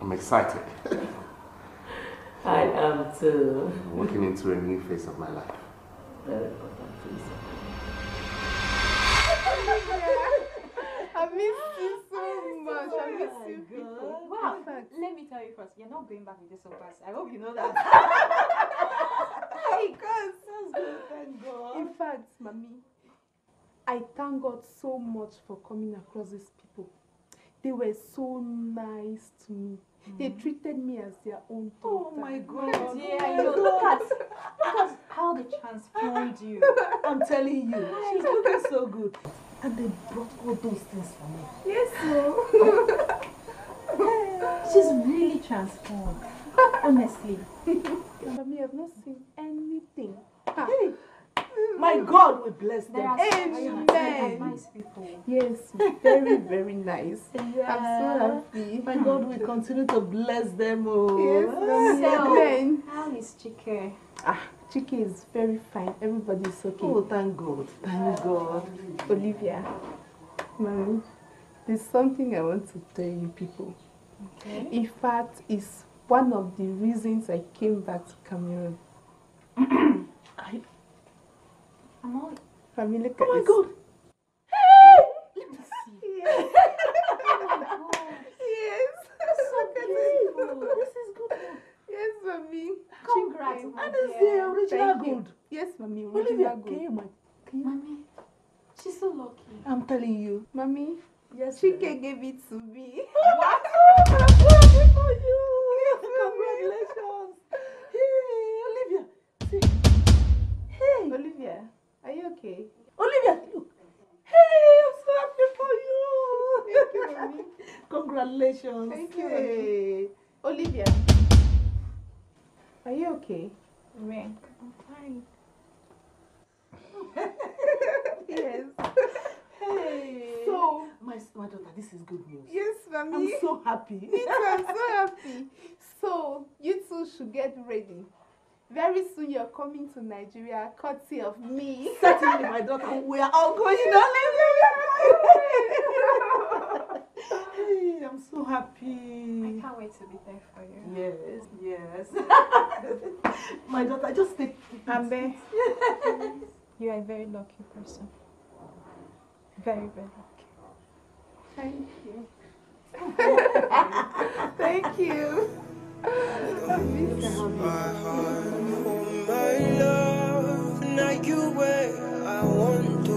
I'm excited. I am too. I'm walking into a new phase of my life. Very important, please. Miss you ah, so much. I miss you people. Wow. Let me tell you first, you're not going back with this over. I hope you know that. Of course. That's good. Thank God. In fact, mommy, I thank God so much for coming across these people. They were so nice to me. They mm. treated me as their own daughter. Oh my God. Yeah, oh I know. Look at, look at how they transformed you. I'm telling you, she's looking so good. And they brought all those things for me. Yes, so. She's really transformed. Honestly. Mommy, I've not seen anything. Hey, my God will bless them. Amen. nice people. Yes, very, very nice. I'm so happy. My God will continue to bless them. Oh. Yes, So, Amen. how is Chike? Ah, Chike is very fine. Everybody's okay. Oh, thank God. Thank ah, God. Olivia, mommy, there's something I want to tell you people. Okay. In fact, it's one of the reasons I came back to Cameroon. I'm all look Oh my this. God. Hey! Let me see. Yes. Oh yes. Look at it. This is good. Yes, mommy. Congrats, And it's the original Thank you. gold. Yes, mommy. Olivia, Original can gold. you imagine? You? Mommy, she's so lucky. I'm telling you. Mommy, Yes. Chike gave it to me. What? I'm happy for you. Congratulations. Hey, Olivia. See. Hey. Olivia, are you okay? Olivia, look. Hey, I'm so happy for you. Thank you, mommy. Congratulations. Thank you, Hey. Olivia, are you okay? Rank. I'm fine. yes. Hey. So, my, my daughter, this is good news. yes, mommy. I'm so happy. Me too, I'm so happy. So, you two should get ready. Very soon you're coming to Nigeria, courtesy of me. Certainly, my daughter. We are all going Hey, I'm so happy. I can't wait to be there for you. Yes, yes. my daughter, just take. Ambe. You are a very lucky person. Very, very lucky. Thank you. Thank you. Oh my love, now you I want to.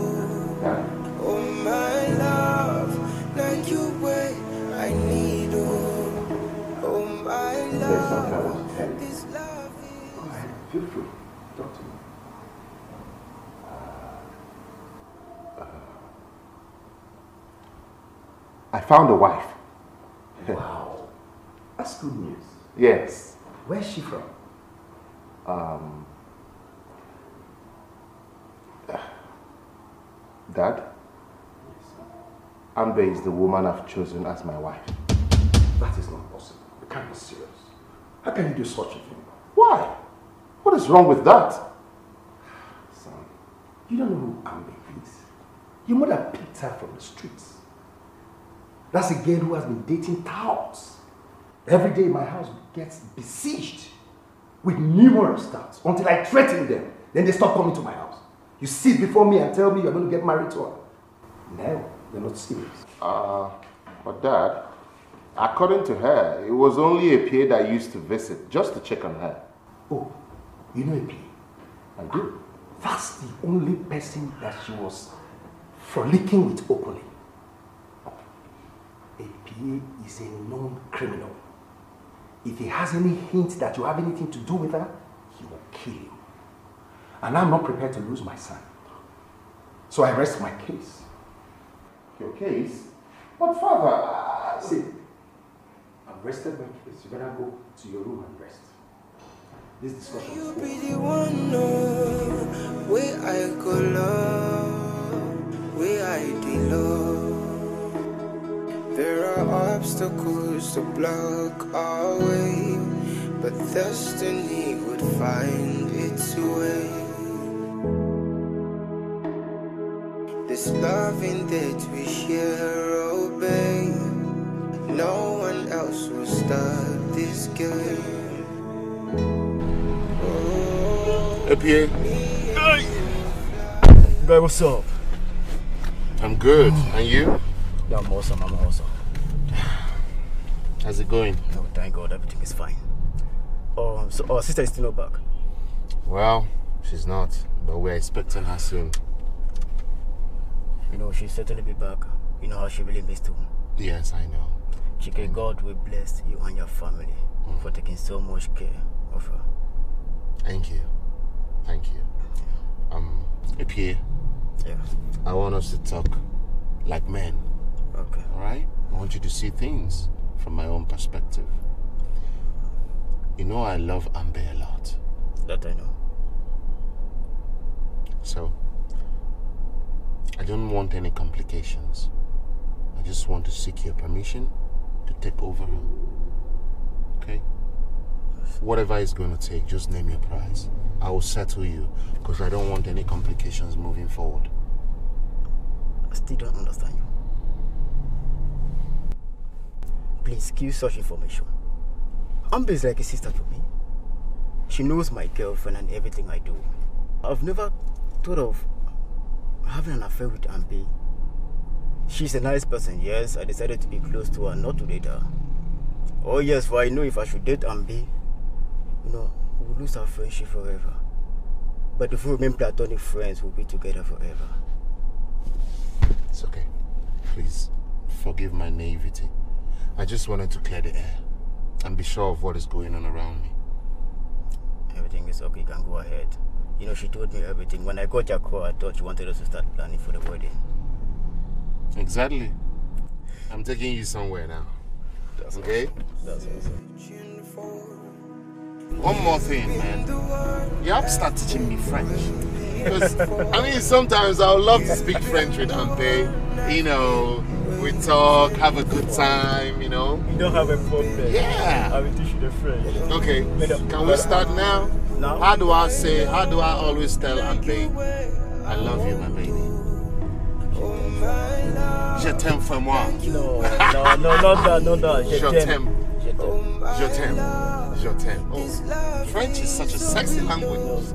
Oh my love, now you I need to. Oh my love, this love Go ahead, feel free. Talk to me. I found a wife. Wow. That's good news. Yes. Where's she from? Um, Dad, Ambe is the woman I've chosen as my wife. That is not possible. You can't be serious. How can you do such a thing? Why? What is wrong with that? Son, you don't know who Ambe is. Your mother picked her from the streets. That's a girl who has been dating touts. Every day my house gets besieged with numerous touts until I threaten them. Then they stop coming to my house. You sit before me and tell me you're going to get married to her. No, they're not serious. Uh, but Dad, according to her, it was only a PA that used to visit just to check on her. Oh, you know a PA? I do. That's the only person that she was frolicking with openly. A PA is a known criminal. If he has any hint that you have anything to do with her, he will kill you. And I'm not prepared to lose my son. So I rest my case. Your case? But father, uh, See, I've rested my case. You better go to your room and rest. This discussion is over. be the one know where I go love, where I de love. There are obstacles to block our way, but destiny would find its way. This loving that we share, oh babe, no one else will start this game. APA, Guy, what's up? I'm good. Mm. And you? I'm awesome. I'm awesome. How's it going? Oh, thank God, everything is fine. Um, so our sister is still not back. Well, she's not, but we're expecting her soon. You know, she'll certainly be back. You know how she really missed you. Yes, I know. Chike, God will bless you and your family for taking so much care of her. Thank you. Thank you. Um, APA, Yeah. I want us to talk like men. Okay. Alright? I want you to see things from my own perspective. You know I love Ambe a lot. That I know. So, I don't want any complications. I just want to seek your permission to take over her. Okay? Whatever it's going to take, just name your price. I will settle you because I don't want any complications moving forward. I still don't understand you. Please give such information. Ambe is like a sister to me. She knows my girlfriend and everything I do. I've never thought of having an affair with Ambe. She's a nice person, yes. I decided to be close to her, not to date her. Oh yes, for I know if I should date Ambe, you know, we'll lose our friendship forever. But if we remain platonic friends, we'll be together forever. It's okay. Please, forgive my naivety. I just wanted to clear the air and be sure of what is going on around me. Everything is okay, you can go ahead. You know, she told me everything. When I got your call, I thought she wanted us to start planning for the wedding. Exactly. I'm taking you somewhere now. That's okay? That's awesome. One more thing, man. You have to start teaching me French. Because, I mean, sometimes I would love to speak French with Ambe. You know, we talk, have a good time, you know. You don't have a problem. Yeah. I will teach you the French. Okay. Uh, Can we uh, start now? Now? How do I say, how do I always tell Ambe, I love you, my baby? Je t'aime for moi. No, no, no, not that, not that. Je Je t'aime. T'aime. Je t'aime. Je t'aime. Oh, French is such a sexy language.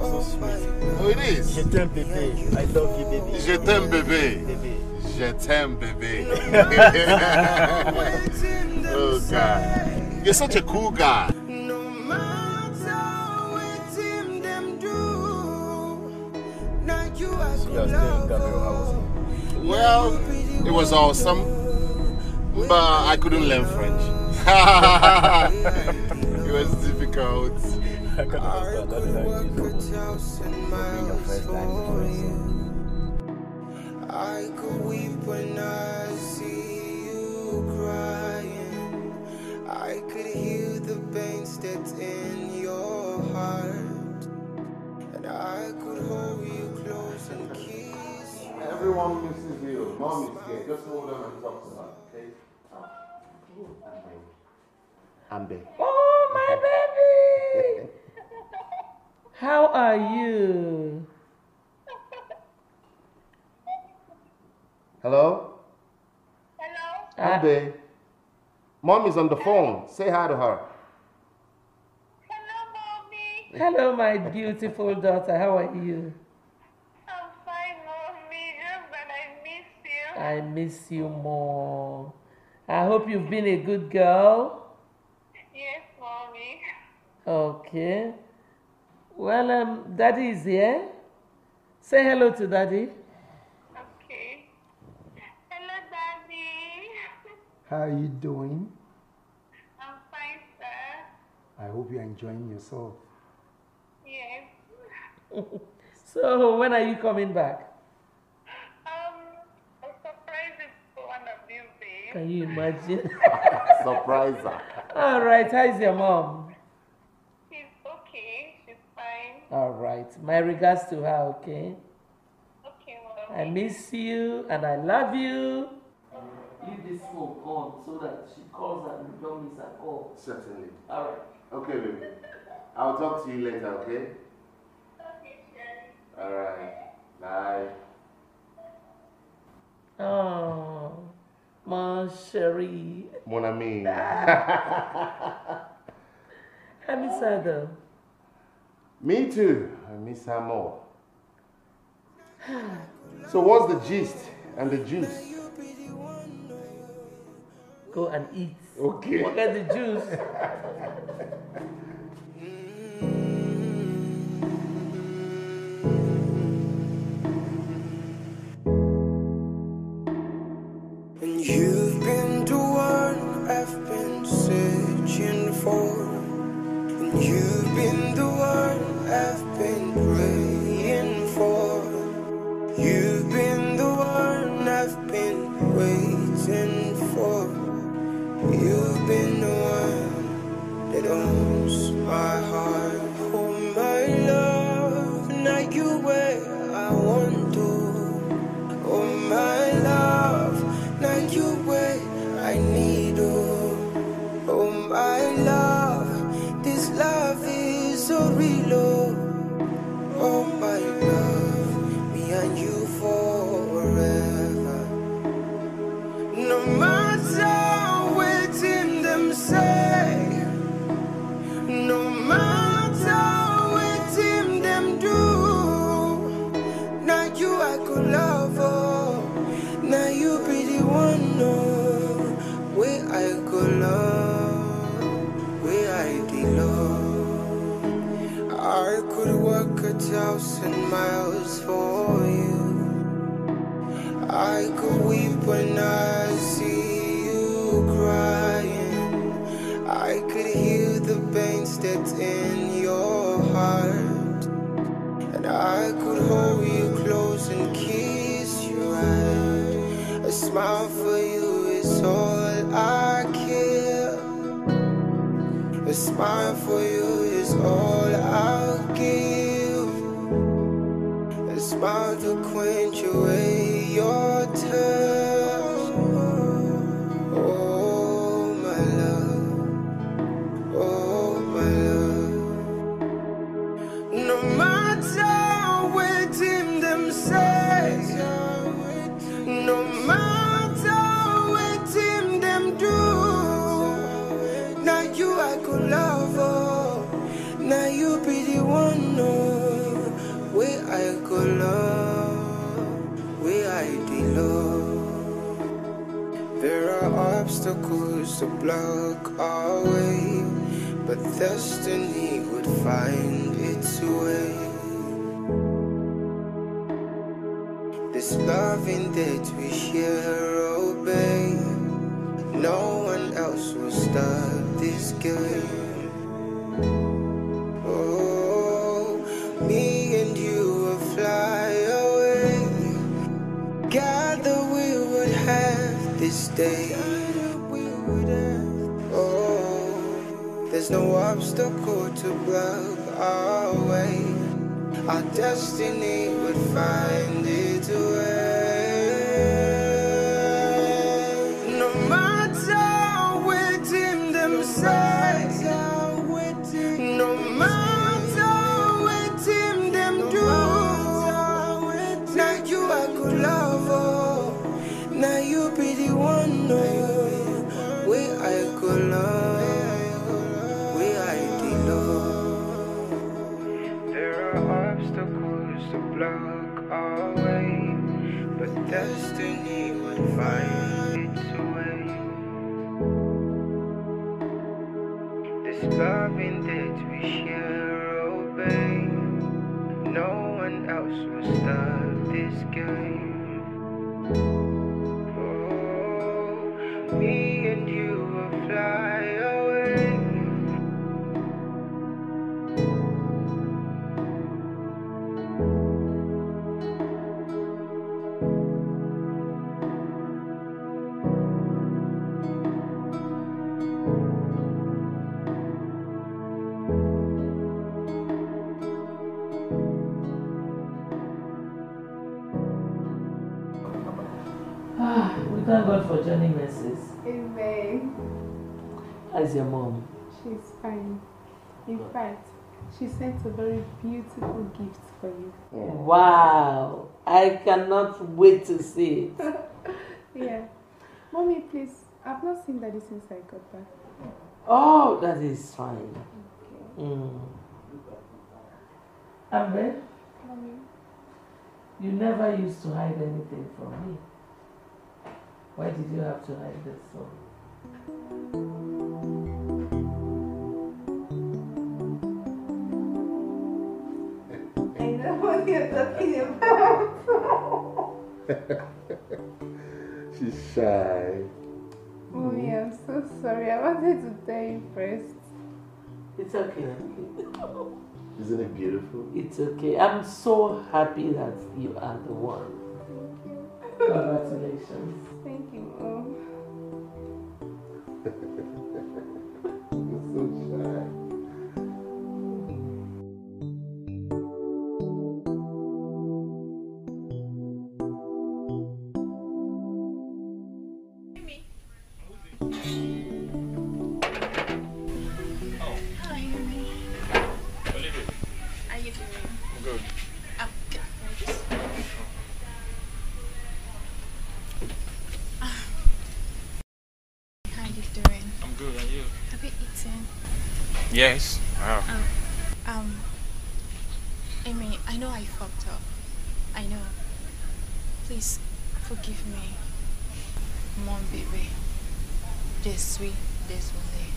So sweet. Oh, it is. Je t'aime, bébé. I love you, baby. Je t'aime, bébé. Je t'aime, bébé. oh, God. You're such a cool guy. You are staying in Gabriel house. Well, it was awesome, but I couldn't learn French. it was difficult. I can understand that is being your first time I could weep when I see you crying. I could hear the pains that's in your heart. And I could hold you close and kiss you. Everyone misses you. Mom is here. Just hold on and talk to her, okay? Ambe. Oh, my baby! How are you? Hello? Hello? Ambe. Mom is on the phone. Say hi to her. Hello, Mommy. Hello, my beautiful daughter. How are you? I'm fine, Mommy. Just that I miss you? I miss you more. I hope you've been a good girl. Yes, mommy. Okay. Well, um, daddy is here. Say hello to daddy. Okay. Hello, Daddy. How are you doing? I'm fine, sir. I hope you're enjoying yourself. Yes. So, when are you coming back? Um, a surprise is for one of these days. Can you imagine? Surprise her. All right. How's your mom? She's okay. She's fine. All right. My regards to her, okay? Okay, I miss you and I love you. Leave this phone on so that she calls and you don't miss her call. Certainly. All right. Okay, baby. I'll talk to you later, okay? Alright. Bye. Oh, my chérie. Mon ami. I miss her though. Me too. I miss her more. So what's the gist and the juice? Go and eat. Okay. Forget the juice. one that In fact, she sent a very beautiful gift for you. Wow, I cannot wait to see it. Yeah. Mommy, please. I've not seen daddy since I got back. Oh, that is fine. Mm. Ambe, Mommy. you never used to hide anything from me. Why did you have to hide this for? I know what you're talking about. She's shy. Oh, Mommy, I'm so sorry. I wanted to tell you first. It's okay. Isn't it beautiful? It's okay. I'm so happy that you are the one. Thank you. Congratulations. Thank you, Mom. Yes, I have. Um, um, Amy, I know I fucked up. I know. Please forgive me. Mom, baby. This sweet, this only.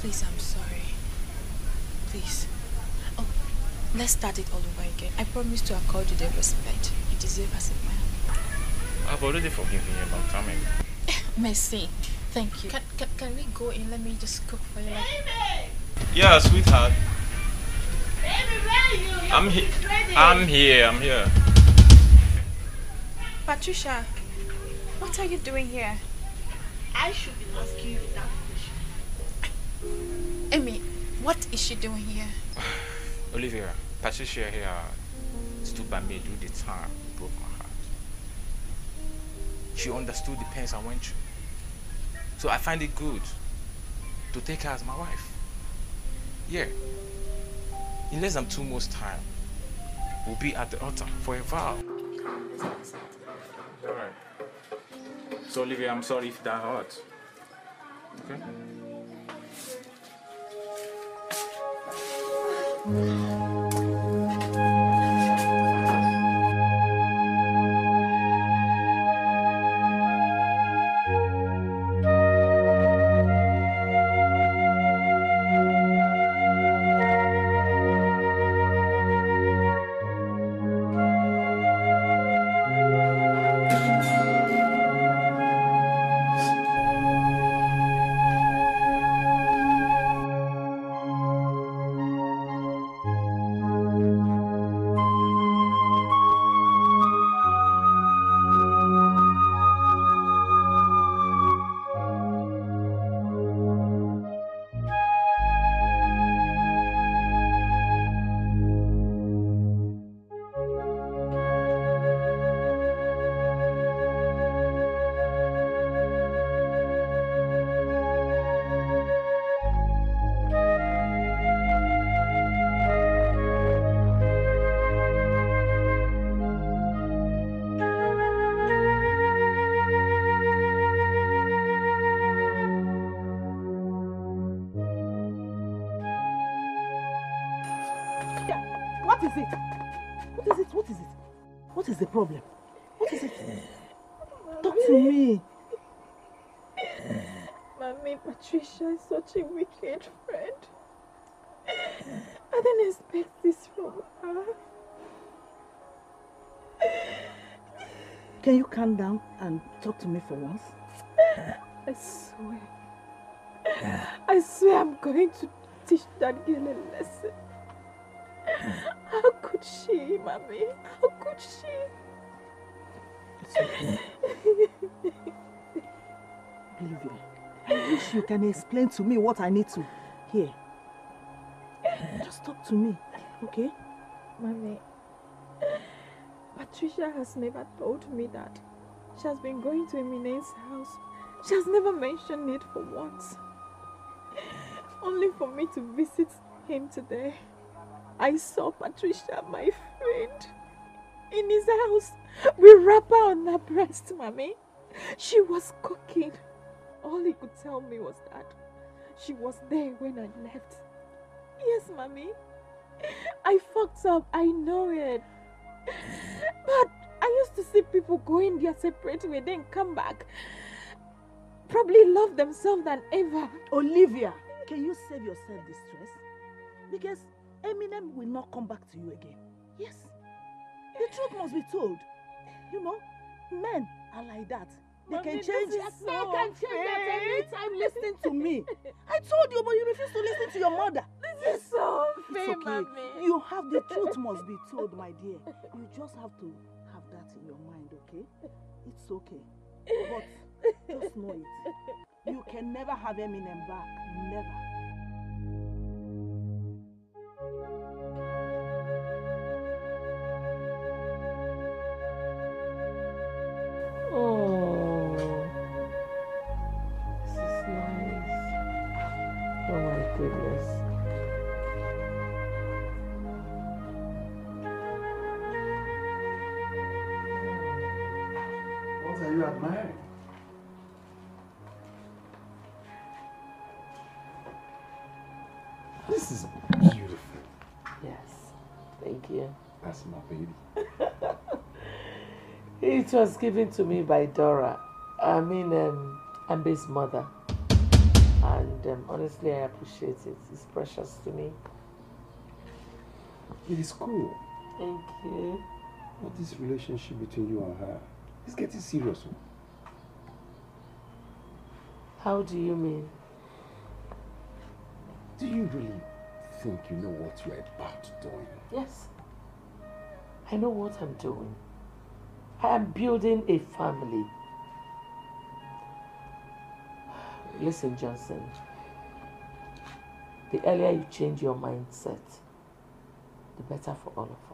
Please, I'm sorry. Please. Oh, let's start it all over again. I promise to accord you the respect you deserve as a man. I've already forgiven you a long time ago. Merci. Thank you. Can, can, can we go in? Let me just cook for you. Baby! Yeah, sweetheart. Baby, where you? I'm here. I'm here. I'm here. Patricia, what are you doing here? I should be asking you that question. Amy, what is she doing here? Olivia, Patricia here stood by me through the time broke my heart. She understood the pains I went through. So I find it good to take her as my wife. Yeah. In less than two months' time, we'll be at the altar for a vow. Alright. So Olivia, I'm sorry if that hurt. Okay? Such a wicked friend. I didn't expect this from her. Can you calm down and talk to me for once? I swear. I swear I'm going to teach that girl a lesson. How could she, mommy? How could she? Olivia, I wish you can explain to me what I need to hear. Just talk to me, okay? Mommy, Patricia has never told me that. She has been going to Eminem's house. She has never mentioned it for once. Only for me to visit him today. I saw Patricia, my friend, in his house with wrapper on her breast, mommy. She was cooking. All he could tell me was that she was there when I left. Yes, mommy. I fucked up. I know it. But I used to see people going their separate way, then come back. Probably love themselves than ever. Olivia, can you save yourself the stress? Because Eminem will not come back to you again. Yes. The truth must be told. You know, men are like that. They Mommy, can change. They so can change at any unfair. time. Listen to me. I told you, but you refuse to listen to your mother. This is so It's unfair, okay. mommy. You have the truth must be told, my dear. You just have to have that in your mind, okay? It's okay. But just know it. You can never have Eminem back. Never. Oh, It was given to me by Dora. I mean, um, Ambe's mother. And um, honestly, I appreciate it. It's precious to me. It is cool. Thank you. But this relationship between you and her is getting serious. oh. How do you mean? Do you really think you know what you're about doing? Yes. I know what I'm doing. I am building a family. Listen, Johnson. The earlier you change your mindset, the better for all of us.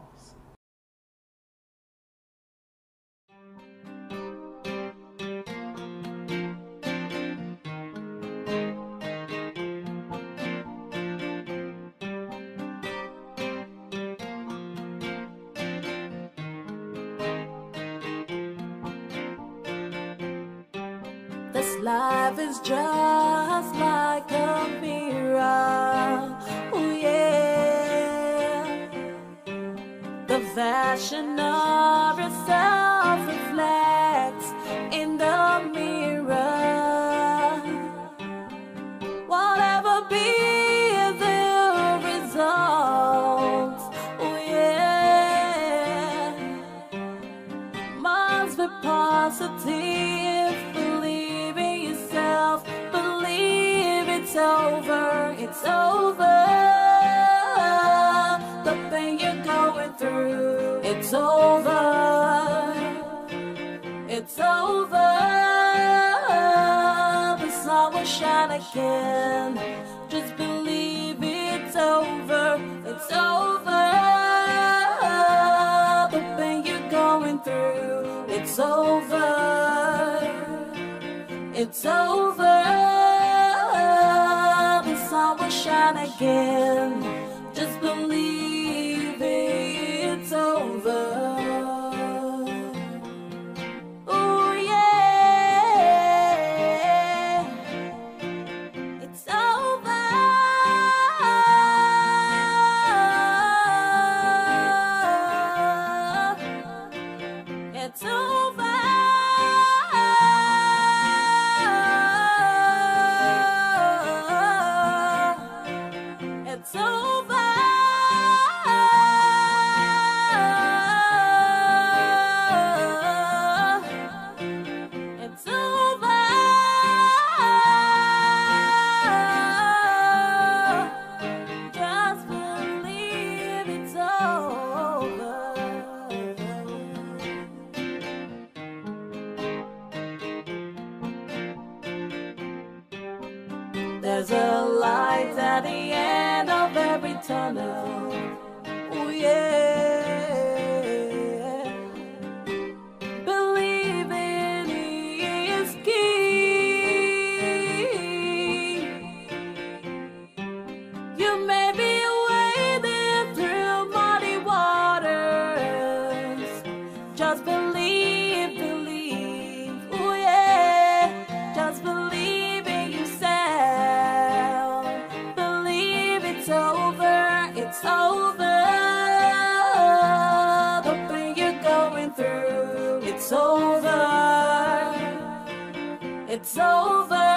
It's over.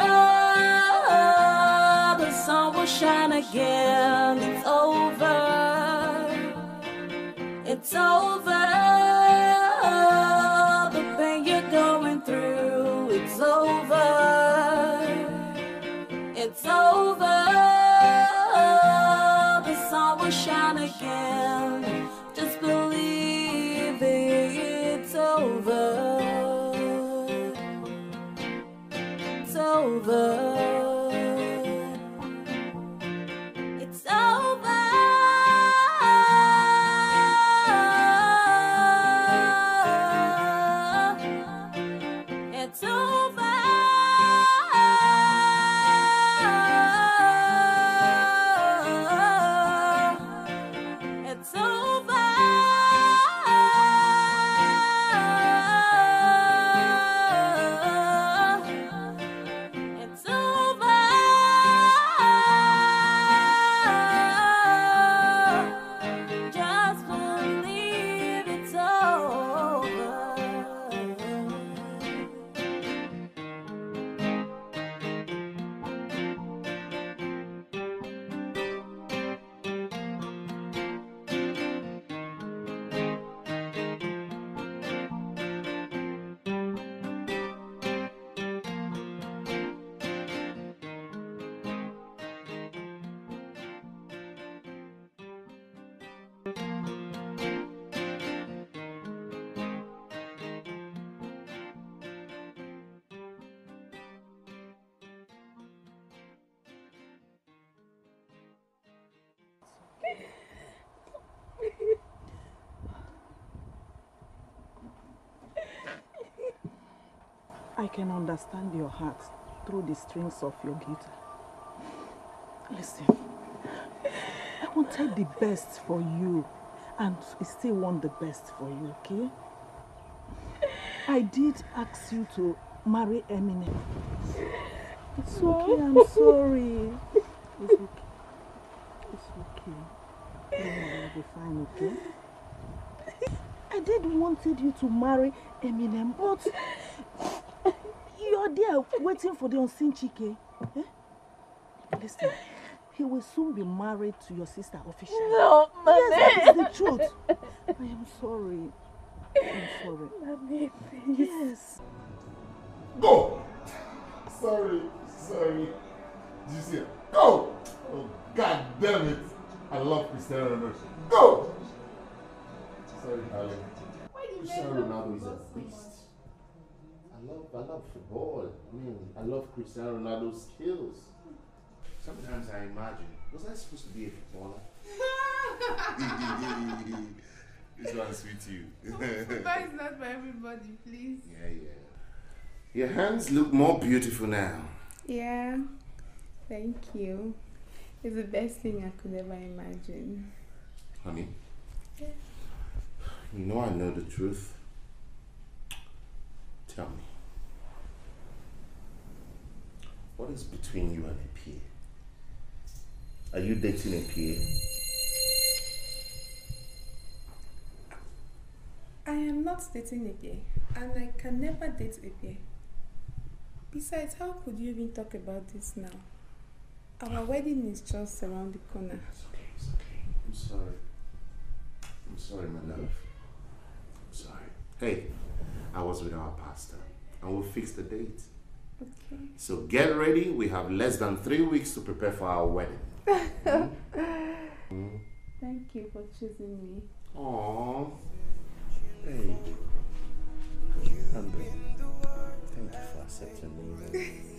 The sun will shine again. It's over. It's over. Can understand your heart through the strings of your guitar. Listen, I wanted the best for you and I still want the best for you, okay? I did ask you to marry Eminem. It's okay, I'm sorry. It's okay. It's okay. Don't worry, I'll be fine, okay? I did wanted you to marry Eminem, but you're there waiting for the unseen chike. Eh? Listen, he will soon be married to your sister officially. No, Mommy. Yes, that is the truth. I am sorry. I'm sorry. Mommy, Yes. Go! Sorry, sorry. Did you see it? Go! Oh, God damn it. I love Cristiano Ronaldo. Go! Sorry, darling. Cristiano Ronaldo is a beast. I love, I love football. I mean, I love Cristiano Ronaldo's skills. Sometimes I imagine, was I supposed to be a footballer? this one's with you. Football is not for everybody, please. Yeah, yeah. Your hands look more beautiful now. Yeah, thank you. It's the best thing I could ever imagine. Honey, you know I know the truth. Tell me. What is between you and a peer? Are you dating a peer? I am not dating a peer, and I can never date a peer. Besides, how could you even talk about this now? Our wedding is just around the corner. It's okay, it's okay. I'm sorry. I'm sorry, my love. I'm sorry. Hey, I was with our pastor, and we'll fix the date. Okay. So get ready. We have less than three weeks to prepare for our wedding. Mm. Thank you for choosing me. Aww. Hey. Ambe, thank you for accepting me.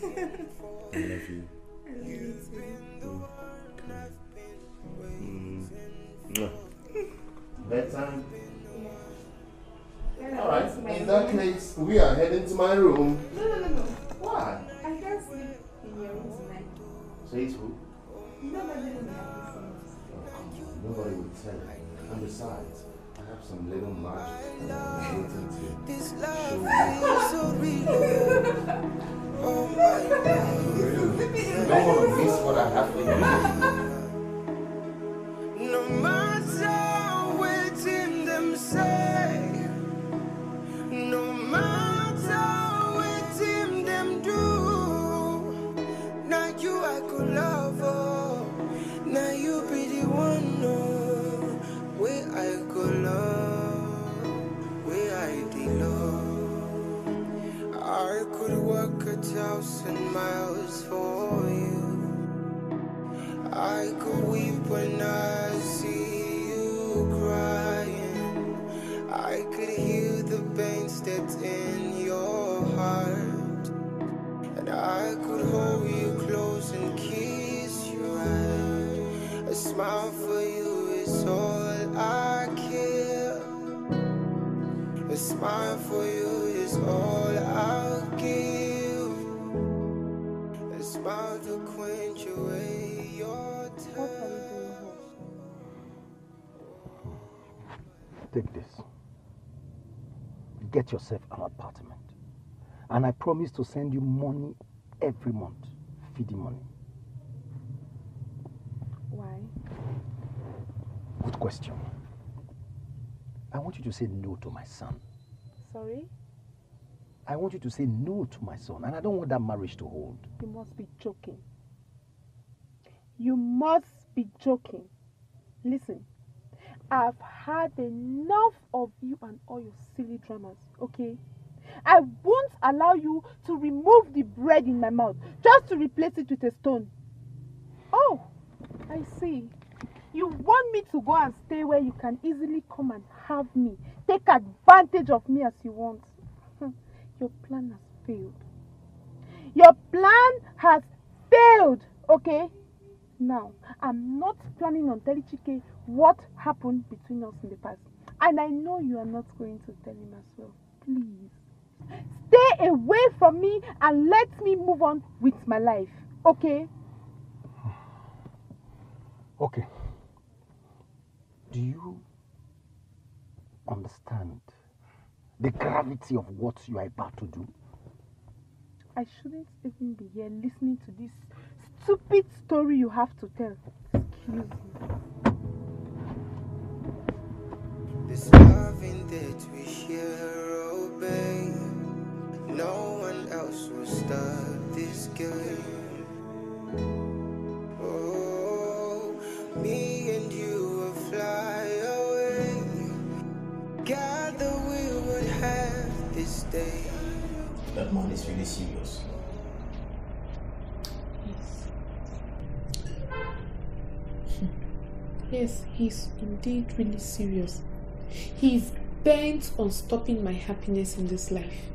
I love you. I love you too. Mm. Mwah. Bedtime? Yeah, Alright, in that case, we are heading to my room. No, no, no, no. Why? I can't sleep in your room tonight. Says who? Nobody will have this Oh, come on, nobody will tell you. And besides, I have some little magic that I'm waiting to This show love you. is so real. Oh my God. You don't want to miss what I have for you. No matter what in them say, no matter could walk a thousand miles for you. I could weep when I see you crying. I could hear the pains that's in your heart. And I could hold you close and kiss eyes. A smile for you is all I care. A smile for you is all I'll A smile to quench away your Take this. Get yourself an apartment. And I promise to send you money every month. Feeding money. Why? Good question. I want you to say no to my son. Sorry? I want you to say no to my son. And I don't want that marriage to hold. You must be joking. You must be joking. Listen, I've had enough of you and all your silly dramas, okay? I won't allow you to remove the bread in my mouth just to replace it with a stone. Oh, I see. You want me to go and stay where you can easily come and have me, take advantage of me as you want. Your plan has failed. Your plan has failed, okay? Now, I'm not planning on telling Chike what happened between us in the past. And I know you are not going to tell him as well. Please. Stay away from me and let me move on with my life. Okay? Okay. Do you understand the gravity of what you are about to do? I shouldn't even be here listening to this stupid story you have to tell. Excuse me. This loving that we really serious. Yes, he's indeed really serious. He's bent on stopping my happiness in this life.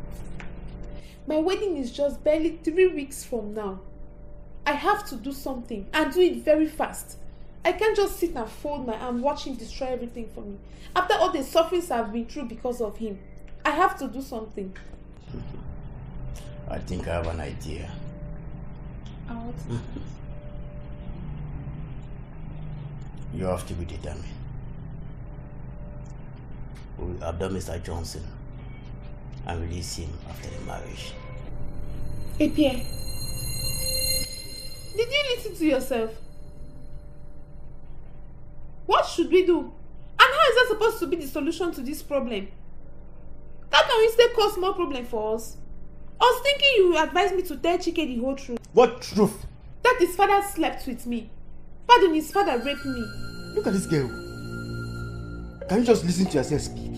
My wedding is just barely three weeks from now. I have to do something and do it very fast. I can't just sit and fold my arm, watch him destroy everything for me. After all the sufferings I've been through because of him, I have to do something. I think I have an idea. Out. You have to be determined. We'll abduct Mr. Johnson and release him after the marriage. Hey Pierre, did you listen to yourself? What should we do? And how is that supposed to be the solution to this problem? That can instead cause more problem for us. I was thinking you advised me to tell Chike the whole truth. What truth? That his father slept with me. Pardon, his father raped me. Look at this girl. Can you just listen to yourself speak?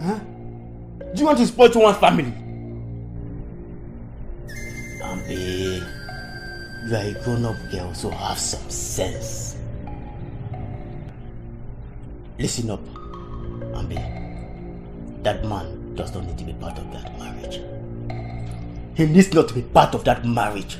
Huh? Do you want to spoil someone's family? Ambe, you are a grown-up girl, so have some sense. Listen up, Ambe. That man does not need to be part of that marriage. He needs not to be part of that marriage.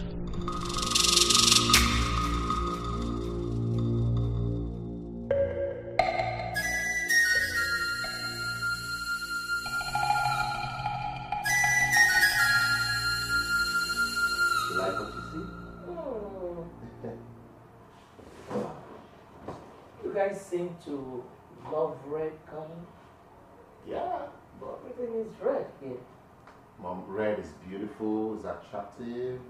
Red is beautiful, it's attractive.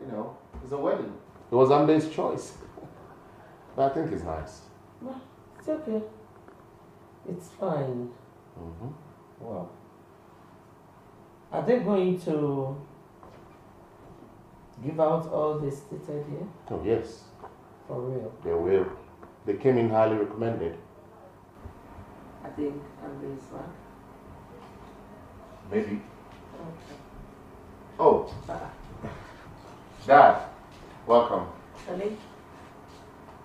You know, it's a wedding. It was Ambe's choice. But I think it's nice. No, it's okay. It's fine. Mm-hmm. Well, are they going to give out all this stated here? Oh, yes. For real? They will. They came in highly recommended. I think Ambe is right. Maybe. Okay. Oh. Dad, welcome. Honey,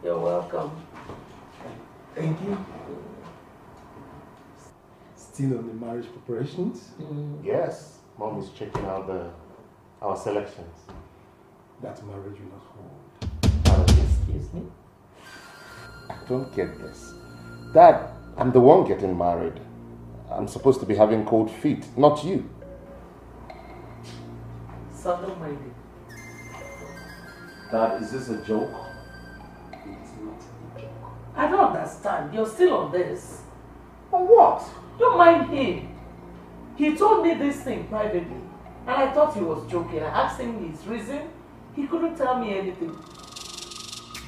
you're welcome. Thank you. Still on the marriage preparations? Mm. Yes. Mom is checking out the our selections. That marriage will not hold. Excuse me? I don't get this. Dad, I'm the one getting married. I'm supposed to be having cold feet, not you. Son, don't mind. Dad, is this a joke? It's not a joke. I don't understand. You're still on this. On what? Don't mind him. He told me this thing privately, and I thought he was joking. I asked him his reason. He couldn't tell me anything.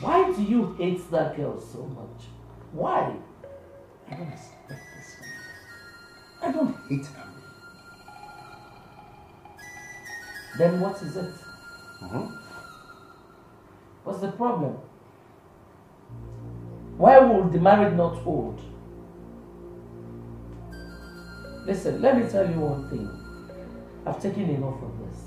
Why do you hate that girl so much? Why? I don't expect this from. I don't hate Ambe. Then what is it? Mm-hmm. What's the problem? Why would the marriage not hold? Listen, let me tell you one thing. I've taken enough of this.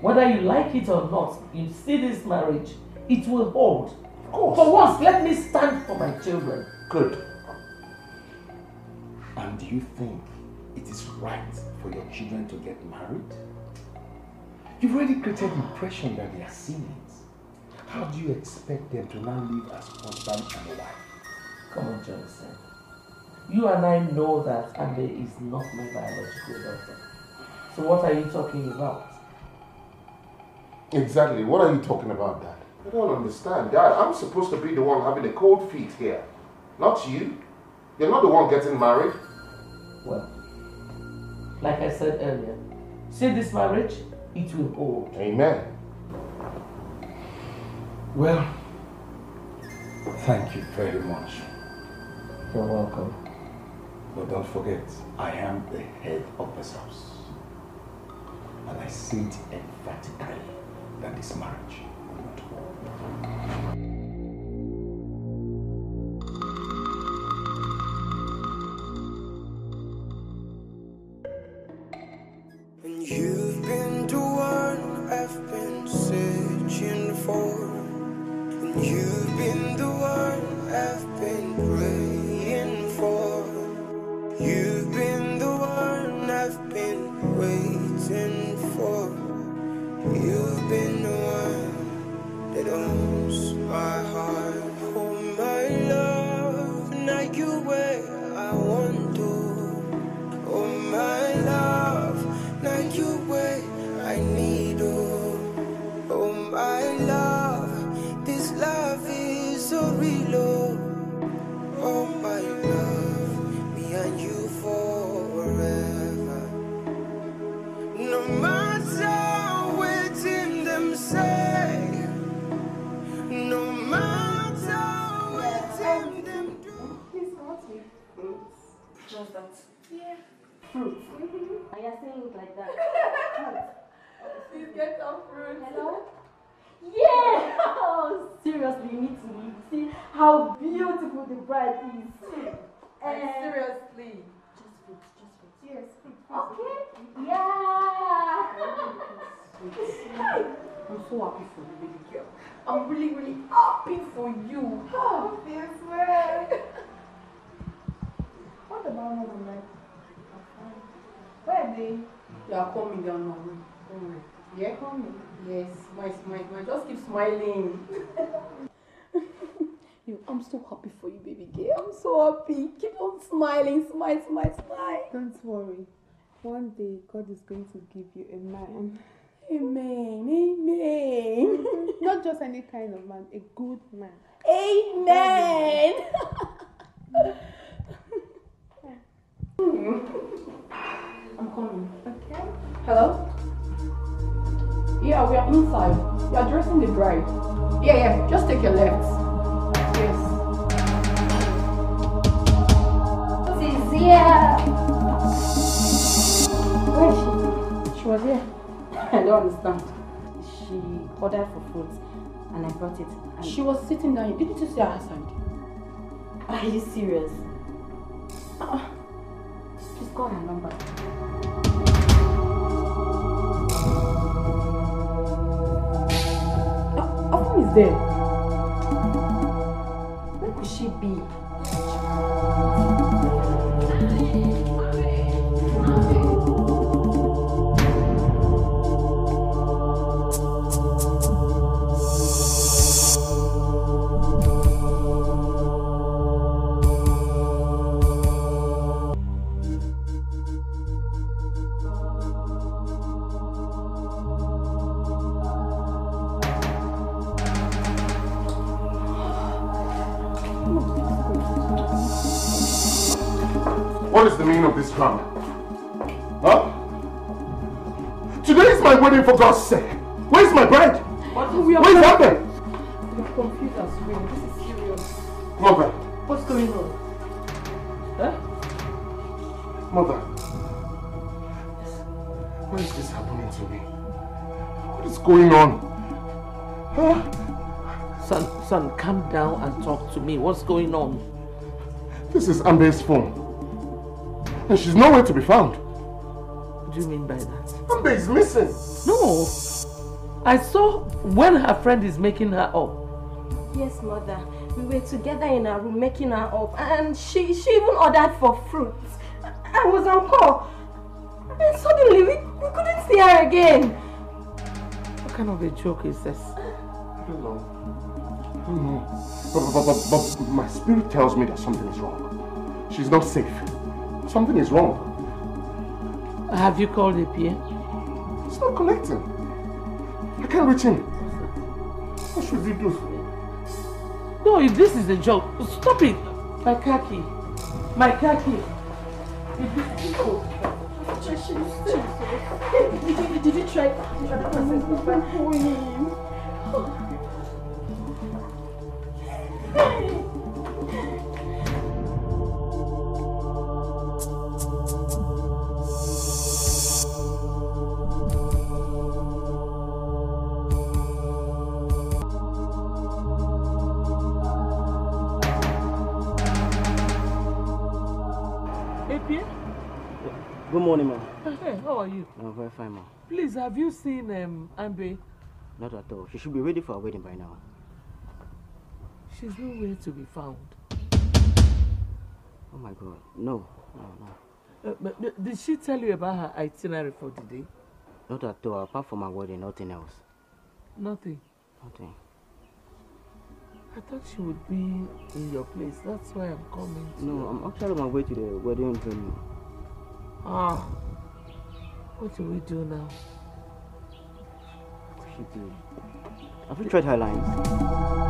Whether you like it or not, you see this marriage, it will hold. Of course. For once, let me stand for my children. Good. And do you think it is right for your children to get married? You've already created the impression that they are siblings. How do you expect them to now live as husband and wife? Come on, Johnson. You and I know that Ambe is not my biological daughter. So what are you talking about? Exactly. What are you talking about, Dad? I don't understand. Dad, I'm supposed to be the one having the cold feet here, not you. You're not the one getting married. Well, like I said earlier, see this marriage, it will hold. Amen. Well, thank you very much. You're welcome. But don't forget, I am the head of this house. And I say it emphatically that this marriage smiling, smile, smile, smile. Don't worry. One day God is going to give you a man. Amen. Amen. Not just any kind of man, a good man. Amen. I'm coming. Okay. Hello? Yeah, we are inside. We are dressing the bride. Yeah, yeah, just take your left. Yes. I don't understand. She ordered for fruit and I brought it. And She was sitting down. Didn't you see her husband? Are you serious? Uh, Please call her number. Afam is there. Where could she be? For God's sake. Where's my bride? We are Where's Ambe? We are confused as well. This is serious. Mother, What's going on? Huh? mother. Why is this happening to me? What is going on? Huh? Son, son, calm down and talk to me. What's going on? This is Ambe's phone. And she's nowhere to be found. What do you mean by that? Ambe is missing. No. I saw when her friend is making her up. Yes, mother. We were together in our room making her up, and she she even ordered for fruits. I was on call, and suddenly we, we couldn't see her again. What kind of a joke is this? I don't know. I don't know. But, but, but, but my spirit tells me that something is wrong. She's not safe. Something is wrong. Have you called APA? It's not connecting. I can't reach him. What should we do? No, if this is a joke, stop it. My khaki. My khaki. Did you, did you try? Did you try to process morning, ma'am. Hey, how are you? I'm very fine, ma'am. Please, have you seen um, Ambe? Not at all. She should be ready for our wedding by now. She's nowhere to be found. Oh my God. No, no, no. Uh, but th- did she tell you about her itinerary for today? Not at all. Apart from our wedding, nothing else. Nothing. Nothing. I thought she would be in your place. That's why I'm coming. No, I'm actually on my way to the wedding venue. Ah. What do we do now? What she did. Have you tried her lines?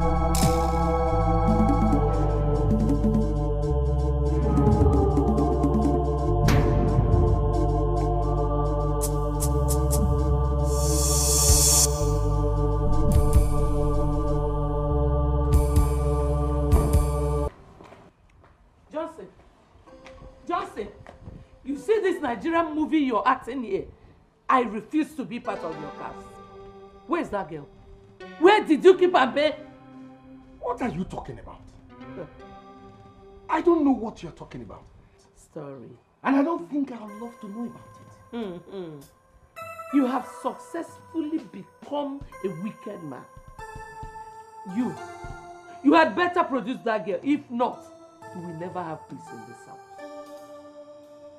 This Nigerian movie you're acting here? I refuse to be part of your cast. Where's that girl? Where did you keep Ambe? What are you talking about? I don't know what you're talking about. Story. And I don't think I'd love to know about it. Mm-hmm. You have successfully become a wicked man. You. You had better produce that girl. If not, you will never have peace in this.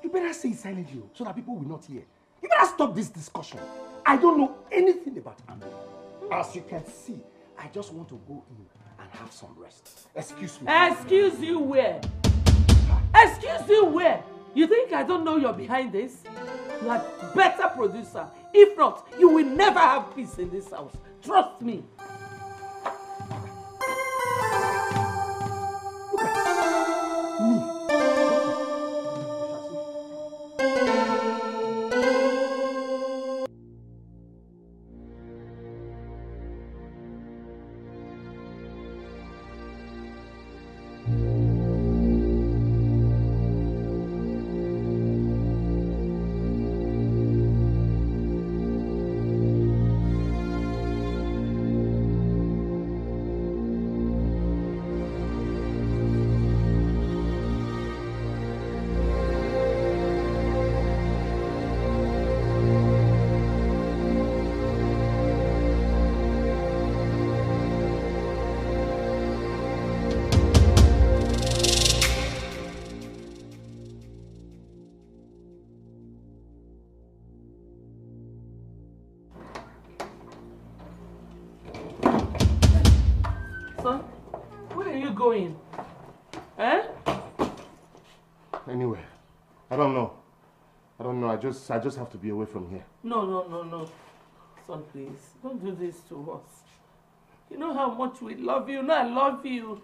You better say it silently so that people will not hear. You better stop this discussion. I don't know anything about Amber. As you can see, I just want to go in and have some rest. Excuse me. Excuse you where? Excuse you where? You think I don't know you're behind this? You had better producer. If not, you will never have peace in this house. Trust me. Just I just have to be away from here. No, no, no, no. Son, please, don't do this to us. You know how much we love you. No, I love you.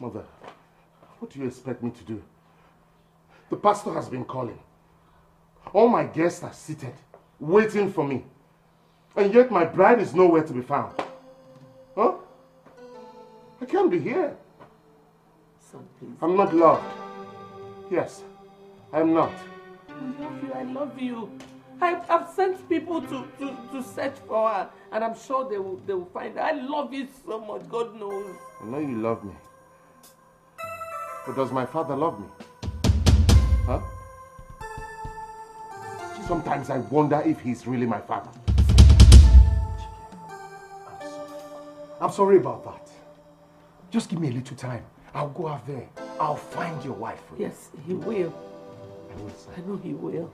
Mother, what do you expect me to do? The pastor has been calling. All my guests are seated, waiting for me. And yet my bride is nowhere to be found. Huh? I can't be here. Son, please. I'm not loved. Yes, I'm not. I love you. I love you. I, I've sent people to, to, to search for her, and I'm sure they will, they will find her. I love you so much. God knows. I know you love me. But does my father love me? Huh? Sometimes I wonder if he's really my father. I'm sorry about that. Just give me a little time. I'll go out there. I'll find your wife. Yes, he will. I know he will.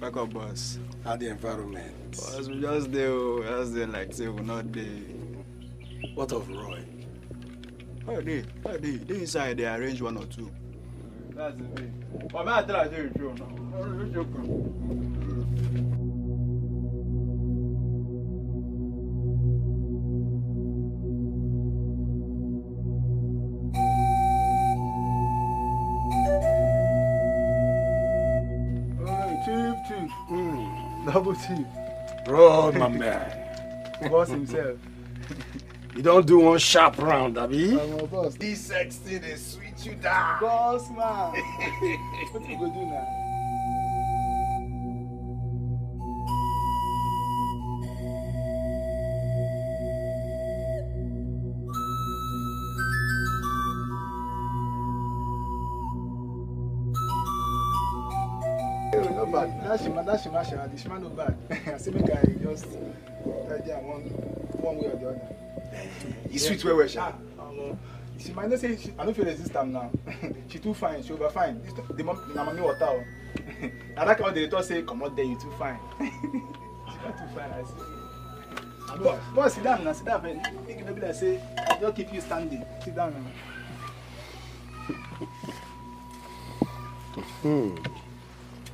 Back up, boss. How the environment? Boss, we just there, oh, just there like say we not there. What of Roy? Oh, they, oh, they, they inside, they arrange one or two. That's the way. But man, I tell you the truth now. I'm joking. Chief. Roy, my man. Boss himself. You don't do one sharp round, Abi? Oh, boss. This sex thing is sweet you down. Boss, man. what you go do now? Shima, the shima no bad. I say make I just tell them one, one way or the other. You sweet well, well, sha. Um, she might not say she, I don't feel resist am now. she too fine, she over fine. This, the mom, na mommy water. oh. na that kind of dey talk say comot there, you too fine. she not too fine, I say. But, but sit down now, sit down. Make it be like say I just keep you standing. Sit down now. Hmm.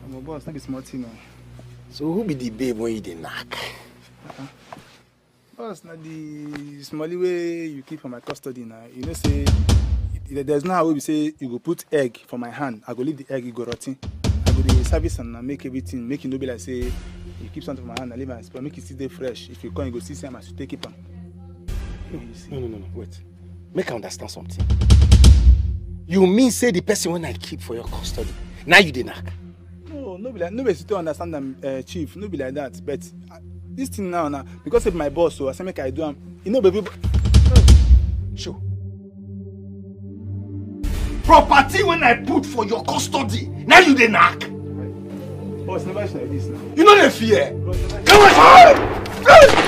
I'm a boss, not be small thing. oh. So who be the babe when you dey knack? Boss, na the smally way you keep for my custody now. You know say there- there's no how we say you go put egg for my hand. I go leave the egg, e go rot ten. I go dey service and make everything, make e no be like say you keep something for my hand, I leave am spoil, make e still dey fresh. If you come, you go see am as you take keep am. No, no, no, no, wait. Make I understand something. You mean say the person when I keep for your custody, now you dey knack? No, no be like no be still understand am, uh, chief. No be like that. But uh, this thing now, now because of my boss, so I say make I do am. You know, baby. Sure. Property when I put for your custody, now you dey knack? Boss, never should like this now. You know the fear? Come on! Roy,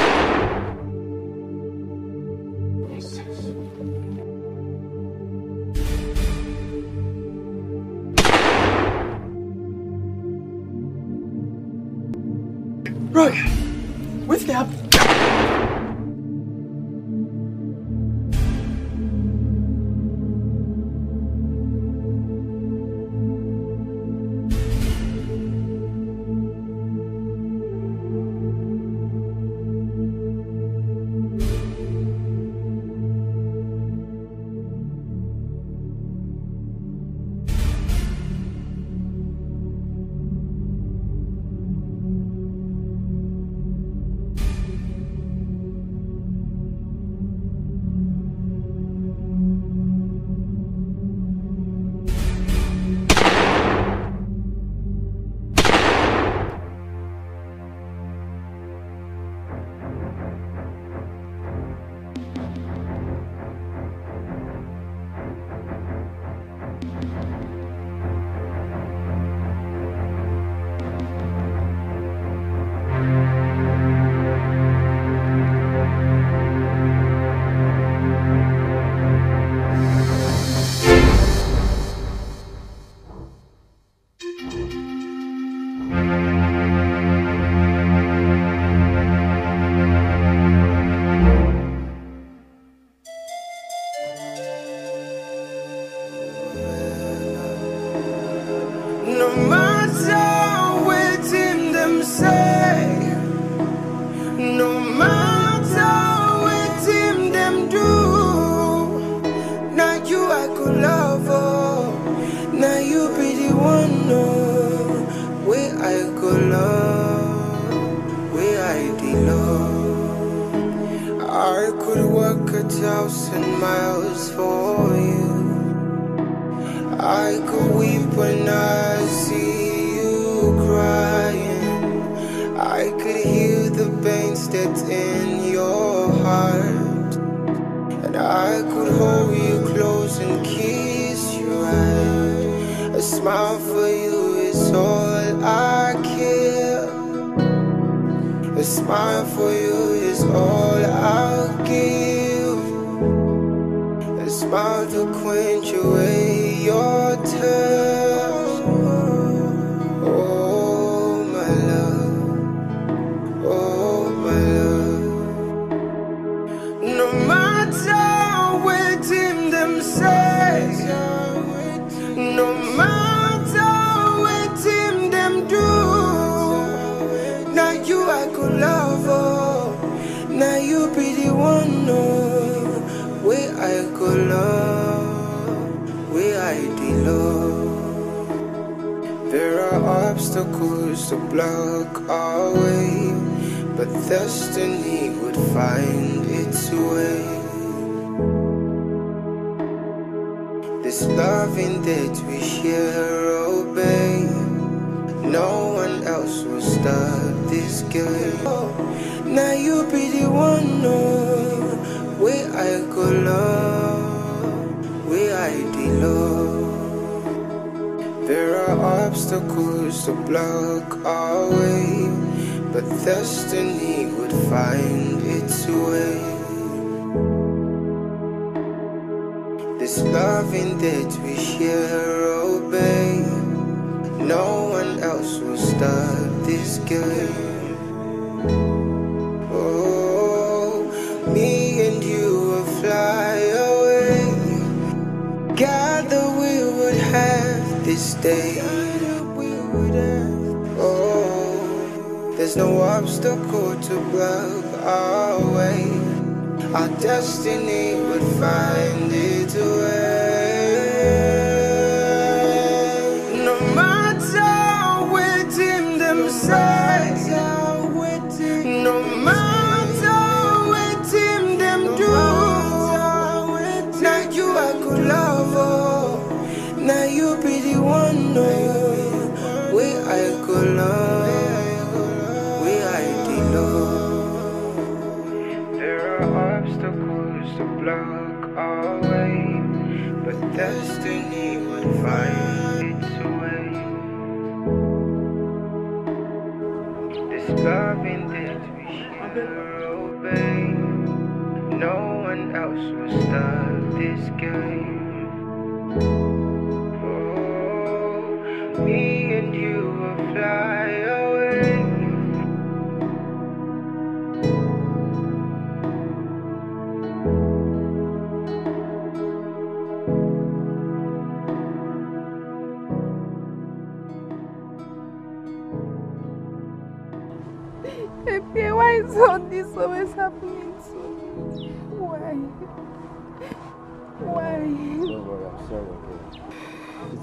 me and you will fly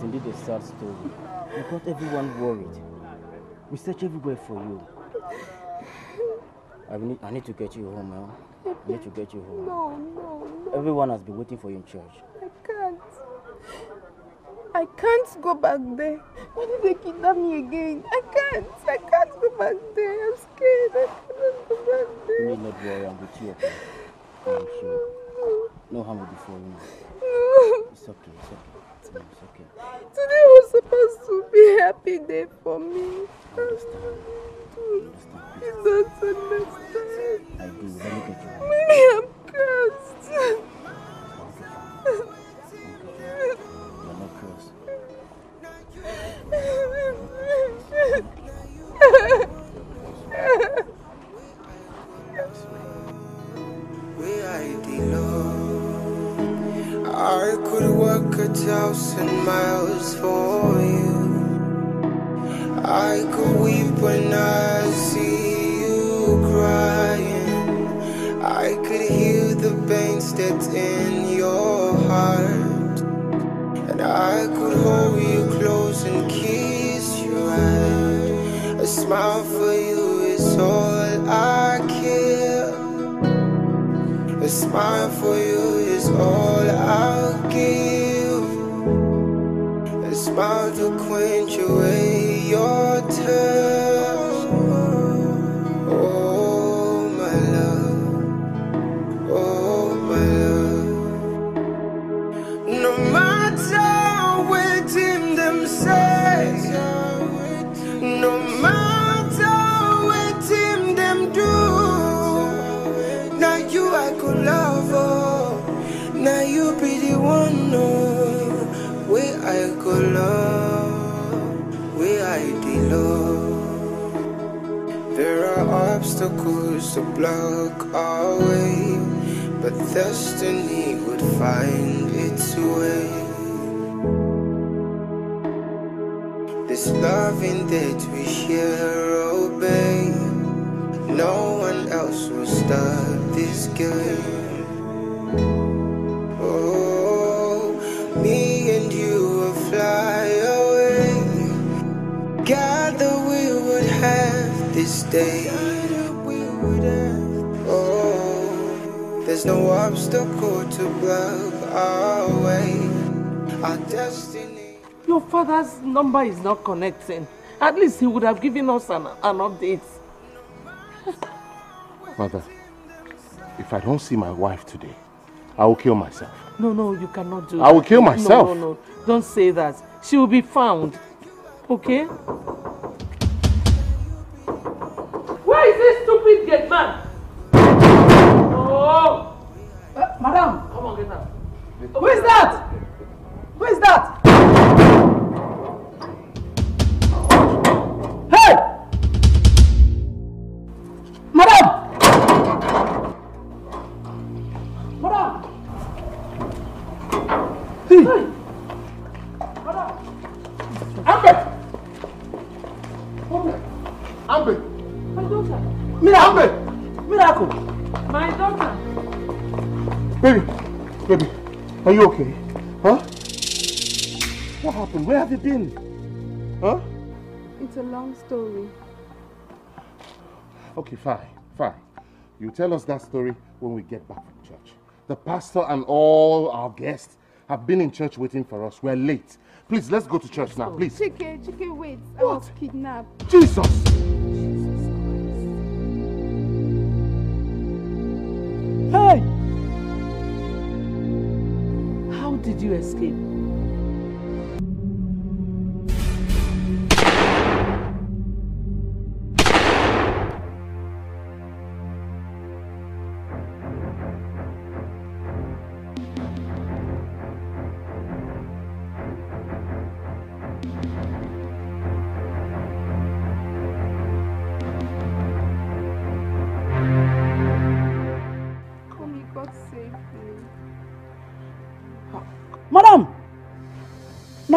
indeed a sad story. We got everyone worried. We search everywhere for you. I need, I need to get you home, huh? I need to get you home. No, no, no. Everyone has been waiting for you in church. I can't. I can't go back there. What if they kidnap me again? I can't. I can't go back there. I'm scared. I cannot go back You there. need not worry, I'm with you, okay? I'm sure. No harm will befall you. No. It's okay, it's okay. Today was supposed to be a happy day for me. You don't understand. I do. Let me get you. Maybe I'm cursed. You're not cursed. where did love. I could walk a thousand miles for you. I could weep when I see you crying. I could hear the pains that's in your heart. And I could hold you close and kiss eyes. A smile for you is all I. A smile for you is all I'll give. A smile to quench away your thirst. Obstacles to block our way, but destiny would find its way. This loving that we share, babe, no one else will start this game. This day. Oh, there's no obstacle to block our way. Our destiny. Your father's number is not connecting. At least he would have given us an, an update. Mother, if I don't see my wife today, I will kill myself. No, no, you cannot do I will that. kill No, myself. No, no, don't say that. She will be found. Okay? Is this stupid gate man? Oh! Uh, madam, Come on, get out. who is that? Who is that? You okay? Huh? What happened? Where have you been? Huh? It's a long story. Okay, fine, fine. You tell us that story when we get back from church. The pastor and all our guests have been in church waiting for us. We're late. Please, let's go to church now, oh, please. Chike, Chike, wait. I was kidnapped. Jesus! Hey! Did you escape?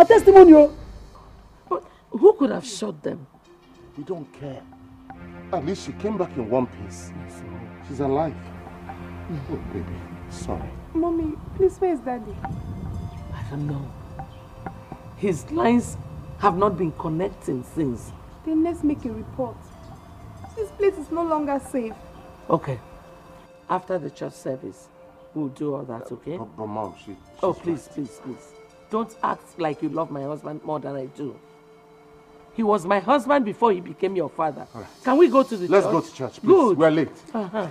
Testimony oh. But Who could have shot them? We don't care. At least she came back in one piece. She's alive. Oh, baby, sorry. Mommy, please, where is Daddy? I don't know. His lines have not been connecting since. Then let's make a report. This place is no longer safe. Okay. After the church service, we'll do all that, okay? But, but mom, she. Oh, she's please, please, please. Don't act like you love my husband more than I do. He was my husband before he became your father. Can we go to the church? Let's go to church, please. Good. We're late. Uh-huh.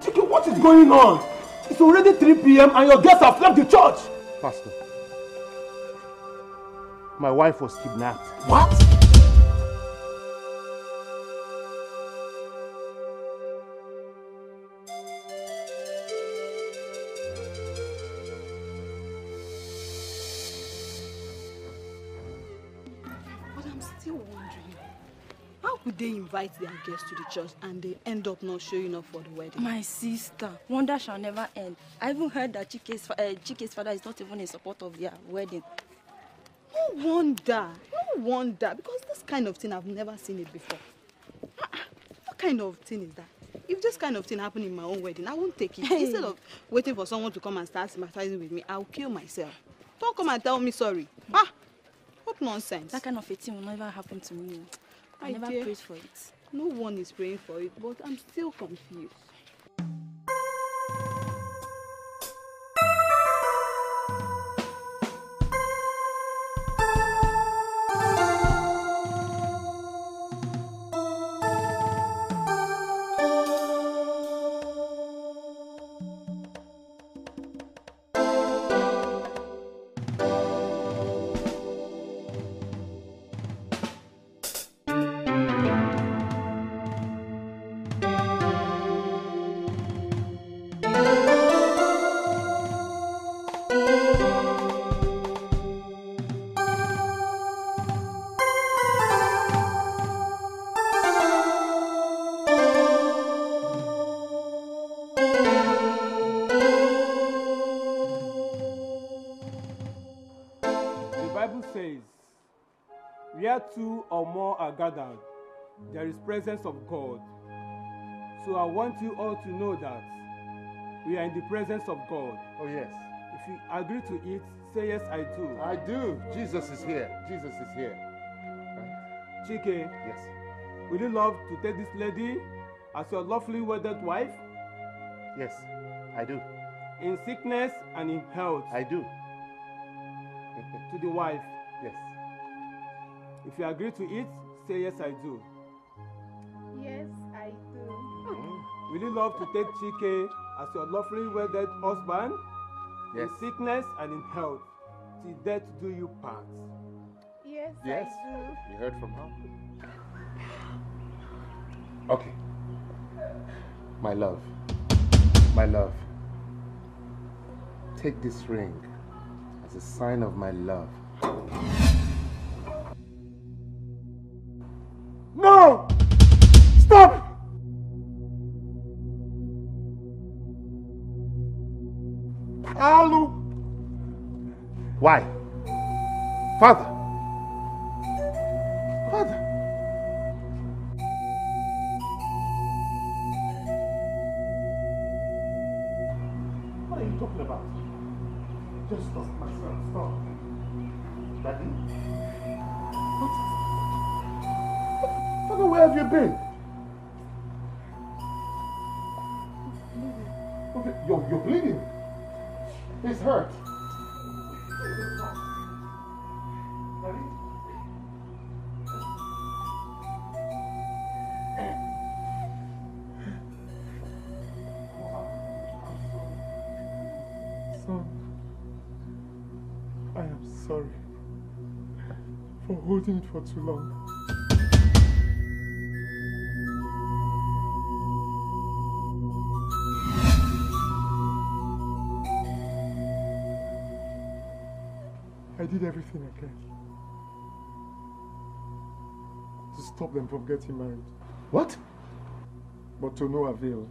Chike, what is going on? It's already 3 p.m. and your guests have left the church. Pastor, my wife was kidnapped. What? They invite their guests to the church and they end up not showing up for the wedding? My sister, wonder shall never end. I even heard that Chike's, uh, Chike's father is not even in support of their wedding. No wonder, no wonder, because this kind of thing I've never seen it before. Ah, What kind of thing is that? If this kind of thing happened in my own wedding, I won't take it. Hey. Instead of waiting for someone to come and start sympathizing with me, I'll kill myself. Don't come and tell me sorry. Ah, what nonsense. That kind of a thing will never happen to me. I never prayed for it. No one is praying for it, but I'm still confused. two or more are gathered, there is presence of God. So I want you all to know that we are in the presence of God. Oh, yes. If you agree to it, say yes, I do. I do. Jesus is here. Jesus is here. Chike. Yes. Will you love to take this lady as your lawfully wedded wife? Yes, I do. In sickness and in health. I do. to the wife. Yes. If you agree to it, say yes, I do. Yes, I do. Mm. Will you love to take Chike as your lawfully wedded husband? Yes. In sickness and in health, till death do you part. Yes, Yes. I do. You heard from her? Okay. My love. My love. Take this ring as a sign of my love. Father! For too long. I did everything I can to stop them from getting married. What? But to no avail.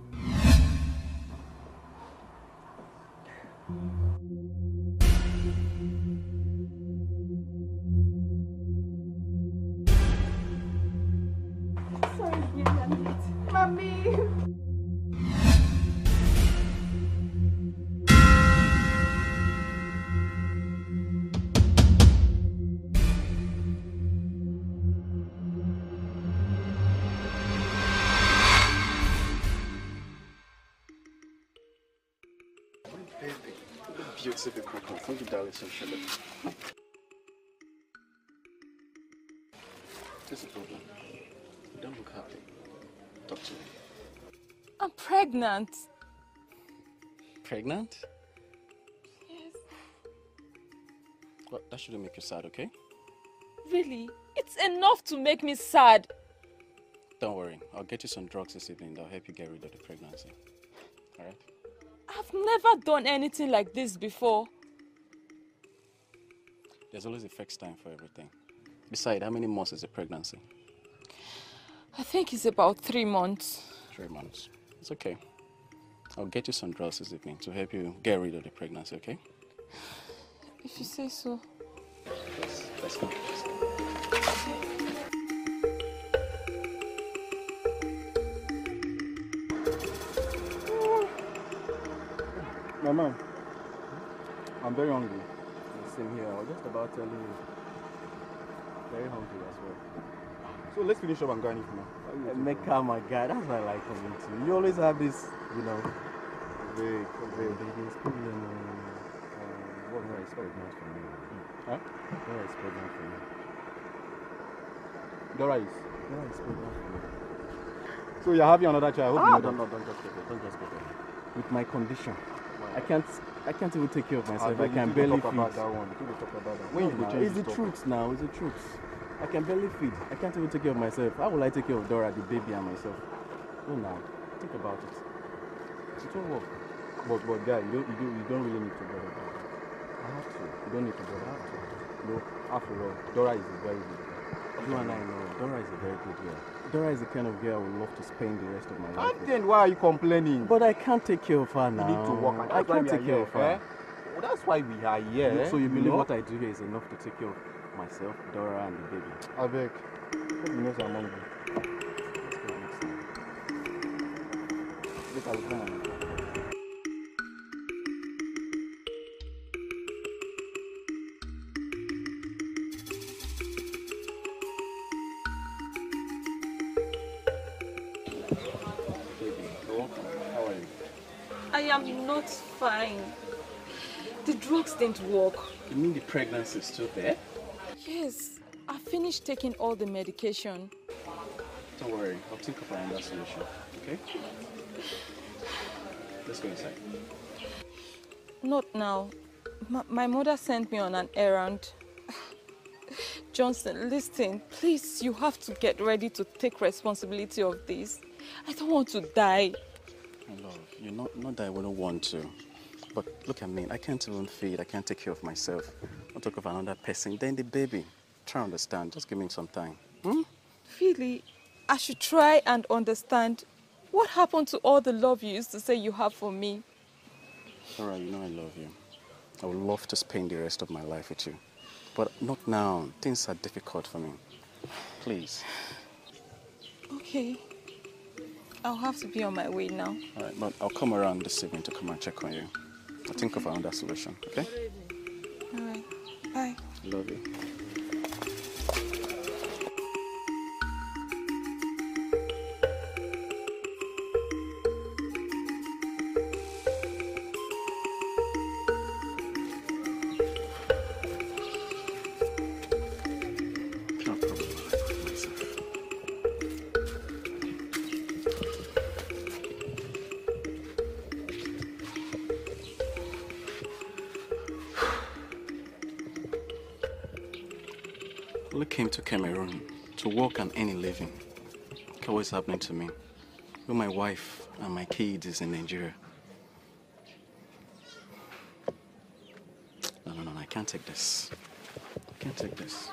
Couple. Thank you, darling, so sugar. What's the problem? Don't look happy. Talk to me. I'm pregnant. Pregnant? Yes. Well, that shouldn't make you sad, okay? Really? It's enough to make me sad. Don't worry. I'll get you some drugs this evening that'll help you get rid of the pregnancy. Alright? I've never done anything like this before. There's always a fixed time for everything. Besides, how many months is a pregnancy? I think it's about three months. Three months. It's okay. I'll get you some drugs this evening to help you get rid of the pregnancy, okay? If you say so. Let's, let's go. Mama, I'm very hungry. Same here. I was just about telling you. Very hungry as well. So let's finish up and go and eat now. Uh, Mecca, my guy, that's what I like coming to. You always have this, you know. Very, very. There's probably um, uh, what Nora is pregnant for me. Huh? Is pregnant for me. Dora is. Nora is pregnant for me. So you're having another child? I hope Ah, you know don't, no, don't just get it. Don't just get it. With my condition, I can't. I can't even take care of myself. I, you, can barely feed. about that one. You talk about that. When you now, it's the truth now. It's the truth. I can barely feed. I can't even take care of myself. How will I take care of Dora, the baby, and myself? No, now. Think about it. It won't work. But but guy, you don't you don't, you don't really need to bother about that. I have to. You don't need to bother. I have to. No, after all, Dora is a very good girl. You and I know. Dora is a very good girl. Dora is the kind of girl I would love to spend the rest of my life And then why are you complaining? But I can't take care of her You now. need to work. and I can't take care of her. eh? Well, that's why we are here. You- so you believe know? what I do here is enough to take care of myself, Dora, and the baby. I beg. Hope you know I'm hungry. Look, I will come. Baby, The drugs didn't work. You mean the pregnancy is still there? Yes, I finished taking all the medication. Don't worry, I'll think of another solution, okay? Let's go inside. Not now. My, my mother sent me on an errand. Johnson, listen, please, you have to get ready to take responsibility of this. I don't want to die. My love, you not, not that I wouldn't want to. But look at me, I can't even feed, I can't take care of myself. I'll talk of another person, then the baby. Try to understand, just give me some time. Hmm? Really, I should try and understand what happened to all the love you used to say you have for me. Alright, you know I love you. I would love to spend the rest of my life with you. But not now, things are difficult for me. Please. Okay. I'll have to be on my way now. Alright, but I'll come around this evening to come and check on you. I'll think of another solution, okay? All right. Bye. Love you. To work and earn a living. Look at what's happening to me. When my wife and my kids is in Nigeria. No, no, no, I can't take this. I can't take this.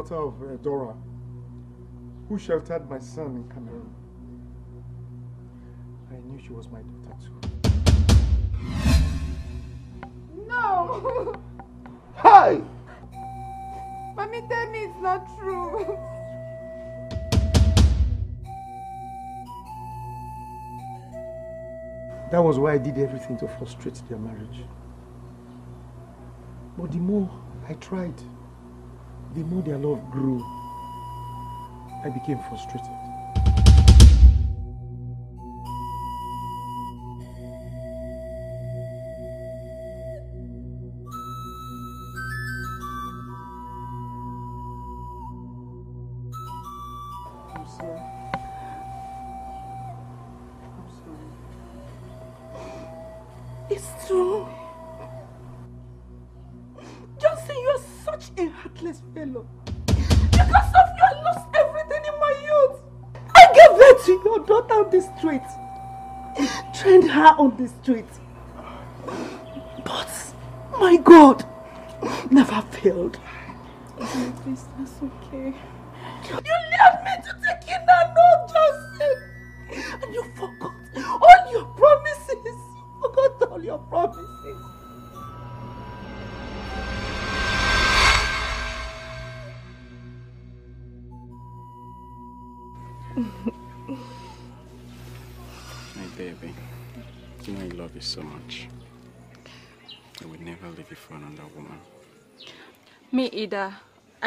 Daughter of uh, Dora, who sheltered my son in Cameroon. I knew she was my daughter too. No! Hi! Mommy, tell me it's not true. That was why I did everything to frustrate their marriage. But the more I tried, the more their love grew. I became frustrated.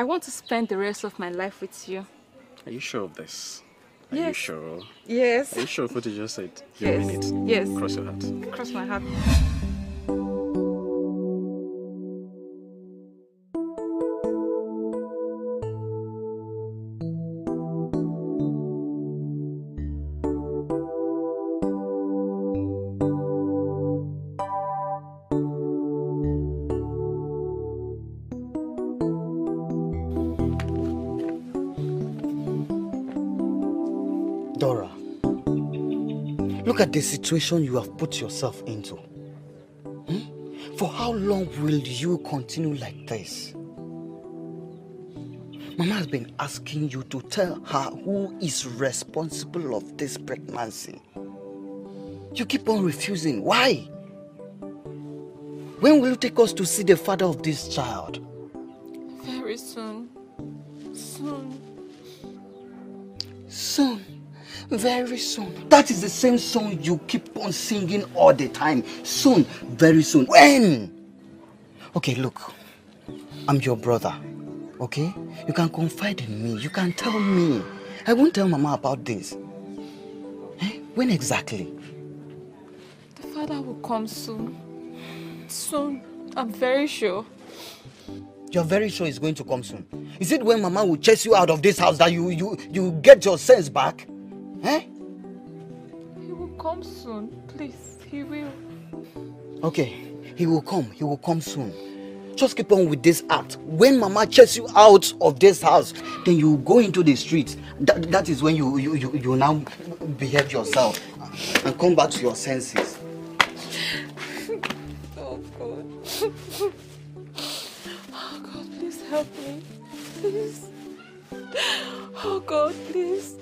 I want to spend the rest of my life with you. Are you sure of this? Are you sure? Yes. Are you sure of what you just said? You Yes. mean it? Yes. Cross your heart. Cross my heart. The situation you have put yourself into. Hmm? For how long will you continue like this? Mama has been asking you to tell her who is responsible of this pregnancy. You keep on refusing. Why? When will you take us to see the father of this child? Very soon. Soon. Soon. Very soon. That is the same song you keep on singing all the time. Soon. Very soon. When? Okay, look. I'm your brother. Okay? You can confide in me. You can tell me. I won't tell Mama about this. Eh? When exactly? The father will come soon. Soon. I'm very sure. You're very sure it's going to come soon. Is it when Mama will chase you out of this house that you you you get your sense back? Eh? He will come soon. Please, he will. Okay, he will come. He will come soon. Just keep on with this act. When Mama chases you out of this house, then you go into the streets. That, that is when you, you, you, you now behave yourself and come back to your senses. Oh God. Oh God, please help me. Please. Oh God, please.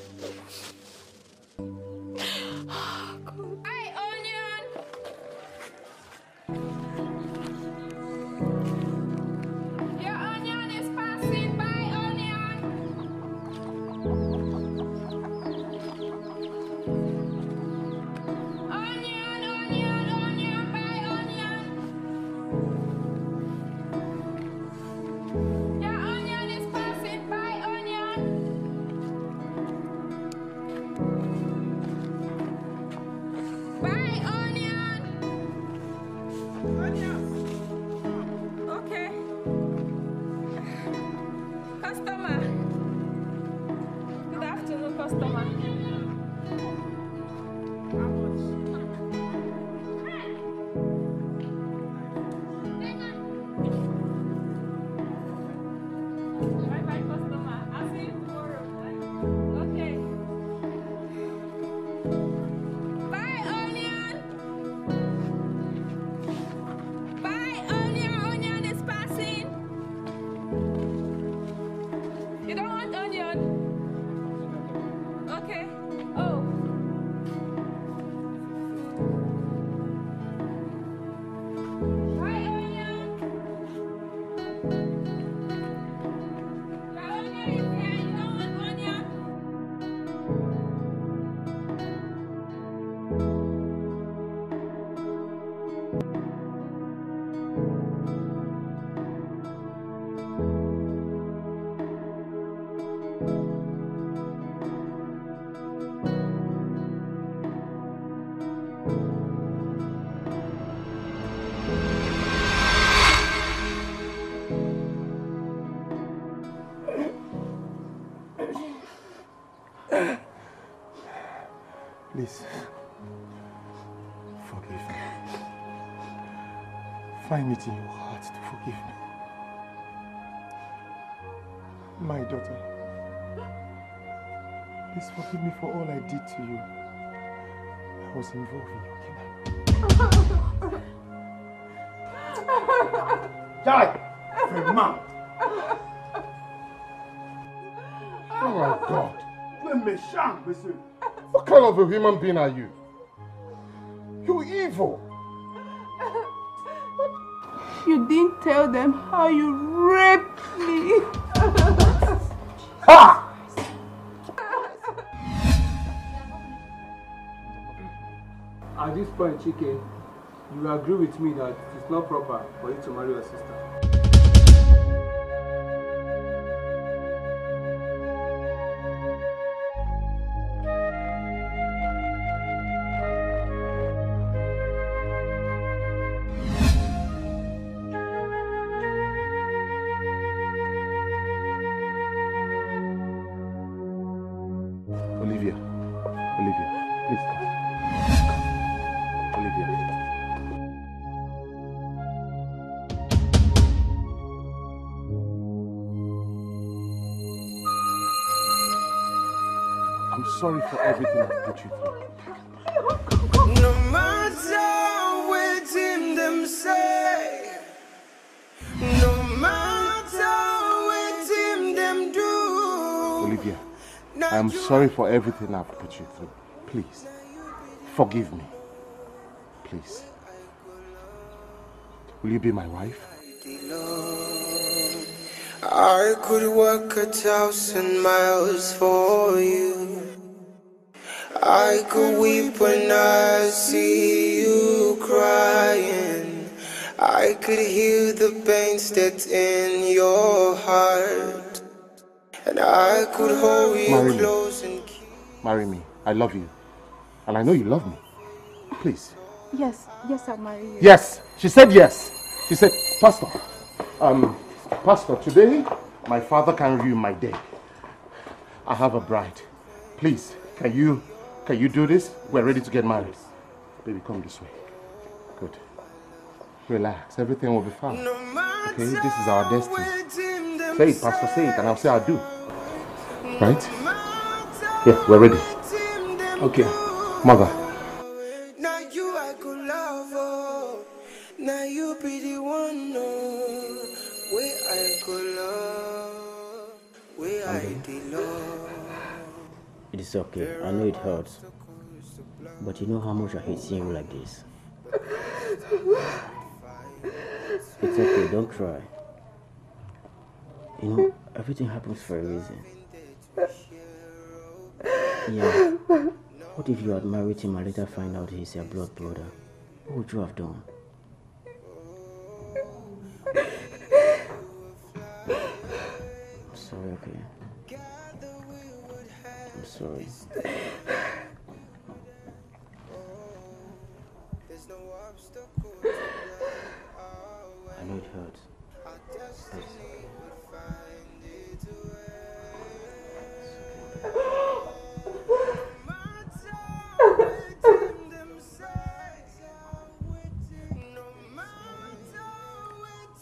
Find it in your heart to forgive me. My daughter. Please forgive me for all I did to you. I was involved in your kidnapping. Die! Man! Oh my God. What kind of a human being are you? You're evil. Tell them how you raped me. Ha! At this point, Chike, you agree with me that it's not proper for you to marry your sister. Sorry for everything I put you through. No matter what him them say, no matter what him them do. Olivia, I am sorry for everything I've put you through. Please, forgive me. Please. Will you be my wife? I could walk a thousand miles for you. I could weep when I see you crying. I could hear the pain that's in your heart. And I could hold you Marry me. close and Marry me. I love you. And I know you love me. Please. Yes, yes, I'll marry you. Yes. She said yes. She said, Pastor, um, Pastor, today my father can ruin my day. I have a bride. Please, can you, can you do this? We're ready to get married. Baby, come this way. Good. Relax. Everything will be fine. Okay, this is our destiny. Say it, Pastor, say it, and I'll say I do. Right? Yeah, we're ready. Okay. Mother, It is okay. I know it hurts. But you know how much I hate seeing you like this. It's okay, don't cry. You know, everything happens for a reason. Yeah. What if you had married him and later find out he's your blood brother? What would you have done? I'm sorry, okay? I'm. I know it hurts. But it's okay.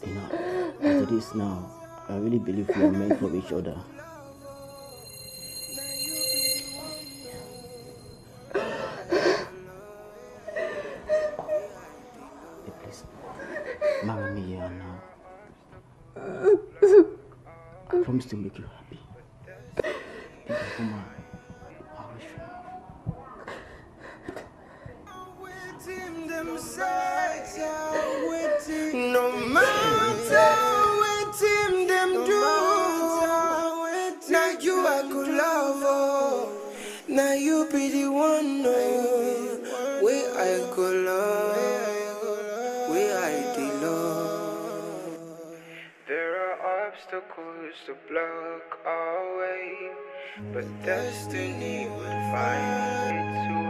You know, after this now, I really believe we are meant for each other. To make you happy. Are to block our way. But destiny will find its way